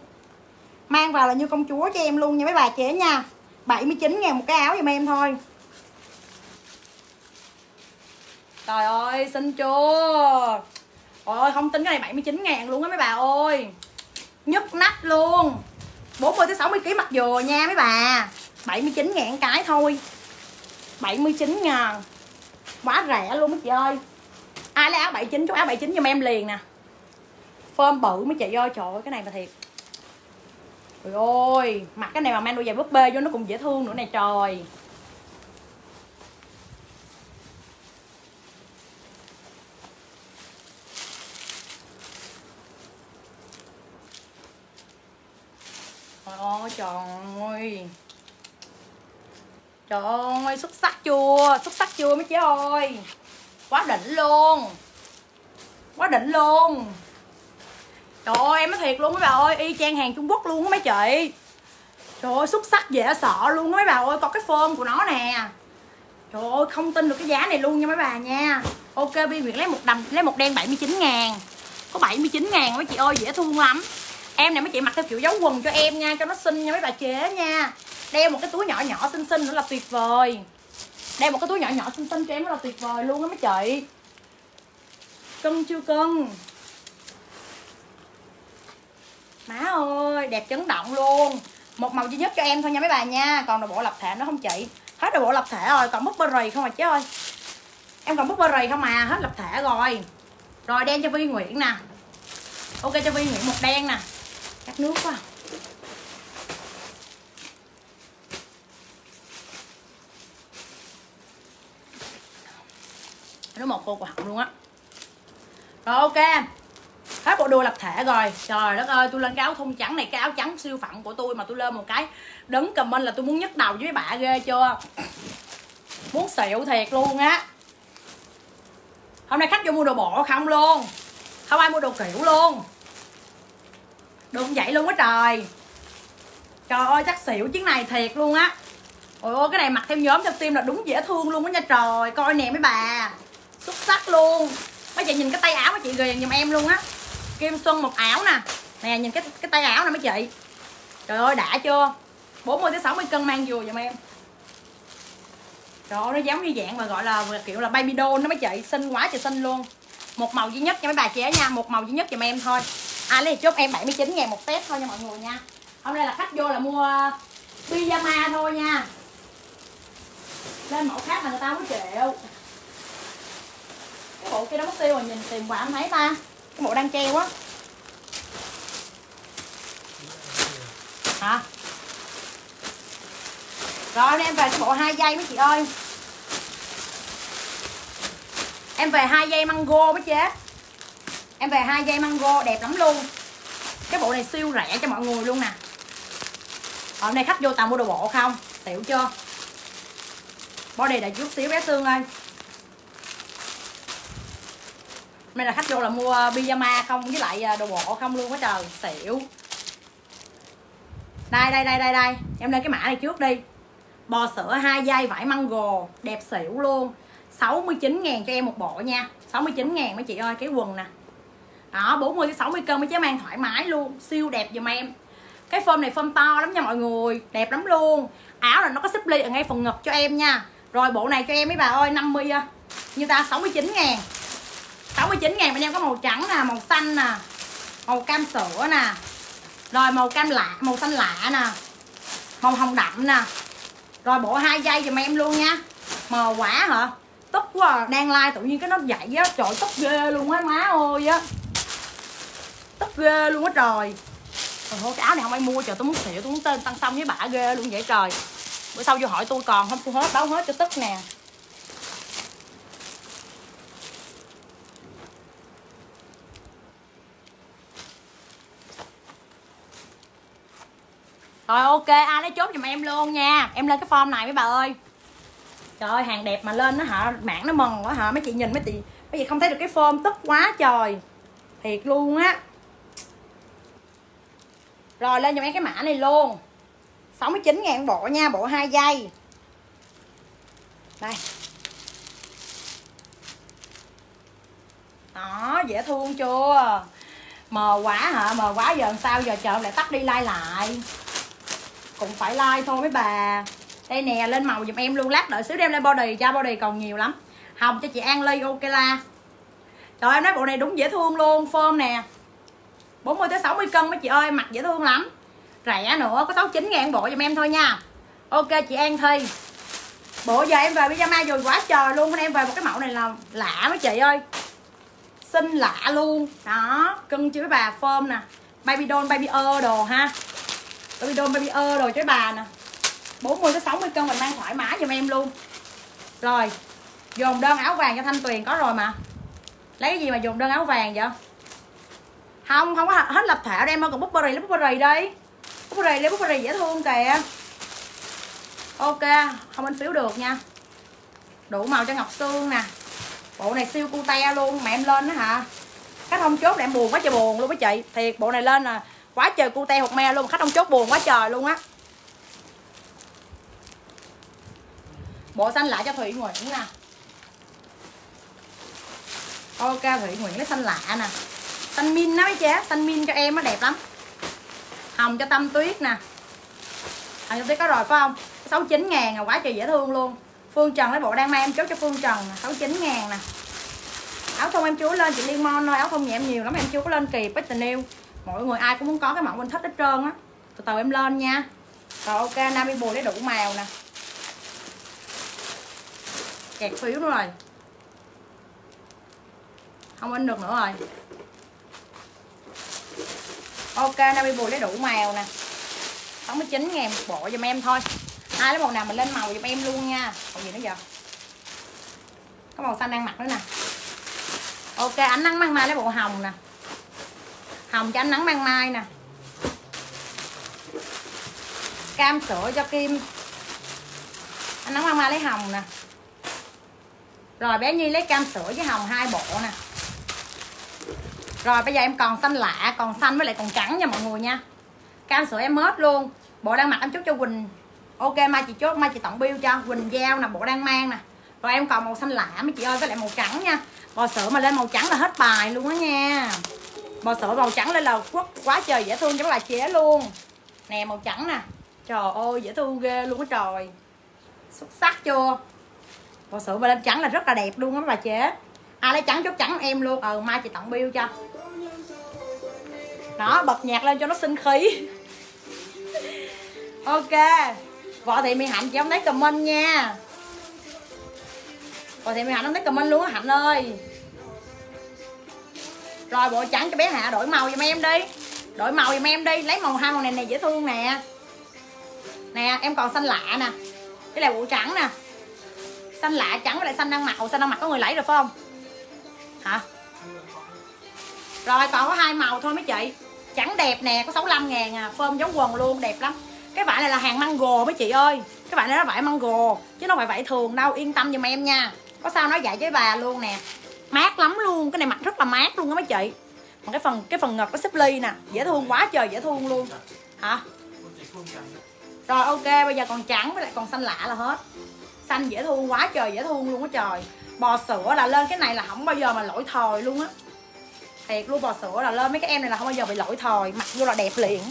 Mang vào là như công chúa cho em luôn nha mấy bà chế nha. 79 ngàn một cái áo giùm em thôi. Trời ơi xinh chưa Trời ơi, không tính cái này 79 ngàn luôn á mấy bà ơi. Nhức nách luôn. 40 tới 60 kg mặt dừa nha mấy bà. 79 ngàn cái thôi. 79 ngàn. Quá rẻ luôn mấy chị ơi. Ai lấy áo 79 chút áo 79 giùm em liền nè. Phơm bự mấy chị ơi. Trời ơi, cái này mà thiệt. Trời ơi Mặc cái này mà mang đôi giày búp bê vô nó cũng dễ thương nữa này trời. Trời ơi trời ơi. Trời ơi, xuất sắc chưa? Xuất sắc chưa mấy chị ơi? Quá đỉnh luôn. Quá đỉnh luôn. Trời ơi, em nói thiệt luôn mấy bà ơi, Y chang hàng Trung Quốc luôn á mấy chị. Trời ơi, xuất sắc dễ sợ luôn á mấy bà ơi, Có cái phơm của nó nè. Trời ơi, không tin được cái giá này luôn nha mấy bà nha. Ok Vi Nguyệt lấy một đầm, lấy một đen 79 ngàn. Có 79 ngàn mấy chị ơi, dễ thương lắm. Em này mấy chị mặc theo kiểu dấu quần cho em nha, Cho nó xinh nha mấy bà chế nha. Đeo một cái túi nhỏ nhỏ xinh xinh nữa là tuyệt vời. Đeo một cái túi nhỏ nhỏ xinh xinh cho em nữa là tuyệt vời luôn á mấy chị. Cân chưa cân Má ơi, đẹp chấn động luôn. Một màu duy nhất cho em thôi nha mấy bà nha. Còn đồ bộ lập thể nó không chị. Hết đồ bộ lập thể rồi, còn búp bơ rì không à chứ ơi? Em còn búp bơ rì không à Hết lập thể rồi. Rồi, đen cho Vi Nguyễn nè. Ok, cho Vi Nguyễn một đen nè. Cắt nước quá. Nó một cô quạt luôn á. Rồi, ok hết bộ đồ lập thể rồi. Trời đất ơi, tôi lên cái áo thun trắng này, cái áo trắng siêu phẩm của tôi mà tôi lên một cái đứng comment là tôi muốn nhấc đầu với bà ghê chưa? Muốn xịu thiệt luôn á. Hôm nay khách vô mua đồ bộ không luôn. Không ai mua đồ kiểu luôn. Đừng vậy luôn á trời. Trời ơi, chắc xỉu chuyến này thiệt luôn á. Ôi ôi, cái này mặc theo nhóm theo tim là đúng dễ thương luôn á nha. Trời, coi nè mấy bà. Xuất sắc luôn. Mấy chị nhìn cái tay áo của chị ghiền giùm em luôn á kim xuân một áo nè. Nè, nhìn cái cái tay áo nè mấy chị. Trời ơi, đã chưa? 40 tới 60 cân mang vừa giùm em. Trời ơi, nó giống như dạng mà gọi là kiểu là baby doll nó mấy chị. Xinh quá trời xinh luôn. Một màu duy nhất cho mấy bà trẻ nha. Một màu duy nhất giùm em thôi. À lấy chốt em 79 ngàn một set thôi nha mọi người nha. Hôm nay là khách vô là mua uh, pyjama thôi nha. Lên mẫu khác mà người ta không chịu. Cái bộ kia đó mất tiêu rồi, nhìn tìm quả không thấy ta cái bộ đang treo á. Hả? Rồi, em về cái bộ hai dây mấy chị ơi. Em về hai dây mango mấy chế em về hai dây mango đẹp lắm luôn. Cái bộ này siêu rẻ cho mọi người luôn nè. Hôm nay khách vô tàu mua đồ bộ không? Tiểu chưa? Body đợi chút xíu bé xương ơi. Nên là khách vô là mua pyjama không? Với lại à, đồ bộ không luôn quá trời. Xỉu. Đây đây đây đây đây. Em lên cái mã này trước đi. Bò sữa hai dây vải mango. Đẹp xỉu luôn. 69 ngàn cho em một bộ nha. 69 ngàn mấy chị ơi, cái quần nè. Đó 40 60 cân mấy chế mang thoải mái luôn. Siêu đẹp giùm em. Cái phơm này phơm to lắm nha mọi người. Đẹp lắm luôn. Áo là nó có xếp ly ở ngay phần ngực cho em nha. Rồi bộ này cho em mấy bà ơi 50 à, như ta? 69 ngàn. 69 ngàn bên em có màu trắng nè màu xanh nè màu cam sữa nè. Rồi màu cam lạ màu xanh lạ nè. Màu hồng đậm nè. Rồi bộ hai dây giùm em luôn nha. Màu quả hả? Tức quá à. đang like tự nhiên cái nó dậy á. Trời tức ghê luôn á má ơi á. Tức ghê luôn á trời. Trời ơi, cái áo này không ai mua trời tôi muốn xỉu tôi muốn tên tăng xong với bả ghê luôn vậy trời. Bữa sau vô hỏi tôi còn không tôi hết báo hết cho tức nè. Rồi, ok, ai lấy chốt giùm em luôn nha. Em lên cái form này mấy bà ơi. Trời ơi, hàng đẹp mà lên nó hả? Mảng nó mần quá hả? Mấy chị nhìn mấy chị mấy chị không thấy được cái form tức quá trời. Thiệt luôn á. Rồi, lên cho em cái mã này luôn. 69 ngàn bộ nha, bộ hai dây đây. Đó, dễ thương chưa? Mờ quá hả? Mờ quá, giờ làm sao? Giờ chợ lại tắt đi like lại cũng phải like thôi mấy bà. Đây nè, lên màu giùm em luôn, lát đợi xíu đem lên body, cho body còn nhiều lắm. Hồng cho chị An Ly ok la. Trời em nói bộ này đúng dễ thương luôn phơm nè. 40 tới 60 cân mấy chị ơi mặc dễ thương lắm. Rẻ nữa, có 69 ngàn bộ giùm em thôi nha. Ok, chị An Thi. Bộ giờ em về pyjama rồi quá trời luôn em về một cái mẫu này là lạ mấy chị ơi. Xinh lạ luôn. Đó, cưng chứ bà phơm nè. Baby doll, baby ơ đồ ha baby doll baby ơ rồi cho bà nè. 40 tới 60 cân mình mang thoải mái giùm em luôn. Rồi, dồn đơn áo vàng cho thanh tuyền, có rồi mà. Lấy cái gì mà dùng đơn áo vàng vậy? Không không có hết lập thể em ơi, còn búp bơ rì lấy búp đây rì lấy bút dễ thương kìa. Ok, không anh phiếu được nha. Đủ màu cho ngọc xương nè. Bộ này siêu cute luôn, mà em lên đó hả? Cái thông chốt là em buồn quá trời buồn luôn với chị. Thiệt, bộ này lên là quá trời cute hột me luôn, khách không chốt buồn quá trời luôn á. Bộ xanh lại cho thủy nguyễn nè. Ok, thủy nguyễn lấy xanh lạ nè. Xanh min đó mấy chế xanh min cho em nó đẹp lắm. Hồng cho tâm tuyết nè. Hồng cho tuyết có rồi, phải không? 69 ngàn à quá trời dễ thương luôn. Phương Trần lấy bộ đang mang em chốt cho Phương Trần 69 ngàn nè. Áo thun em chú lên, chị Liên Mon thôi áo thun nhà em nhiều lắm, em chưa có lên kịp với tình yêu mọi người ai cũng muốn có cái mẫu mình thích hết trơn á. Từ từ em lên nha. Rồi, ok Nam bùi lấy đủ màu nè. Kẹt phiếu nữa rồi. Không in được nữa rồi. Ok Nam bùi lấy đủ màu nè. 69 ngàn một bộ giùm em thôi. Ai lấy màu nào mình lên màu giùm em luôn nha. Còn gì nữa giờ? Có màu xanh đang mặc nữa nè. Ok, ánh nắng mang mai lấy bộ hồng nè hồng cho ánh nắng mang mai nè. Cam sữa cho kim. Ánh nắng mang mai lấy hồng nè. Rồi bé nhi lấy cam sữa với hồng hai bộ nè. Rồi bây giờ em còn xanh lạ, còn xanh với lại còn trắng nha mọi người nha. Cam sữa em hết luôn. Bộ đang mặc em chút cho quỳnh. Ok, mai chị chốt, mai chị tổng bill cho. Quỳnh giao nè, bộ đang mang nè. Rồi em còn màu xanh lạ mấy chị ơi, với lại màu trắng nha. Bò sữa mà lên màu trắng là hết bài luôn á nha bò sữa màu trắng lên là quất quá trời dễ thương cho các bà chế luôn. Nè, màu trắng nè. Trời ơi, dễ thương ghê luôn á trời. Xuất sắc chưa? Bò sữa mà lên trắng là rất là đẹp luôn á các bà chế. Ai lấy trắng chốt trắng em luôn. Ờ mai chị tặng bill cho. Đó, bật nhạc lên cho nó sinh khí. Ok. Vợ thì mỹ hạnh, chị không thấy comment nha. Vợ thì mỹ hạnh không thấy comment luôn á, hạnh ơi rồi bộ trắng cho bé hạ đổi màu giùm em đi. Đổi màu giùm em đi, lấy màu hai màu này này dễ thương nè. Nè, em còn xanh lạ nè. Cái này bộ trắng nè. Xanh lạ trắng với lại xanh đang màu, xanh đang mặt có người lấy rồi phải không? Hả? Rồi, còn có hai màu thôi mấy chị. Trắng đẹp nè, có 65 ngàn à phơm giống quần luôn, đẹp lắm. Cái vải này là hàng mango mấy chị ơi. Cái vải này nó vải mango, chứ nó phải vải thường đâu, yên tâm giùm em nha. Có sao nói dạy với bà luôn nè mát lắm luôn, cái này mặc rất là mát luôn á mấy chị. Còn cái phần cái phần ngực nó xếp ly nè, dễ thương quá trời dễ thương luôn. Hả? Rồi, ok, bây giờ còn trắng với lại còn xanh lạ là hết. Xanh dễ thương quá trời dễ thương luôn á trời. Bò sữa là lên cái này là không bao giờ mà lỗi thời luôn á. Thiệt luôn, bò sữa là lên mấy cái em này là không bao giờ bị lỗi thời, mặc vô là đẹp liền.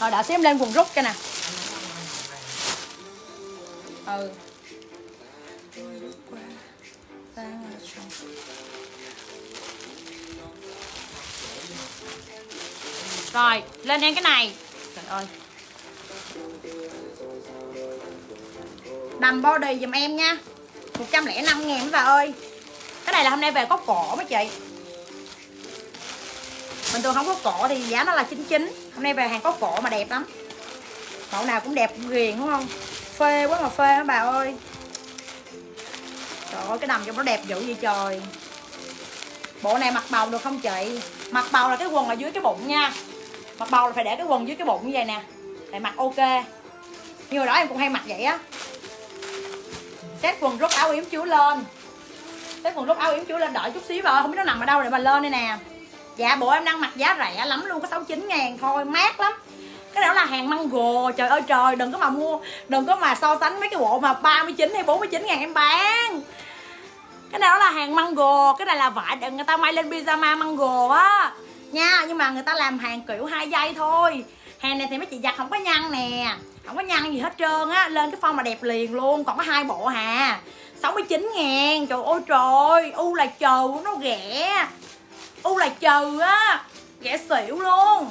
Rồi, đã xem lên quần rút cho nè. Ừ. rồi, lên em cái này. Trời ơi. Đầm body giùm em nha. 105 ngàn mấy bà ơi. Cái này là hôm nay về có cổ mấy chị. Bình thường không có cổ thì giá nó là 99 hôm nay về hàng có cổ mà đẹp lắm. Mẫu nào cũng đẹp ghiền đúng không? Phê quá mà phê hả bà ơi? Trời ơi, cái đầm trong nó đẹp dữ vậy trời. Bộ này mặc bầu được không chị? Mặc bầu là cái quần ở dưới cái bụng nha mặc bầu là phải để cái quần dưới cái bụng như vậy nè. Để mặc ok. Như hồi đó em cũng hay mặc vậy á. Xếp quần rút áo yếm chiếu lên. Xếp quần rút áo yếm chiếu lên đợi chút xíu rồi, không biết nó nằm ở đâu để mà lên đây nè. Dạ bộ em đang mặc giá rẻ lắm luôn, có 69 ngàn thôi, mát lắm. Cái đó là hàng mango trời ơi, trời, đừng có mà mua, đừng có mà so sánh mấy cái bộ mà 39 hay 49 ngàn em bán. Cái này đó là hàng mango cái này là vải người ta may lên pyjama mango á nha, nhưng mà người ta làm hàng kiểu hai giây thôi. Hàng này thì mấy chị giặt không có nhăn nè, không có nhăn gì hết trơn á, lên cái phong mà đẹp liền luôn, còn có hai bộ hà. 69 ngàn, trời ơi, trời, u là trừ, nó rẻ. U là trừ á, rẻ xỉu luôn.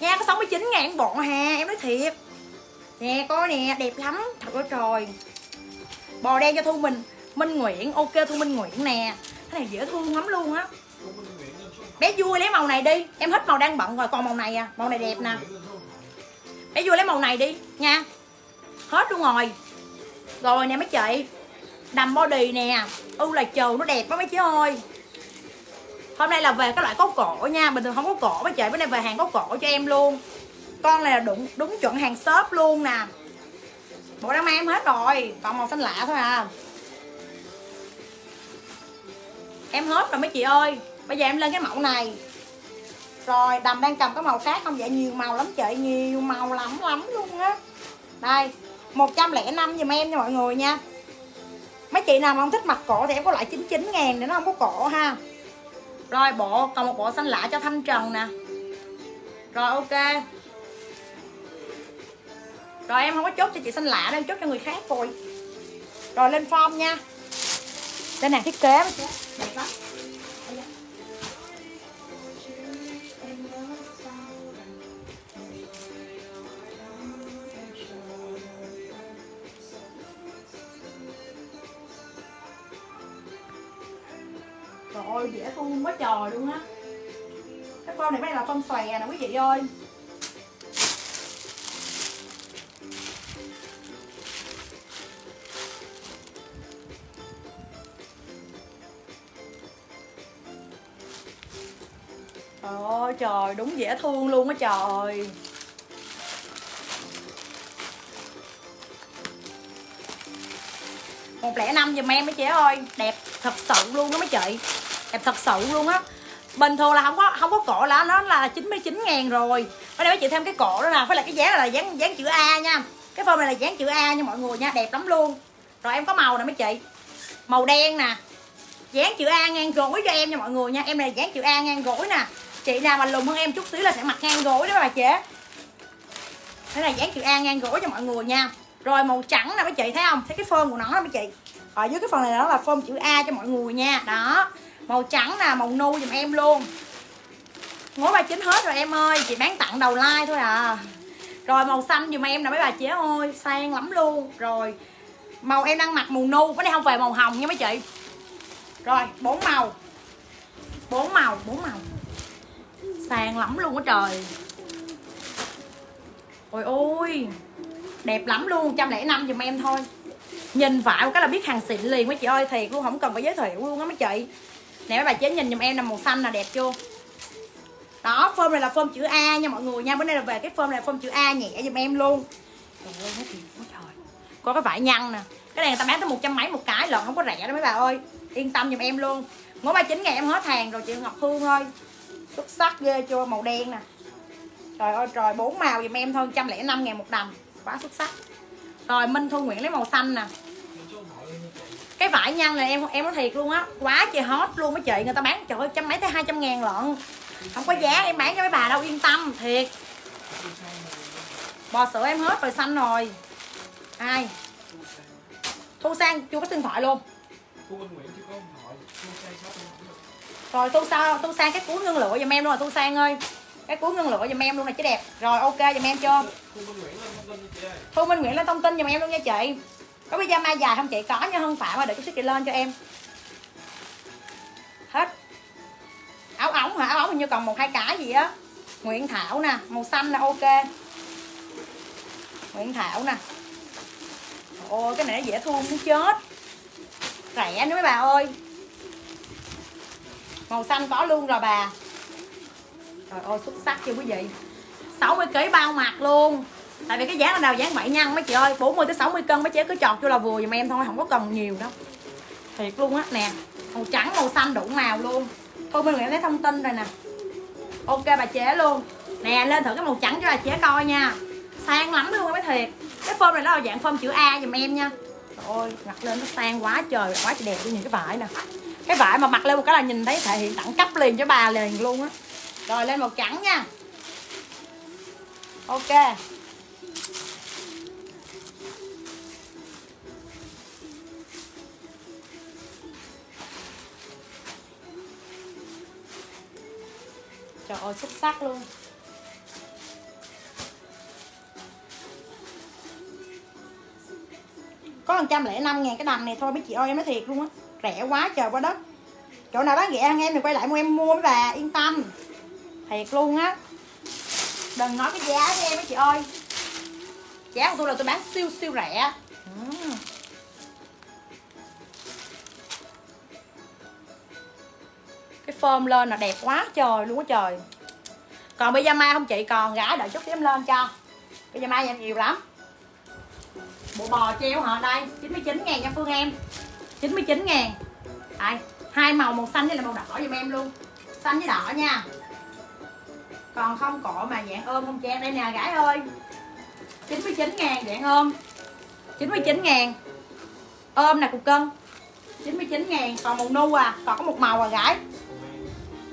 Nha, có 69 ngàn bộ hà, em nói thiệt. Nè, coi nè, đẹp lắm thật ơi, trời. Bò đen cho thu mình minh nguyễn, ok, thu minh nguyễn nè. Cái này dễ thương lắm luôn á bé vui lấy màu này đi. Em hết màu đang bận rồi, còn màu này à? Màu này đẹp nè. Bé vui lấy màu này đi, nha. Hết luôn rồi. Rồi nè mấy chị. Đầm body nè. U là trầu nó đẹp quá mấy chị ơi. Hôm nay là về cái loại có cổ nha, bình thường không có cổ mấy chị. Bữa nay về hàng có cổ cho em luôn. Con này là đúng đúng chuẩn hàng shop luôn nè. Bộ đang mang em hết rồi, còn màu xanh lạ thôi à. Em hết rồi mấy chị ơi bây giờ em lên cái mẫu này. Rồi, đầm đang cầm cái màu khác, không vậy nhiều màu lắm chị, nhiều màu lắm lắm luôn á. Đây 105 giùm em nha mọi người nha. Mấy chị nào mà không thích mặt cổ thì em có loại 99 ngàn để nó không có cổ ha. Rồi, bộ, còn một bộ xanh lạ cho thanh trần nè. Rồi, ok. Rồi, em không có chốt cho chị xanh lạ đâu, em chốt cho người khác rồi. Rồi, lên form nha. Đây nè, thiết kế. đẹp lắm ơi dễ thương quá trời luôn á. Cái con này mới là con xòe nè, quý vị ơi. Trời ơi, trời, đúng dễ thương luôn á trời. Một lẻ năm giùm em mấy chị ơi, đẹp thật sự luôn đó mấy chị đẹp thật sự luôn á. Bình thường là không có không có cổ là nó là 99 ngàn rồi. Ở đây mấy chị thêm cái cổ đó nè phải là cái dáng này là dáng dáng chữ A nha. Cái form này là dáng chữ A nha mọi người nha, đẹp lắm luôn. Rồi em có màu nè mấy chị. Màu đen nè. Dáng chữ A ngang gối cho em nha mọi người nha. Em này dáng chữ A ngang gối nè. Chị nào mà lùn hơn em chút xíu là sẽ mặc ngang gối đó bà chị. Thế là dáng chữ A ngang gối cho mọi người nha. Rồi màu trắng nè mấy chị, thấy không? Thấy cái phơm của nó đó mấy chị. Ở dưới cái phần này đó là phơm chữ A cho mọi người nha. Đó màu trắng nè, màu nu giùm em luôn. Ngố ba chín hết rồi em ơi, chị bán tặng đầu like thôi à. Rồi màu xanh giùm em nè, mấy bà chị ơi, sang lắm luôn. Rồi, màu em đang mặc màu nu cái này không về màu hồng nha mấy chị. Rồi, bốn màu. Bốn màu bốn màu. Sang lắm luôn á trời. Ôi ôi, đẹp lắm luôn 105 giùm em thôi. Nhìn vải một cái là biết hàng xịn liền mấy chị ơi, thiệt luôn, không cần phải giới thiệu luôn á mấy chị nè, mấy bà chế nhìn giùm em là màu xanh là đẹp chưa? Đó phơm này là phơm chữ A nha mọi người nha. Bữa nay là về cái phơm này là phơm chữ A nhẹ giùm em luôn. Trời ơi nó quá trời. Có cái vải nhăn nè. Cái này người ta bán tới một trăm mấy một cái lận không có rẻ đâu mấy bà ơi. Yên tâm giùm em luôn. Mỗi ba chín ngày em hết hàng rồi, chị ngọc hương ơi xuất sắc ghê chưa, màu đen nè. Trời ơi, trời, bốn màu giùm em thôi trăm lẻ năm ngàn một đầm. Quá xuất sắc. Rồi, minh thu nguyễn lấy màu xanh nè lên số hỏi lên cho chị cái vải nhăn này em em nói thiệt luôn á, quá trời hot luôn mấy chị. Người ta bán, trời ơi, trăm mấy tới hai trăm ngàn lận. Không có giá, em bán cho mấy bà đâu, yên tâm, thiệt. Bò sữa em hết rồi, xanh rồi. Ai? Thu sang, chưa có điện thoại luôn. Rồi, thu sao thu sang, cái cuốn ngưng lụa giùm em luôn rồi, thu sang ơi. Cái cuốn ngưng lụa giùm em luôn này chứ đẹp. Rồi, ok, giùm em chưa? Cho thu minh nguyễn lên thông tin giùm em luôn nha chị có bây giờ mai dài không chị? Có nha, không phạm mà để chút xíu chị lên cho em. Hết. Áo ống hả? Áo ống hình như còn một hai cái gì á. Nguyễn thảo nè, màu xanh là ok. Nguyễn thảo nè. Ôi cái này nó dễ thương muốn chết. Rẻ nữa mấy bà ơi. Màu xanh có luôn rồi bà. Trời ơi, xuất sắc chưa quý vị. 60 kg bao mặt luôn tại vì cái dáng là nào dáng bảy nhân mấy chị ơi 40 tới 60 cân, mấy chị cứ chọt vô là vừa giùm em thôi, không có cần nhiều đâu. Thiệt luôn á, nè, màu trắng, màu xanh đủ màu luôn. Thôi mình em thấy thông tin rồi nè. Ok, bà chế luôn. Nè, lên thử cái màu trắng cho bà chế coi nha. Sang lắm luôn mấy thiệt. Cái phơm này nó là dạng phơm chữ A giùm em nha. Trời ơi, mặc lên nó sang quá trời quá trời đẹp luôn, nhìn cái vải nè. Cái vải mà mặc lên một cái là nhìn thấy thể hiện đẳng cấp liền cho bà liền luôn á. Rồi, lên màu trắng nha. Ok. Trời ơi xuất sắc luôn. Có 105 ngàn cái đầm này thôi, mấy chị ơi, em nói thiệt luôn á. Rẻ quá trời quá đất. Chỗ nào bán rẻ ăn em thì quay lại mua em mua mấy bà yên tâm. Thiệt luôn á. Đừng nói cái giá với em mấy chị ơi. Giá của tôi là tôi bán siêu siêu rẻ. Ừ. form lên là đẹp quá trời luôn á trời. Còn bây giờ mai không chị, còn gái đợi chút em lên cho. Bây giờ mai em nhiều lắm. Bộ bò treo hả? Đây 99 ngàn nha Phương em. 99 ngàn. Đây, hai màu màu xanh với là màu đỏ giùm em luôn. Xanh với đỏ nha. Còn không cổ mà dạng ôm không trang đây nè gái ơi. 99 ngàn dạng ôm. 99 ngàn. Ôm nè, cục cân. 99 ngàn, còn màu nu à. Còn có một màu à gái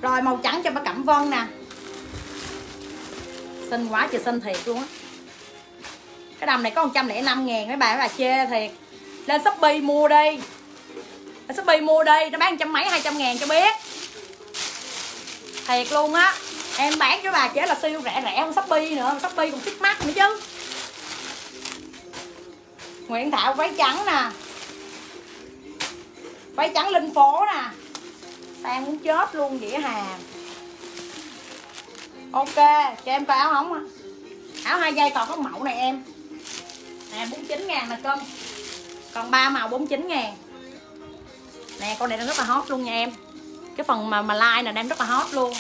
rồi, màu trắng cho bà Cẩm Vân nè. Xinh quá trời xinh thiệt luôn á. Cái đầm này có 105 ngàn, mấy bà bà chê thiệt. Lên Shopee mua đi. Lên Shopee mua đi, nó bán trăm mấy, hai trăm ngàn cho biết. Thiệt luôn á. Em bán cho bà chế là siêu rẻ rẻ hơn Shopee nữa, Shopee còn xích mắt nữa chứ. Nguyễn Thảo váy trắng nè. Váy trắng linh phố nè tan muốn chết luôn dĩa hàng. Ok, cho em coi áo hóng à. áo hai dây còn có mẫu này em. Nè 49 ngàn nè cưng. Còn ba màu 49 ngàn. Nè, con này đang rất là hot luôn nha em. Cái phần mà mà like này đang rất là hot luôn.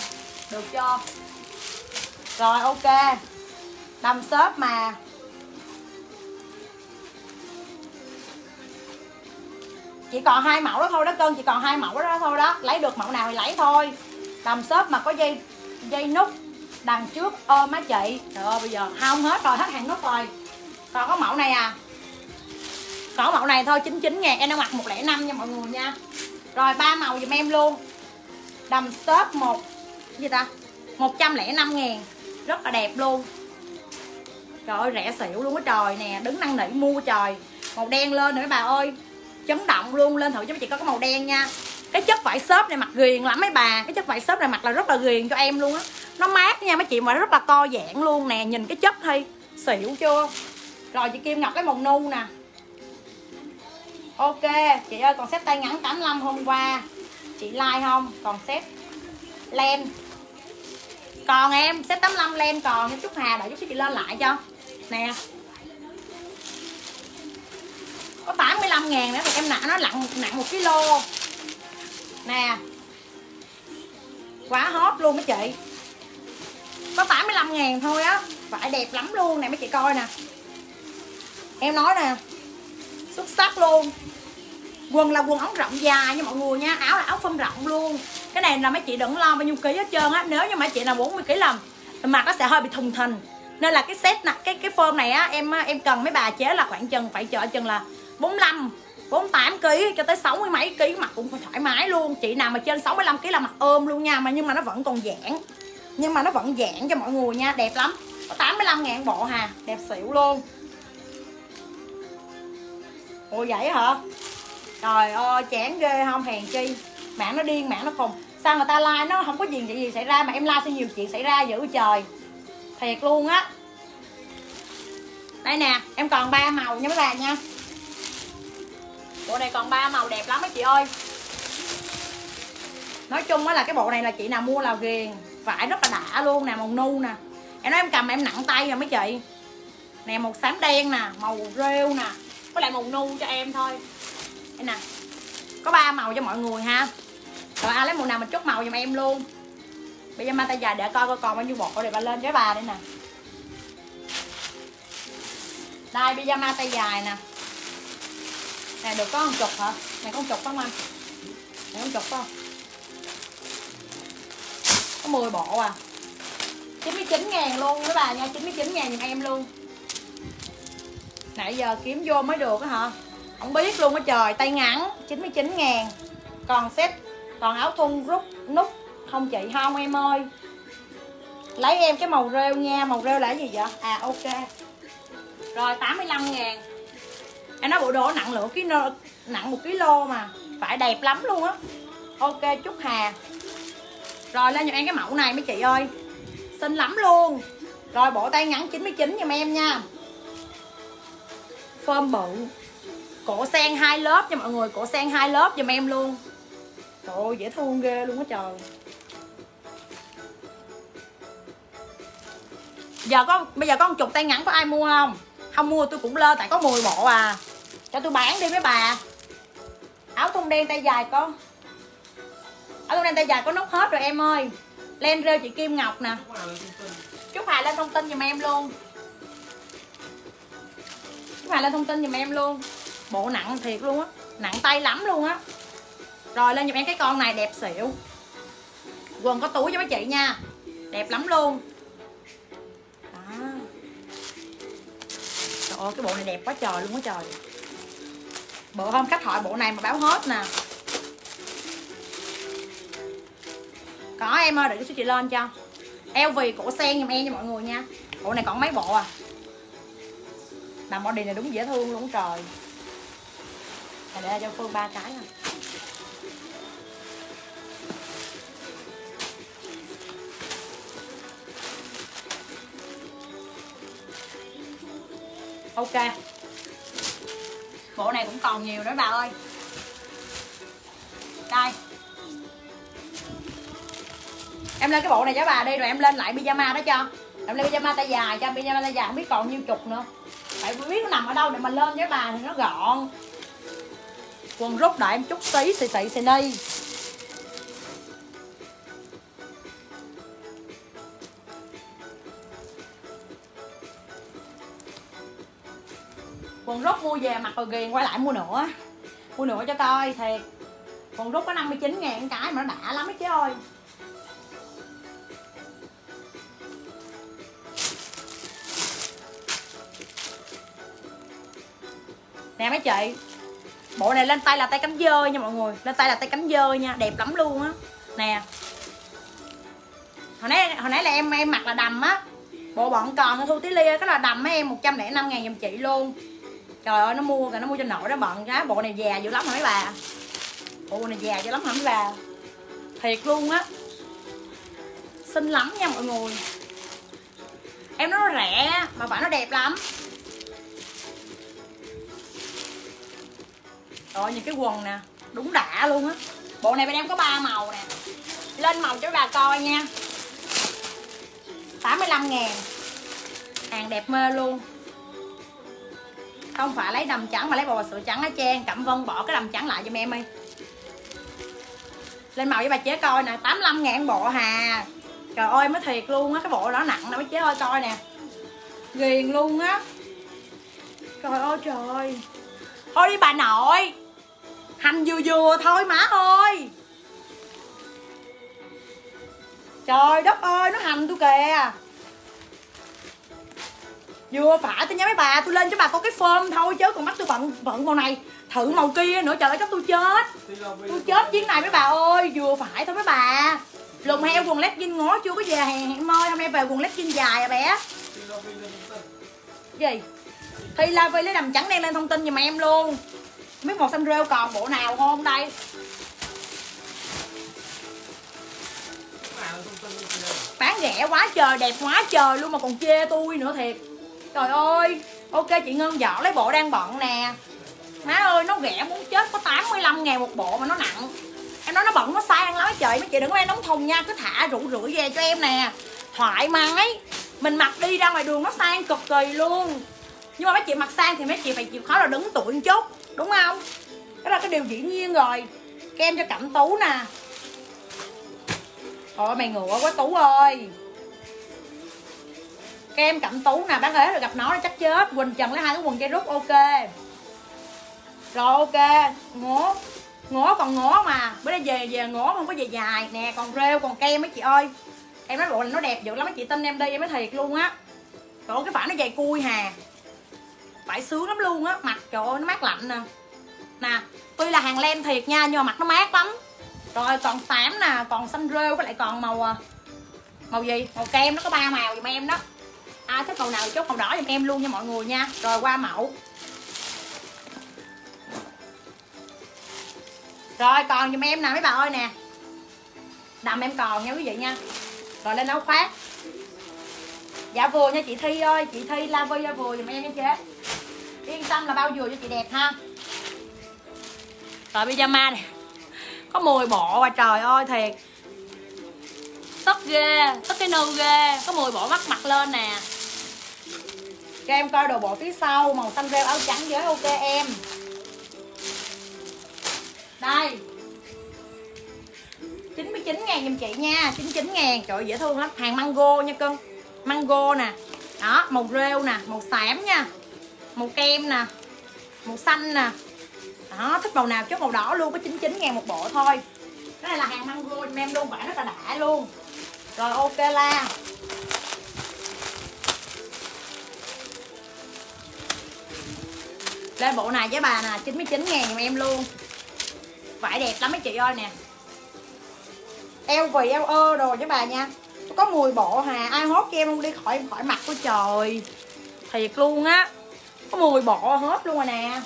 Được chưa? Rồi, ok. Đầm xốp mà. Chỉ còn hai mẫu đó thôi đó cân chỉ còn hai mẫu đó thôi đó. Lấy được mẫu nào thì lấy thôi. Đầm xốp mà có dây dây nút đằng trước ôm má chị. Trời ơi, bây giờ không hết rồi, hết hàng nút rồi. Còn có mẫu này à? Có mẫu này thôi 99 ngàn em đang mặc 105 nha mọi người nha. Rồi, ba màu dùm em luôn. Đầm xốp một gì ta? 105 ngàn. Rất là đẹp luôn. Trời ơi, rẻ xỉu luôn á trời nè, đứng năn nỉ mua trời. Màu đen lên nữa bà ơi chấn động luôn, lên thử cho chị có cái màu đen nha. Cái chất vải xốp này mặc ghiền lắm mấy bà. Cái chất vải xốp này mặc là rất là ghiền cho em luôn á. Nó mát nha, mấy chị mà rất là co giãn luôn nè, nhìn cái chất thi xỉu chưa? Rồi, chị Kim Ngọc cái màu nu nè. Ok, chị ơi, còn set tay ngắn 85 hôm qua. Chị like không? Còn set len. Còn em set 85 len còn. Chút Hà đợi chút chị lên lại cho. Nè. Có 85 ngàn nữa thì em nặng, nó nặng nặng một kg Nè. Quá hot luôn mấy chị. Có 85 ngàn thôi á Vải đẹp lắm luôn nè mấy chị coi nè. Em nói nè, xuất sắc luôn. Quần là quần ống rộng dài nha mọi người nha, áo là áo phông rộng luôn. Cái này là mấy chị đừng lo bao nhiêu ký hết trơn á, nếu như mấy chị nào 40 kg lầm mặt nó sẽ hơi bị thùng thình. Nên là cái set này cái cái form này á, em em cần mấy bà chế là khoảng chừng, phải chợ chừng là 45 48 kg cho tới 60 mấy ký mặt cũng thoải mái luôn. Chị nào mà trên 65 kg là mặt ôm luôn nha, mà nhưng mà nó vẫn còn giãn. Nhưng mà nó vẫn giãn cho mọi người nha, đẹp lắm. Có 85 ngàn bộ hà, đẹp xỉu luôn. Ủa vậy hả? Trời ơi, chán ghê không, hèn chi. Mạng nó điên mạng nó khùng. Sao người ta like nó, không có gì gì xảy ra, mà em like sẽ nhiều chuyện xảy ra dữ trời. Thiệt luôn á. Đây nè, em còn ba màu nha mấy bạn nha bộ này còn ba màu đẹp lắm mấy chị ơi. Nói chung á là cái bộ này là chị nào mua là ghiền, vải rất là đã luôn nè, màu nu nè. Em nói em cầm em nặng tay rồi mấy chị. Nè, màu xám đen nè, màu rêu nè, với lại màu nu cho em thôi. Đây nè, có ba màu cho mọi người ha. Rồi ai lấy màu nào mình chốt màu giùm em luôn. Bây giờ mang tay dài để coi coi còn bao nhiêu bộ để bà lên với bà đây nè. Đây pyjama tay dài nè này được có con chục hả? Này con chục không anh? Này con chục không? Có 10 bộ à. 99 ngàn luôn với bà nha 99 ngàn giùm em luôn. Nãy giờ kiếm vô mới được á hả? Không biết luôn á trời, tay ngắn 99 ngàn. Còn set, còn áo thun rút, nút, không chị không em ơi? Lấy em cái màu rêu nha, màu rêu là cái gì vậy? À ok. Rồi 85 ngàn em nói bộ đồ nặng lửa ký nặng một kg mà. Phải đẹp lắm luôn á. Ok, chúc hà. Rồi, lên cho em cái mẫu này mấy chị ơi. Xinh lắm luôn. Rồi, bộ tay ngắn 99 giùm em nha. Phơm bự. Cổ sen hai lớp cho mọi người, cổ sen hai lớp giùm em luôn. Trời ơi, dễ thương ghê luôn á trời. Giờ có, bây giờ có một chục tay ngắn có ai mua không? Không mua, tôi cũng lơ tại có 10 bộ à cho tôi bán đi mấy bà. Áo thun đen tay dài con. Áo thun đen tay dài có nút hết rồi em ơi. Len rêu chị kim ngọc nè. Chúc hà lên thông tin giùm em luôn. Chúc hà lên thông tin giùm em luôn. Bộ nặng thiệt luôn á. Nặng tay lắm luôn á. Rồi, lên giùm em cái con này đẹp xỉu. Quần có túi cho mấy chị nha. Đẹp lắm luôn. Đó. Trời ơi, cái bộ này đẹp quá trời luôn á trời bộ hôm khách hỏi bộ này mà báo hết nè. Có em ơi để cái số chị lên cho. Eo vì cổ sen giùm em cho mọi người nha. Bộ này còn mấy bộ à? Làm body này đúng dễ thương luôn trời. Để cho phương ba cái nè. Ok bộ này cũng còn nhiều nữa bà ơi. Đây. Em lên cái bộ này cho bà đi, rồi em lên lại pyjama đó cho. Em lên pyjama tay dài cho, pyjama tay dài không biết còn nhiêu chục nữa. Phải biết nó nằm ở đâu để mà lên với bà thì nó gọn. Quần rút đại em chút tí, xì xì xì ni. Quần rút mua về mặc rồi ghiền quay lại mua nữa. Mua nữa cho coi, thiệt. Quần rút có 59 ngàn cái mà nó đã lắm ấy chứ ơi. Nè mấy chị, bộ này lên tay là tay cánh dơ nha mọi người. Lên tay là tay cánh dơ nha, đẹp lắm luôn á. Nè. Hồi nãy hồi nãy là em em mặc là đầm á. Bộ bọn còn thu tí lia cái là đầm mấy em 105 ngàn giùm chị luôn trời ơi, nó mua cả nó mua cho nội nó bận cái bộ này già dữ lắm hả mấy bà? Bộ này già dữ lắm hả mấy bà? Thiệt luôn á. Xinh lắm nha mọi người. Em nó rẻ, mà bạn nó đẹp lắm. Rồi những cái quần nè, đúng đã luôn á. Bộ này bên em có ba màu nè. Lên màu cho bà coi nha. 85 ngàn. Hàng đẹp mê luôn không phải lấy đầm trắng mà lấy bò sữa trắng á trang cẩm vân bỏ cái đầm trắng lại cho em đi lên màu với bà chế coi nè 85 ngàn bộ hà. Trời ơi, mới thiệt luôn á, cái bộ đó nặng nè mấy chế ơi coi nè. Ghiền luôn á. Trời ơi, trời. Thôi đi bà nội. Hành vừa vừa thôi má ơi. Trời đất ơi, nó hành tôi kìa vừa phải tôi nhớ mấy bà, tôi lên cho bà có cái phơm thôi chứ, còn bắt tôi bận bận màu này. Thử màu kia nữa, trời ơi, chắc tôi chết. Tôi chết chuyến này mấy bà ơi, vừa phải thôi mấy bà. Lùng heo quần lép jean ngó chưa có về hẹn môi hôm nay về quần lép jean dài à bé. Gì? Thì la vi lấy đầm trắng đen lên thông tin giùm em luôn. Mấy màu xanh rêu còn bộ nào không đây? Bán rẻ quá trời, đẹp quá trời luôn mà còn chê tôi nữa thiệt trời ơi, ok chị ngân dọn lấy bộ đang bận nè. Má ơi, nó rẻ muốn chết, có 85 ngàn một bộ mà nó nặng. Em nói nó bận, nó sang lắm trời. Mấy chị đừng có em đóng thùng nha, cứ thả rủ rưỡi về cho em nè. Thoải mái. Mình mặc đi ra ngoài đường nó sang cực kỳ luôn. Nhưng mà mấy chị mặc sang thì mấy chị phải chịu khó là đứng tuổi một chút, đúng không? Đó là cái điều dĩ nhiên rồi. Kem cho cẩm tú nè. Ôi mày ngựa quá Tú ơi. Kem cẩm tú nè, bán ế rồi gặp nó là chắc chết. Quỳnh Trần lấy hai cái quần dây rút, ok. Rồi, ok. Ngố Ngố còn ngố mà. Bữa nay về về ngố không có về dài. Nè, còn rêu, còn kem mấy chị ơi. Em nói bộ là nó đẹp dữ lắm mấy chị. Tin em đi, em mới thiệt luôn á. Trời ơi, cái phải nó dày cui hà. Phải sướng lắm luôn á. Mặt trời ơi, nó mát lạnh nè. Nè, tuy là hàng len thiệt nha, nhưng mà mặt nó mát lắm. Rồi, còn xám nè, còn xanh rêu với lại còn màu à, màu gì? Màu kem, nó có ba màu giùm em đó ai thích màu nào thì chốt màu đỏ giùm em luôn nha mọi người nha. Rồi, qua mẫu. Rồi, còn giùm em nè, mấy bà ơi nè. Đầm em còn nha quý vị nha. Rồi, lên áo khoác. Dạ vừa nha chị thi ơi. Chị thi la vi da vừa giùm em nha chế yên tâm là bao vừa cho chị đẹp ha. Rồi pyjama này có 10 bộ à trời ơi, thiệt. Tất ghê tất cái nư ghê. Có 10 bộ mắc mặt lên nè cho em coi đồ bộ phía sau màu xanh rêu áo trắng với ok em. Đây. 99 ngàn giùm chị nha 99 ngàn. Trời ơi, dễ thương lắm. Hàng mango nha cưng. Mango nè. Đó màu rêu nè màu xám nha. Màu kem nè. Màu xanh nè. Đó thích màu nào chốt màu đỏ luôn có 99 ngàn một bộ thôi. Cái này là hàng mango em luôn vải rất là đã luôn. Rồi ok la. Lên bộ này với bà nè 99 ngàn giùm em luôn. Vải đẹp lắm mấy chị ơi nè. Eo vì, eo ơ đồ với bà nha. Có 10 bộ hà, ai hốt cho em luôn đi, khỏi khỏi mặt của trời. Thiệt luôn á. Có 10 bộ hết luôn rồi nè.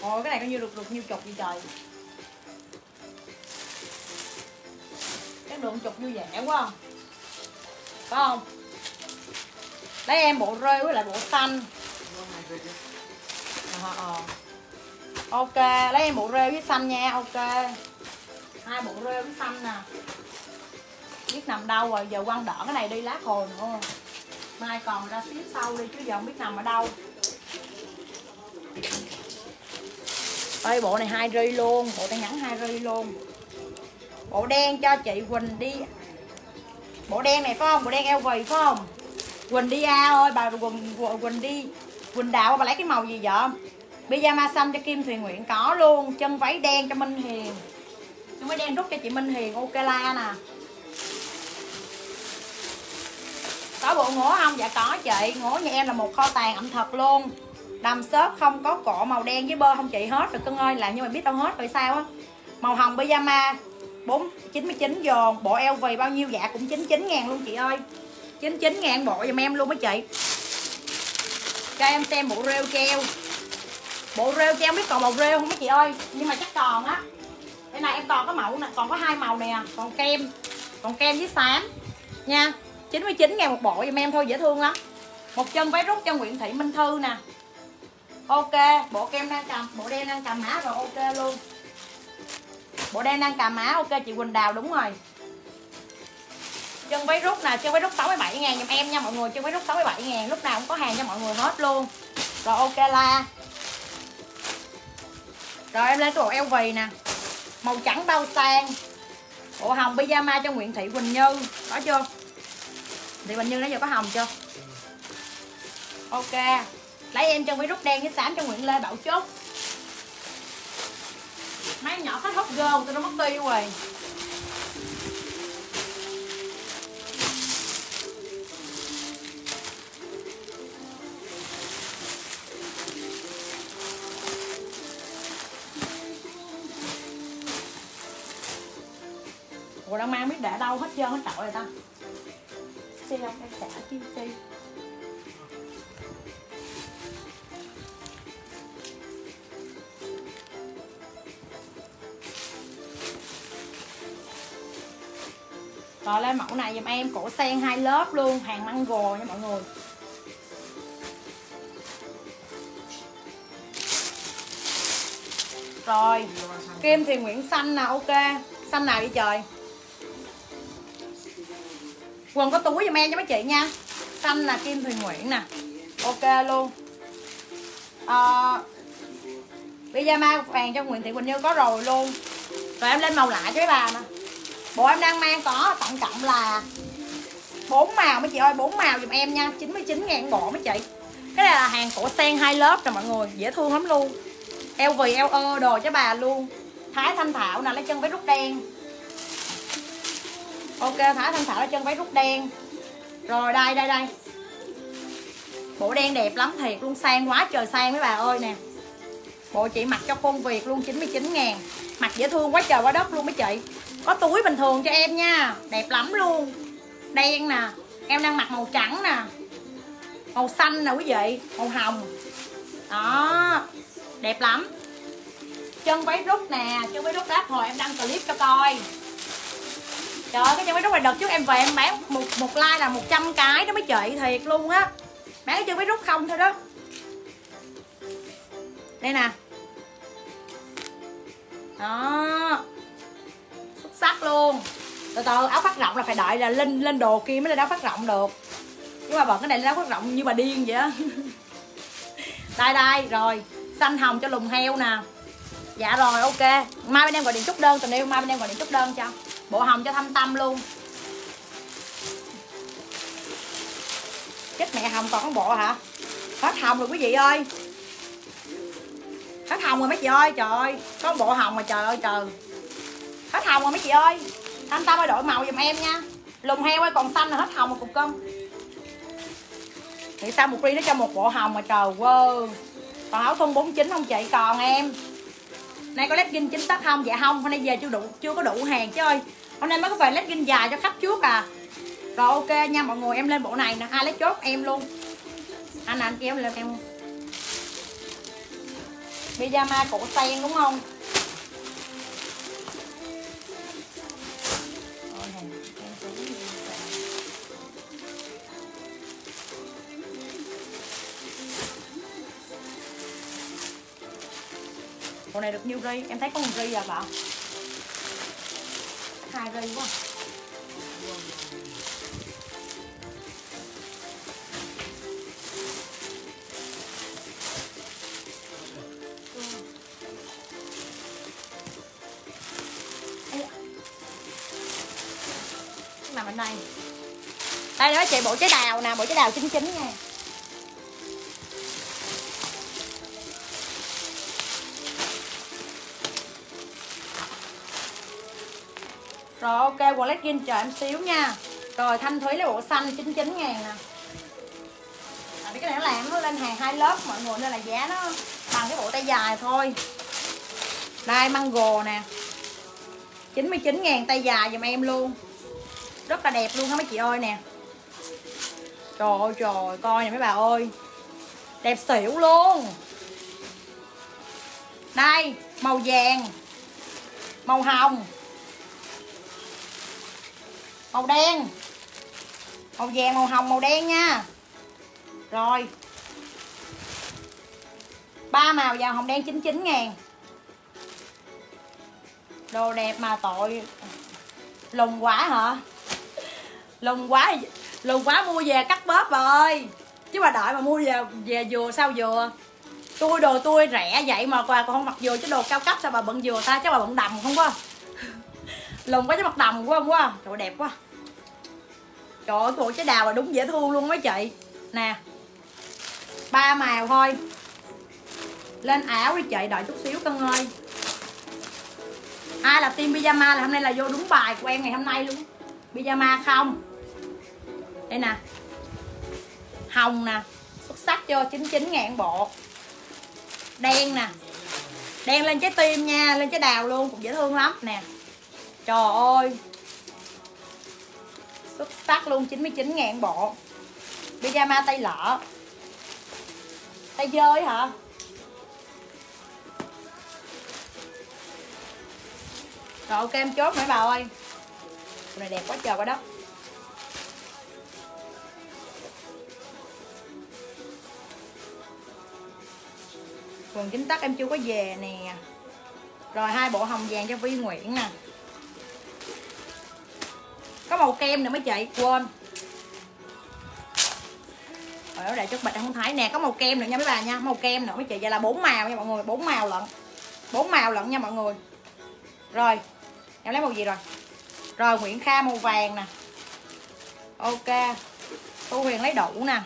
Ôi, cái này có như được được nhiêu chục vậy trời. Đường lượng chục vui vẻ quá Phải không? Lấy em bộ rơi với lại bộ xanh. Ờ, ờ. Ok, lấy em bộ rêu với xanh nha, ok. Hai bộ rêu với xanh nè. Biết nằm đâu rồi, giờ quăng đỡ cái này đi lá hồi nữa. Mai còn ra xíu sau đi, chứ giờ không biết nằm ở đâu. Ơi bộ này hai ri luôn, bộ tay ngắn hai ri luôn bộ đen cho chị quỳnh đi. Bộ đen này phải không? Bộ đen eo vì phải không? Quỳnh đi a ơi, bà quỳnh quỳnh đi. Quỳnh đạo bà lấy cái màu gì vậy? Pyjama xanh cho kim thùy nguyện có luôn. Chân váy đen cho minh hiền. Chân váy đen rút cho chị minh hiền, ok la nè. Có bộ ngố không? Dạ có chị. Ngố nhà em là một kho tàng ẩm thực luôn. Đầm xốp không có cổ màu đen với bơ không chị? Hết rồi cưng ơi là nhưng mà biết đâu hết rồi sao á? Màu hồng pyjama. 4 99 giòn bộ eo vầy bao nhiêu? Dạ cũng 99 ngàn luôn chị ơi. 99 ngàn bộ giùm em luôn mấy chị. Cho em xem bộ rêu treo. Bộ rêu treo biết còn màu rêu không mấy chị ơi? Nhưng mà chắc còn á. Đây này em còn có mẫu nè còn có hai màu nè. Còn kem còn kem với xám. Nha 99 ngàn một bộ giùm em thôi, dễ thương lắm. Một chân váy rút cho Nguyễn Thị Minh Thư nè. Ok, bộ kem đang cầm, bộ đen đang cầm mã rồi, ok luôn bộ đen đang cà má, ok, chị Quỳnh Đào, đúng rồi. Chân váy rút nè, chân váy rút 67 ngàn giùm em nha mọi người, chân váy rút 67 ngàn, lúc nào cũng có hàng cho mọi người hết luôn. Rồi, ok, la. Rồi, em lên cái bộ eo vì nè. Màu trắng bao sang. Bộ hồng pyjama cho Nguyễn Thị Quỳnh Như, có chưa? Thị Quỳnh Như nãy giờ có hồng chưa? Ok. Lấy em chân váy rút đen với xám cho Nguyễn Lê Bảo Chốt mấy nhỏ khách hút gơ tôi nó mất tiêu rồi. Ủa, đang mang biết để đâu hết trơn hết trọi rồi ta. Xe không em xả chi chi. Rồi lên mẫu này giùm em cổ sen hai lớp luôn Hàng mango nha mọi người. Rồi Kim thì Nguyễn xanh nè ok. Xanh nào đi trời? Quần có túi giùm em cho mấy chị nha. Xanh là Kim Thùy Nguyễn nè. Ok luôn. Ờ, à, Pyjama vàng cho Nguyễn Thị Quỳnh Như có rồi luôn. Rồi em lên màu lạ cho mấy bà nè. Bộ em đang mang có, tổng cộng là bốn màu mấy chị ơi, bốn màu giùm em nha 99 ngàn bộ mấy chị. Cái này là hàng cổ sen hai lớp nè mọi người, Dễ thương lắm luôn. Eo vì eo ơ đồ cho bà luôn. Thái Thanh Thảo nè, lấy chân váy rút đen. Ok, thái thanh thảo lấy chân váy rút đen. Rồi, đây đây đây. Bộ đen đẹp lắm, thiệt luôn, sang quá trời sang mấy bà ơi nè. Bộ chị mặc cho công việc luôn 99 ngàn. Mặc dễ thương quá trời, quá đất luôn mấy chị có túi bình thường cho em nha. Đẹp lắm luôn. Đen nè, em đang mặc màu trắng nè. Màu xanh nè quý vị, màu hồng. Đó, đẹp lắm. Chân váy rút nè, chân váy rút đáp hồi em đăng clip cho coi. Trời ơi, cái chân váy rút này đợt trước em về em bán một một like là 100 cái đó mấy chị thiệt luôn á. Bán cái chân váy rút không thôi đó. Đây nè. Đó sắc luôn. Từ từ, áo phát rộng là phải đợi là lên lên đồ kia mới lên áo phát rộng được. Nhưng mà bận cái này lên áo phát rộng như bà điên vậy á. Đây đây, rồi. Xanh hồng cho lùng heo nè. Dạ rồi, ok. Mai bên em gọi điện chúc đơn, tình yêu, mai bên em gọi điện chúc đơn cho. Bộ hồng cho thâm tâm luôn. Chết mẹ hồng còn có bộ hả? Hết hồng rồi quý vị ơi. Hết hồng rồi mấy chị ơi, trời ơi. Có bộ hồng mà trời ơi, trời hết hồng rồi mấy chị ơi. Anh tâm ơi đổi màu giùm em nha. Lùng heo ơi, còn xanh là hết hồng một cục cân thì sao một ri nó cho một bộ hồng mà trời quơ còn áo thun 49 không chị? Còn em. Nay có legging chính tắc không? Dạ không. Hôm nay về chưa đủ, chưa có đủ hàng chứ ơi. Hôm nay mới có vài legging dài cho khách trước à. Rồi ok nha mọi người, em lên bộ này nè. Ai lấy chốt em luôn. Anh anh kéo lên em. Pyjama cổ sen đúng không? Bộ này được nhiêu ri em thấy có một ri à bạn hai ri quá. Mà bên đây? Đây đó, chị, bộ trái đào nè, bộ trái đào chín chín nha. Rồi ok, quần legging chờ em xíu nha. Rồi Thanh Thúy lấy bộ xanh 99 ngàn nè. À, cái này nó làm nó lên hàng hai lớp mọi người nên là giá nó bằng cái bộ tay dài thôi. Đây mango nè. 99 ngàn tay dài dùm em luôn. Rất là đẹp luôn hả mấy chị ơi nè. Trời ơi trời, coi nè mấy bà ơi. Đẹp xỉu luôn. Đây, màu vàng Màu hồng màu đen. Màu vàng, màu hồng, màu đen nha. Rồi. Ba màu vàng hồng đen 99 ngàn. Đồ đẹp mà tội. Lùng quá hả? Lùng quá lùng quá mua về cắt bóp bà ơi. Chứ bà đợi mà mua về về vừa sao vừa tôi đồ tôi rẻ vậy mà quà còn không mặc vừa chứ đồ cao cấp sao bà bận vừa ta? Chứ bà bận đầm không quá lùng quá chứ mặt đầm quá, không quá. Trời đẹp quá. Trời ơi cái trái đào là đúng dễ thương luôn mấy chị. Nè, ba màu thôi. Lên áo đi chị, đợi chút xíu cân ơi. Ai là team pyjama là hôm nay là vô đúng bài của em ngày hôm nay luôn. Pyjama không? Đây nè. Hồng nè. Xuất sắc cho 99 ngàn bộ. Đen nè. Đen lên trái tim nha, lên trái đào luôn, cũng dễ thương lắm. Nè trời ơi. Xuất sắc luôn 99 ngàn bộ. Pyjama tay lọ tay dơi hả? Rồi ok em chốt mấy bà ơi. Cái này đẹp quá trời quá đất quần chính tắc em chưa có về nè. Rồi hai bộ hồng vàng cho Vi Nguyễn nè có màu kem nữa mấy chị, quên. Rồi nó để chút bạch không thấy nè, có màu kem nữa nha mấy bà nha, màu kem nữa mấy chị, vậy là bốn màu nha mọi người, bốn màu lận. Bốn màu lận nha mọi người. Rồi, em lấy màu gì rồi? Rồi, Nguyễn Kha màu vàng nè. Ok, Thu Huyền lấy đủ nè.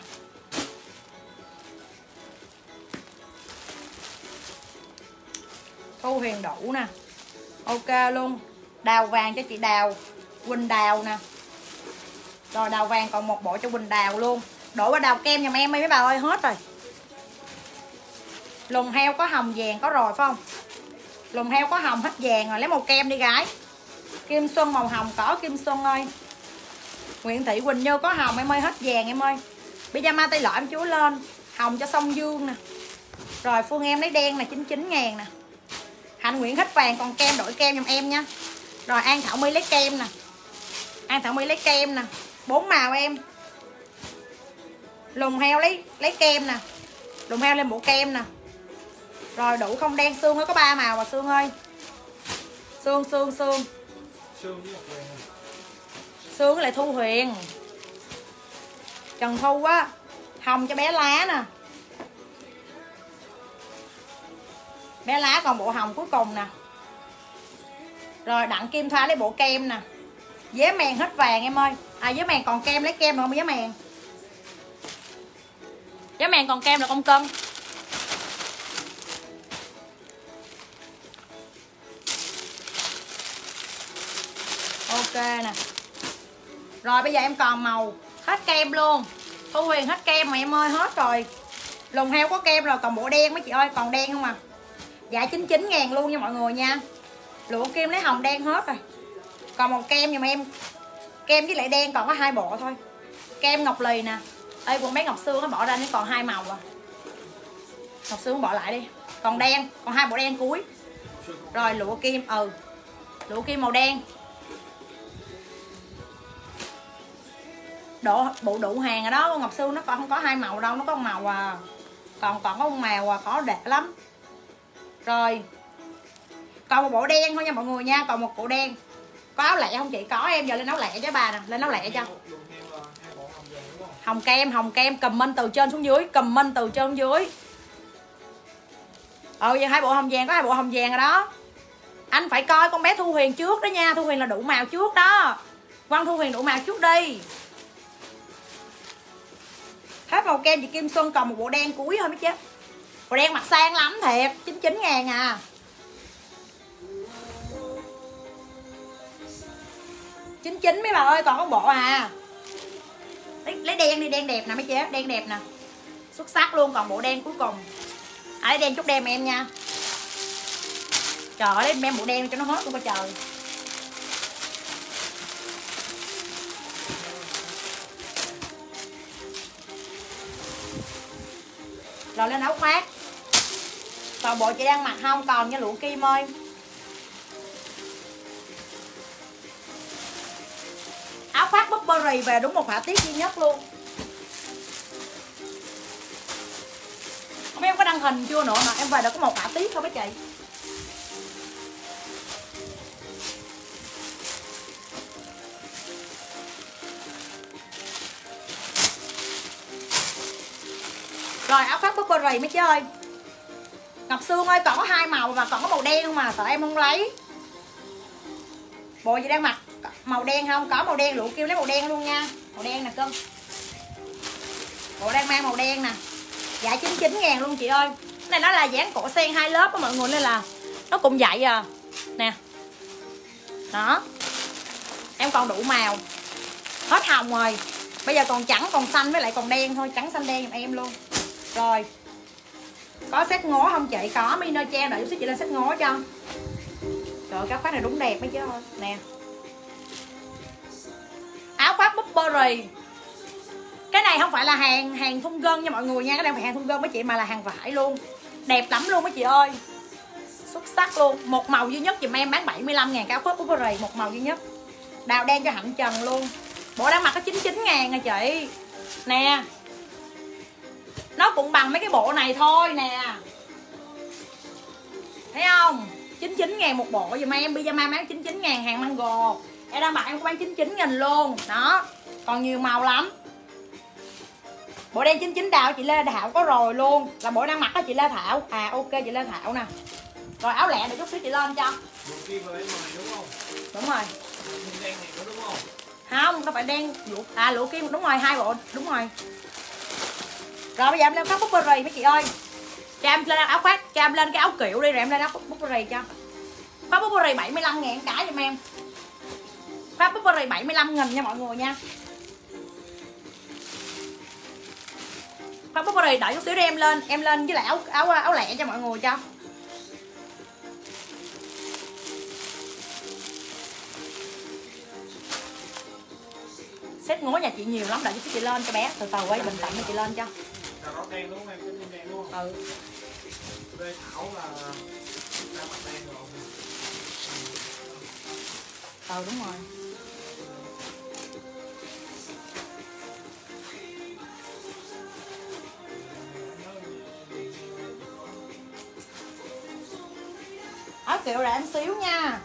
Thu Huyền đủ nè. Ok luôn, đào vàng cho chị đào quỳnh đào nè. Rồi đào vàng còn một bộ cho quỳnh đào luôn. Đổ qua đào kem giùm em mấy bà ơi, hết rồi. Lùng heo có hồng vàng, có rồi phải không? Lùng heo có hồng hết vàng rồi, lấy màu kem đi gái. Kim xuân màu hồng có kim xuân ơi. Nguyễn thị quỳnh như có hồng em ơi, hết vàng em ơi. Pyjama tay lọ em chú lên, hồng cho sông dương nè. Rồi phương em lấy đen là 99 ngàn nè. Hạnh nguyễn hết vàng còn kem, đổi kem giùm em nha. Rồi an thảo my lấy kem nè an thảo my lấy kem nè. Bốn màu em. Lùng heo lấy lấy kem nè. Lùng heo lên bộ kem nè. Rồi đủ không? Đen, xương nó có ba màu mà xương ơi. Xương xương xương Sương. Xương với lại thu huyền. Trần thu á, hồng cho bé lá nè. Bé lá còn bộ hồng cuối cùng nè. Rồi đặng kim thoa lấy bộ kem nè vé mèn hết vàng em ơi. À vé mèn còn kem, lấy kem được không vé mèn vé mèn còn kem là con cân. Ok nè. Rồi, bây giờ em còn màu hết kem luôn. Thu huyền hết kem mà em ơi, hết rồi. Lùng heo có kem rồi, còn bộ đen mấy chị ơi, còn đen không à? Dạ 99 ngàn luôn nha mọi người nha. Lụa kim lấy hồng đen hết rồi còn một kem giùm em. Kem với lại đen còn có hai bộ thôi. Kem ngọc lì nè. Ê quần bé ngọc xương nó bỏ ra nó còn hai màu à. Ngọc xương bỏ lại đi. Còn đen, còn hai bộ đen cuối. Rồi, lụa kim ừ. Lụa kim màu đen. Độ bộ đủ hàng rồi đó. Ngọc xương nó còn không có hai màu đâu, nó có màu à. Còn còn có màu à khó đẹp lắm. Rồi, còn một bộ đen thôi nha mọi người nha, còn một bộ đen có áo lẹ không chị? Có, em giờ lên áo lẹ cho bà nè. Lên áo lẹ cho. Hồng hồng kem hồng kem, comment từ trên xuống dưới, comment từ trên xuống dưới. Ừ, ờ giờ hai bộ hồng vàng, có hai bộ hồng vàng rồi đó. Anh phải coi con bé thu huyền trước đó nha. Thu huyền là đủ màu trước đó. Quăng thu huyền đủ màu trước đi. Hết màu kem chị kim xuân, còn một bộ đen cuối thôi mấy chứ bộ đen mặt sang lắm thiệt 99 ngàn à. Chín chín mấy bà ơi còn có bộ à. Lấy, lấy đen đi đen đẹp nè mấy chị đen đẹp nè. Xuất sắc luôn còn bộ đen cuối cùng. À, lấy đen chút đen em nha. Trời ơi lấy em bộ đen cho nó hết luôn coi trời. Rồi lên áo khoác. Còn bộ chị đang mặc không còn nha lụa kim ơi. Áo khoác Burberry về đúng một họa tiết duy nhất luôn. Không biết em có đăng hình chưa nữa mà em về được có một họa tiết thôi mấy chị. Rồi, áo khoác Burberry mấy chị ơi Ngọc Sương ơi, còn có hai màu và còn có màu đen không mà, sợ em không lấy. Bộ gì đang mặc? Màu đen không? Có màu đen lụa kêu lấy màu đen luôn nha. Màu đen nè cưng. Bộ đang mang màu đen nè. Dạ 99 ngàn luôn chị ơi. Cái này nó là dáng cổ sen hai lớp đó mọi người, nên là nó cũng vậy à. Nè. Đó. Em còn đủ màu. Hết hồng rồi. Bây giờ còn trắng, còn xanh với lại còn đen thôi. Trắng xanh đen giùm em luôn. Rồi. Có xét ngố không chị? Có, mino che đợi chút xíu chị lên xét ngố cho. Trời cái khóa này đúng đẹp mấy chứ. Thôi nè áo khoác Burberry cái này không phải là hàng hàng thun gân nha mọi người nha. Cái này không phải hàng thun gân mấy chị, mà là hàng vải luôn. Đẹp lắm luôn mấy chị ơi. Xuất sắc luôn. Một màu duy nhất dùm em bán 75 ngàn áo khoác Burberry một màu duy nhất. Đào đen cho hạnh trần luôn. Bộ đang mặc có 99 ngàn à chị. Nè. Nó cũng bằng mấy cái bộ này thôi nè. Thấy không? 99 ngàn một bộ dùm em. Pyjama bán 99 ngàn, hàng mango em đang mặc em có bán 99 nghìn luôn. Đó còn nhiều màu lắm. Bộ đen 99 đào chị Lê Thảo có rồi luôn. Là bộ đang mặc đó chị Lê Thảo. À ok chị Lê Thảo nè. Rồi áo lẹ để chút xíu chị lên cho. Đúng không? đúng rồi. Đen này có đúng không? không nó phải đen. À lụa kim đúng rồi hai bộ đúng rồi. Rồi bây giờ em lên khoác Burberry mấy chị ơi. Cho em lên áo khoác cho em lên cái áo kiểu đi rồi em lên áo Burberry cho. Khoác Burberry 75 ngàn cả giùm em Phát Burberry 75 nghìn nha mọi người nha. Phát Burberry đợi chút xíu đi em lên Em lên với lại áo áo áo lẹ cho mọi người cho. Xếp ngố nhà chị nhiều lắm đợi chút chị lên cho bé. Từ từ quay bình tĩnh cho chị lên cho. Rốt đen đúng không áo kiểu là em xíu nha.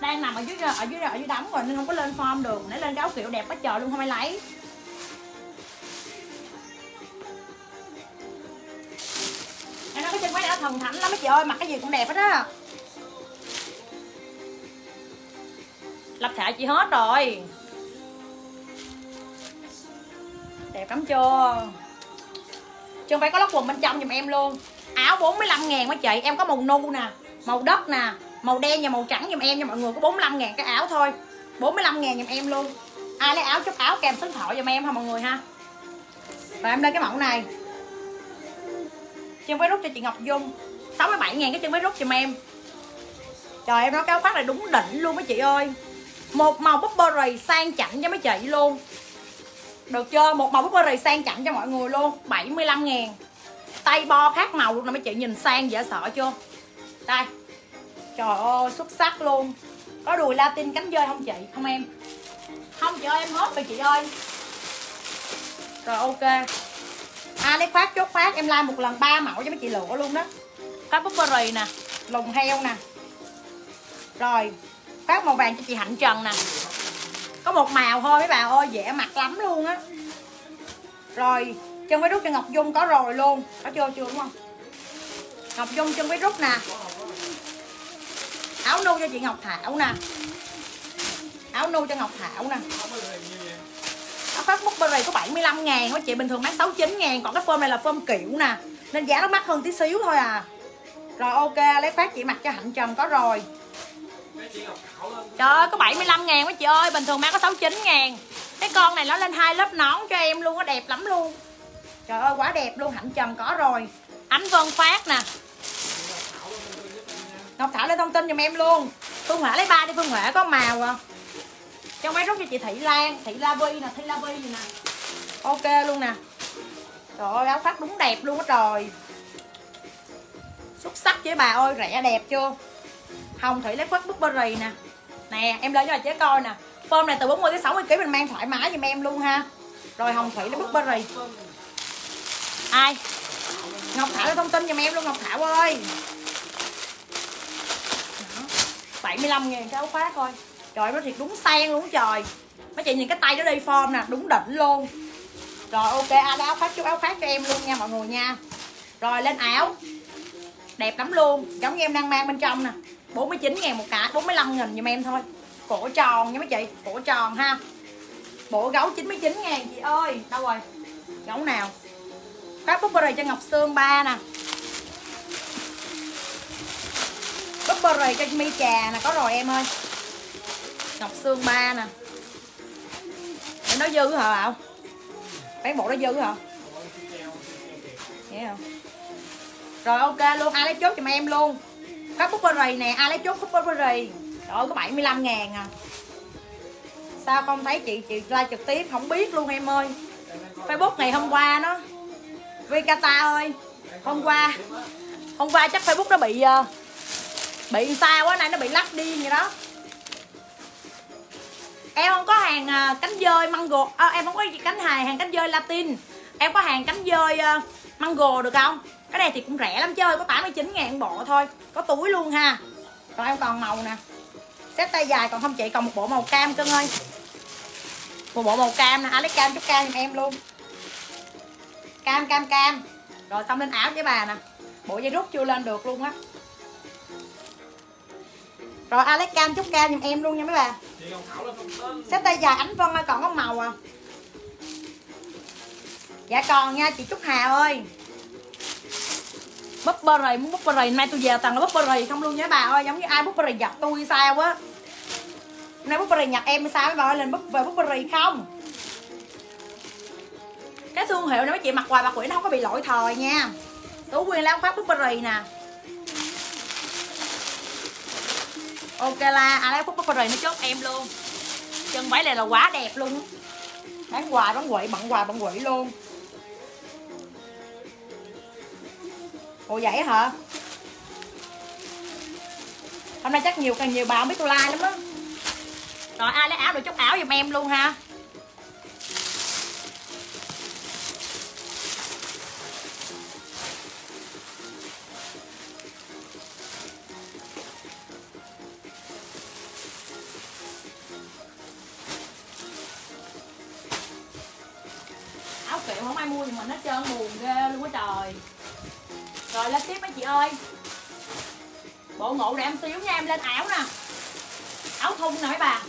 Đang nằm ở dưới ở dưới ở dưới đóng rồi nên không có lên form được. Để lên cái áo kiểu đẹp quá trời luôn, không ai lấy. Em nói cái chân váy đã thần thánh lắm mấy chị ơi, mặc cái gì cũng đẹp hết á. Lập thể chị hết rồi. Đẹp lắm chưa? Chân váy có lót quần bên trong giùm em luôn. Áo 45 ngàn mấy chị, em có màu nu nè màu đất nè, màu đen và màu trắng giùm em nha mọi người, có 45 ngàn cái áo thôi. 45 ngàn giùm em luôn. Ai lấy áo chúc áo kèm số điện thoại giùm em ha mọi người ha? Và em lên cái mẫu này. Chân váy rút cho chị Ngọc Dung 67 ngàn cái chân váy rút giùm em. Trời, em nói cái áo khoác này đúng đỉnh luôn mấy chị ơi. Một màu Burberry sang chảnh cho mấy chị luôn. Được chưa? Một màu Burberry sang chảnh cho mọi người luôn 75 ngàn. Tay bo khác màu luôn nè mấy chị, nhìn sang dễ sợ chưa? Đây. Trời ơi, xuất sắc luôn. Có đùi Latin cánh dơi không chị? Không em. Không chị ơi, em hết rồi chị ơi. Rồi, ok. À lấy khoác, chốt khoác. Em like một lần ba mẫu cho mấy chị lựa luôn đó. Khoác Burberry nè. Lùng heo nè. Rồi, Khoác màu vàng cho chị Hạnh Trần nè. Có một màu thôi, mấy bà ơi, dễ mặc lắm luôn á. Rồi, Chân váy rút cho Ngọc Dung có rồi luôn. Có chưa chưa đúng không? Ngọc Dung chân váy rút nè. Áo nu cho chị Ngọc Thảo nè. Áo nu cho Ngọc Thảo nè. Áo khoác Burberry có 75 ngàn quá chị. Bình thường bán 69 ngàn, còn cái form này là form kiểu nè. Nên giá nó mắc hơn tí xíu thôi à. Rồi, ok, lấy khoác chị mặc cho hạnh trần có rồi. Trời ơi, có 75 ngàn quá chị ơi. Bình thường bán có 69 ngàn. Cái con này nó lên hai lớp nón cho em luôn, nó đẹp lắm luôn. Trời ơi, quá đẹp luôn, hạnh trần có rồi. Ánh vân phát nè ngọc thảo lên thông tin giùm em luôn. Phương Hỏa lấy ba đi, phương Hỏa có màu à. Trong máy rút cho chị thị lan, thị la vi nè, thị la vi nè. Ok luôn nè. Trời ơi, áo khoác đúng đẹp luôn á trời xuất sắc chứ bà ơi, rẻ đẹp chưa? Hồng thủy lấy khoác burberry nè. Nè, em lên cho bà chế coi nè. Phơm này từ 40 tới 60 kg mình mang thoải mái giùm em luôn ha. Rồi hồng thủy lấy burberry ai? Ngọc thảo thông tin giùm em luôn, ngọc thảo ơi. 75 ngàn cái áo khoác thôi trời, nó thiệt đúng sen luôn trời. Mấy chị nhìn cái tay nó đi form nè, đúng đỉnh luôn. Rồi, ok ai áo khoác chút, áo khoác cho em luôn nha mọi người nha. Rồi, lên áo. Đẹp lắm luôn, giống như em đang mang bên trong nè. 49 ngàn một cả 45 nghìn giùm em thôi. Cổ tròn nha mấy chị, cổ tròn ha. Bộ gấu 99 ngàn, chị ơi. Đâu rồi? Gấu nào? Phát Burberry cho Ngọc Sương ba nè. Burberry cho mi trà nè có rồi em ơi. Ngọc xương ba nè. Để nó dư hả Bảo Mấy bộ nó dư hả? Nghe không? Rồi ok luôn ai lấy chốt cho em luôn. Các Burberry nè ai lấy chốt các Burberry Trời ơi có 75 ngàn à. Sao không thấy chị chị like trực tiếp không biết luôn em ơi. Facebook ngày hôm qua nó Vikata ơi Hôm qua. Hôm qua chắc Facebook nó bị uh, Bị sao quá này nó bị lắc đi vậy đó. Em không có hàng à, cánh dơi mango à, em không có cánh hàng hàng cánh dơi latin. Em có hàng cánh dơi à, uh, mango được không? Cái này thì cũng rẻ lắm chơi có 89 ngàn bộ thôi có túi luôn ha. Rồi em còn màu nè. Xếp tay dài còn không chị còn một bộ màu cam cưng ơi. Một bộ màu cam nè lấy cam chút cam giùm em luôn. Cam cam cam. Rồi xong lên áo với bà nè. Bộ dây rút chưa lên được luôn á rồi, Alex, cam chút cam giùm em luôn nha mấy bà. Xếp tay dài, ánh vân ơi, còn có màu à. Dạ còn nha, chị Trúc Hà ơi. Burberry muốn Burberry nay tôi về toàn là rì không luôn nha bà ơi, giống như ai Burberry giật tôi sao á. Nay búp bơ rì nhặt em hay sao mấy bà ơi, lên búp, về Burberry không? Cái thương hiệu này mấy chị mặc hoài bà quỷ nó không có bị lỗi thời nha. Tú quyên lá khoác rì nè. Ok la ai lấy phút rồi nó chốt em luôn. Chân váy này là quá đẹp luôn. Bán quà bán quậy, bận quà bận quậy luôn. Ồ vậy hả? Hôm nay chắc nhiều, càng nhiều bà không biết tôi like lắm á. rồi ai lấy áo được chốt áo giùm em luôn ha. Ai mua thì mình hết trơn, buồn ghê luôn quá trời. Rồi lên tiếp mấy chị ơi. Bộ ngộ để em xíu nha, em lên áo nè. Áo thun nè mấy bà.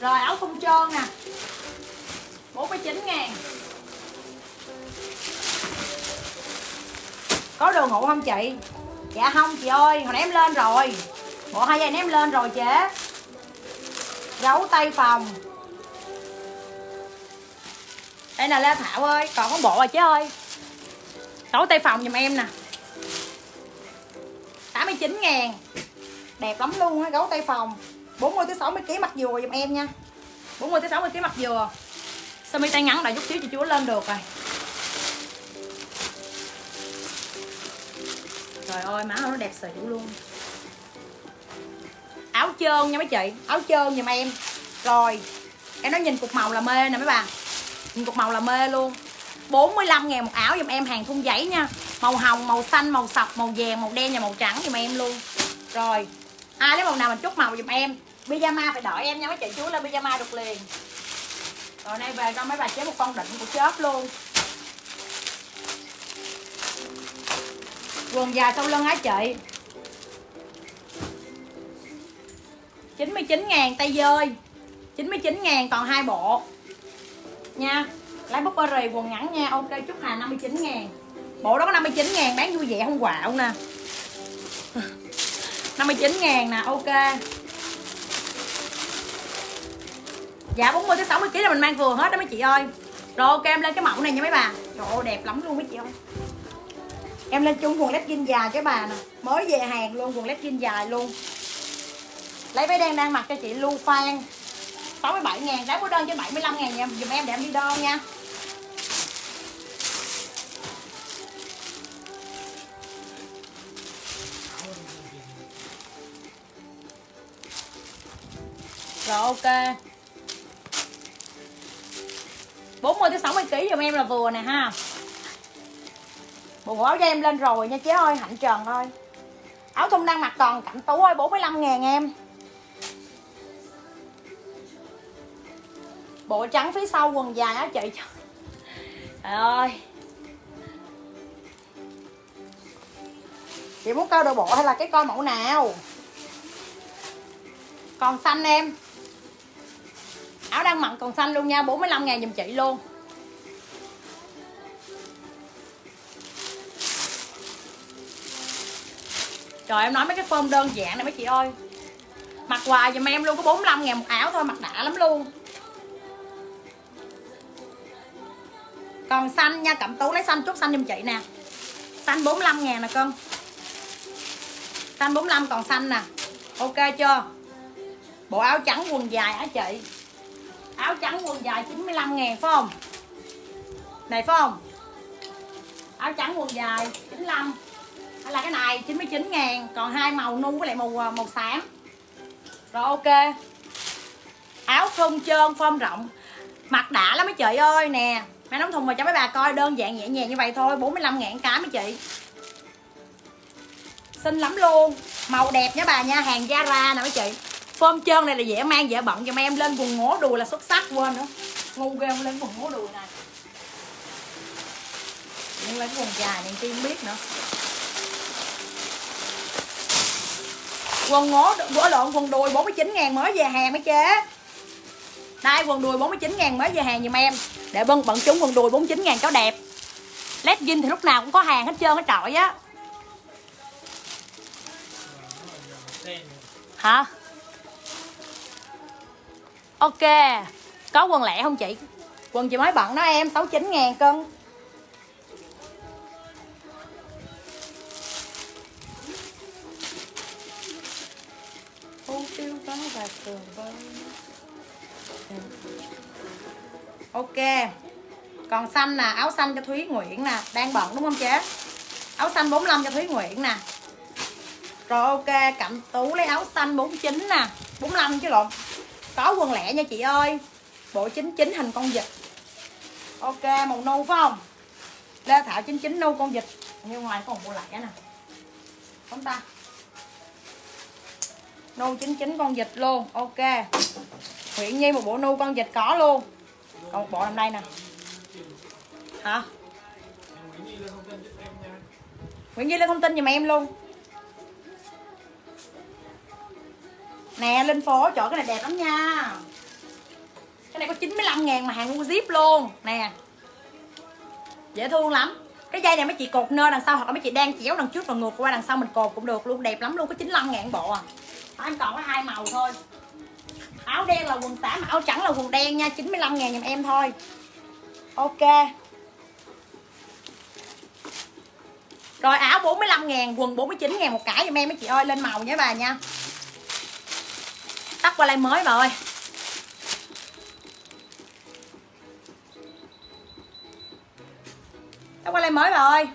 Rồi áo thun trơn nè. 49 ngàn. Có đồ ngộ không chị? Dạ không chị ơi, hồi nãy em lên rồi. Bộ hai giây em lên rồi chị gấu tây phòng. Đây là Lê Thảo ơi, còn có bộ rồi chứ ơi. Gấu tây phòng giùm em nè. 89 ngàn. Đẹp lắm luôn á gấu tây phòng. 40 tới 60 kg mặt dừa giùm em nha. 40 tới 60 kg mặt dừa. Sơ mi tay ngắn là chút xíu chị chúa lên được rồi? Trời ơi, má nó đẹp xỉu luôn áo trơn nha mấy chị. Áo trơn giùm em. Rồi, em nói nhìn cục màu là mê nè mấy bà. Nhìn cục màu là mê luôn. 45 ngàn một áo giùm em, hàng thun giấy nha. Màu hồng, màu xanh, màu sọc, màu vàng, màu đen và màu trắng giùm em luôn. Rồi, ai lấy màu nào mình chốt màu giùm em? Pyjama phải đợi em nha mấy chị, chú lên pyjama được liền. Rồi, nay về cho mấy bà chế một con định của chớp luôn. Quần dài sau lưng á chị. 99 ngàn tay dơi. 99 ngàn còn hai bộ. Nha, lấy búp rì quần ngắn nha. Ok, chúc hà 59 ngàn. Bộ đó có 59 ngàn, bán vui vẻ không quạo nè. 59 ngàn nè, ok. Dạ 40 tới 60 kg là mình mang vừa hết đó mấy chị ơi. Rồi, ok, em lên cái mẫu này nha mấy bà. Trời ơi, đẹp lắm luôn mấy chị ơi. Em lên chung quần legging dài cái bà nè. Mới về hàng luôn, quần legging dài luôn lấy váy đen đang mặc cho chị Lu Phan. 67 ngàn giá của đơn trên 75 ngàn nha dùm em để em đi đơn nha. Rồi, ok. 40 tới 60 kg dùm em là vừa nè ha. Bộ áo cho em lên rồi nha chế ơi, Hạnh Trần ơi. Áo thun đang mặc toàn cạnh tú ơi 45 ngàn em. Bộ trắng phía sau quần dài á, chị. Trời ơi. Chị muốn coi đồ bộ hay là cái coi mẫu nào? Còn xanh em. Áo đang mặn còn xanh luôn nha 45 ngàn dùm chị luôn. Trời, em nói mấy cái form đơn giản này mấy chị ơi. Mặc hoài dùm em luôn, có 45 ngàn một áo thôi, Mặc đã lắm luôn. Còn xanh nha, Cẩm Tú lấy xanh chút, xanh giùm chị nè. Xanh 45 ngàn nè cưng Xanh 45 còn xanh nè. Ok chưa? Bộ áo trắng quần dài á chị? Áo trắng quần dài 95 ngàn, phải không? Này, phải không? Áo trắng quần dài 95 hay là cái này 99 ngàn. Còn hai màu nu với lại màu à, màu xám. Rồi, ok. Áo thun trơn, form rộng. Mặt đã lắm mấy chị ơi, nè. Máy đóng thùng mà cho mấy bà coi đơn giản nhẹ nhàng như vậy thôi 45 ngàn cái mấy chị. Xinh lắm luôn. Màu đẹp nha bà nha, hàng Zara nè mấy chị. Form trơn này là dễ mang, dễ bận, cho mấy em lên quần ngố đùi là xuất sắc, quên nữa. Ngu ghê không lên quần ngố đùi này nhưng lấy quần dài này tiên biết nữa. Quần ngố gỗ lộn, quần đùi 49 ngàn mới về hàng mấy chế đây, quần đùi 49 ngàn mới về hàng giùm em. Để bận bận chúng quần đùi 49 ngàn cáo đẹp. Legging thì lúc nào cũng có hàng hết trơn, hết trọi á. Hả? Ok. Có quần lẻ không chị? Quần chị mới bận đó em 69 ngàn cân. Hôn tiêu có và sườn bơ Ok. Còn xanh nè, áo xanh cho Thúy Nguyễn nè. Đang bận đúng không chế Áo xanh 45 cho Thúy Nguyễn nè. Rồi ok, cẩm tú lấy áo xanh 49 nè. 45 chứ lộn. Có quần lẻ nha chị ơi. Bộ 99 hình con vịt. Ok, màu nâu phải không? Lê Thảo 99 nâu con vịt. Như ngoài còn bộ lẻ nè. Không ta? Nâu 99 con vịt luôn. Ok. Nguyễn Nhi một bộ nu con vịt có luôn. Còn một bộ nằm đây nè. Hả? Nguyễn Nhi lên thông tin giùm em luôn. Nè, lên phố chọn cái này đẹp lắm nha. Cái này có 95 ngàn mà hàng mua zip luôn. Nè. Dễ thương lắm. Cái dây này mấy chị cột nơ đằng sau Hoặc là mấy chị đang chéo đằng trước và ngược qua đằng sau mình cột cũng được luôn. Đẹp lắm luôn, có 95 ngàn bộ à. Em còn có hai màu thôi. Áo đen là quần tả mà áo trắng là quần đen nha 95 ngàn dùm em thôi. Ok. Rồi, áo 45 ngàn, Quần 49 ngàn, một cái dùm em mấy chị ơi, Lên màu nhé bà nha. Tắt qua lại mới bà ơi. Tắt qua lại mới bà ơi.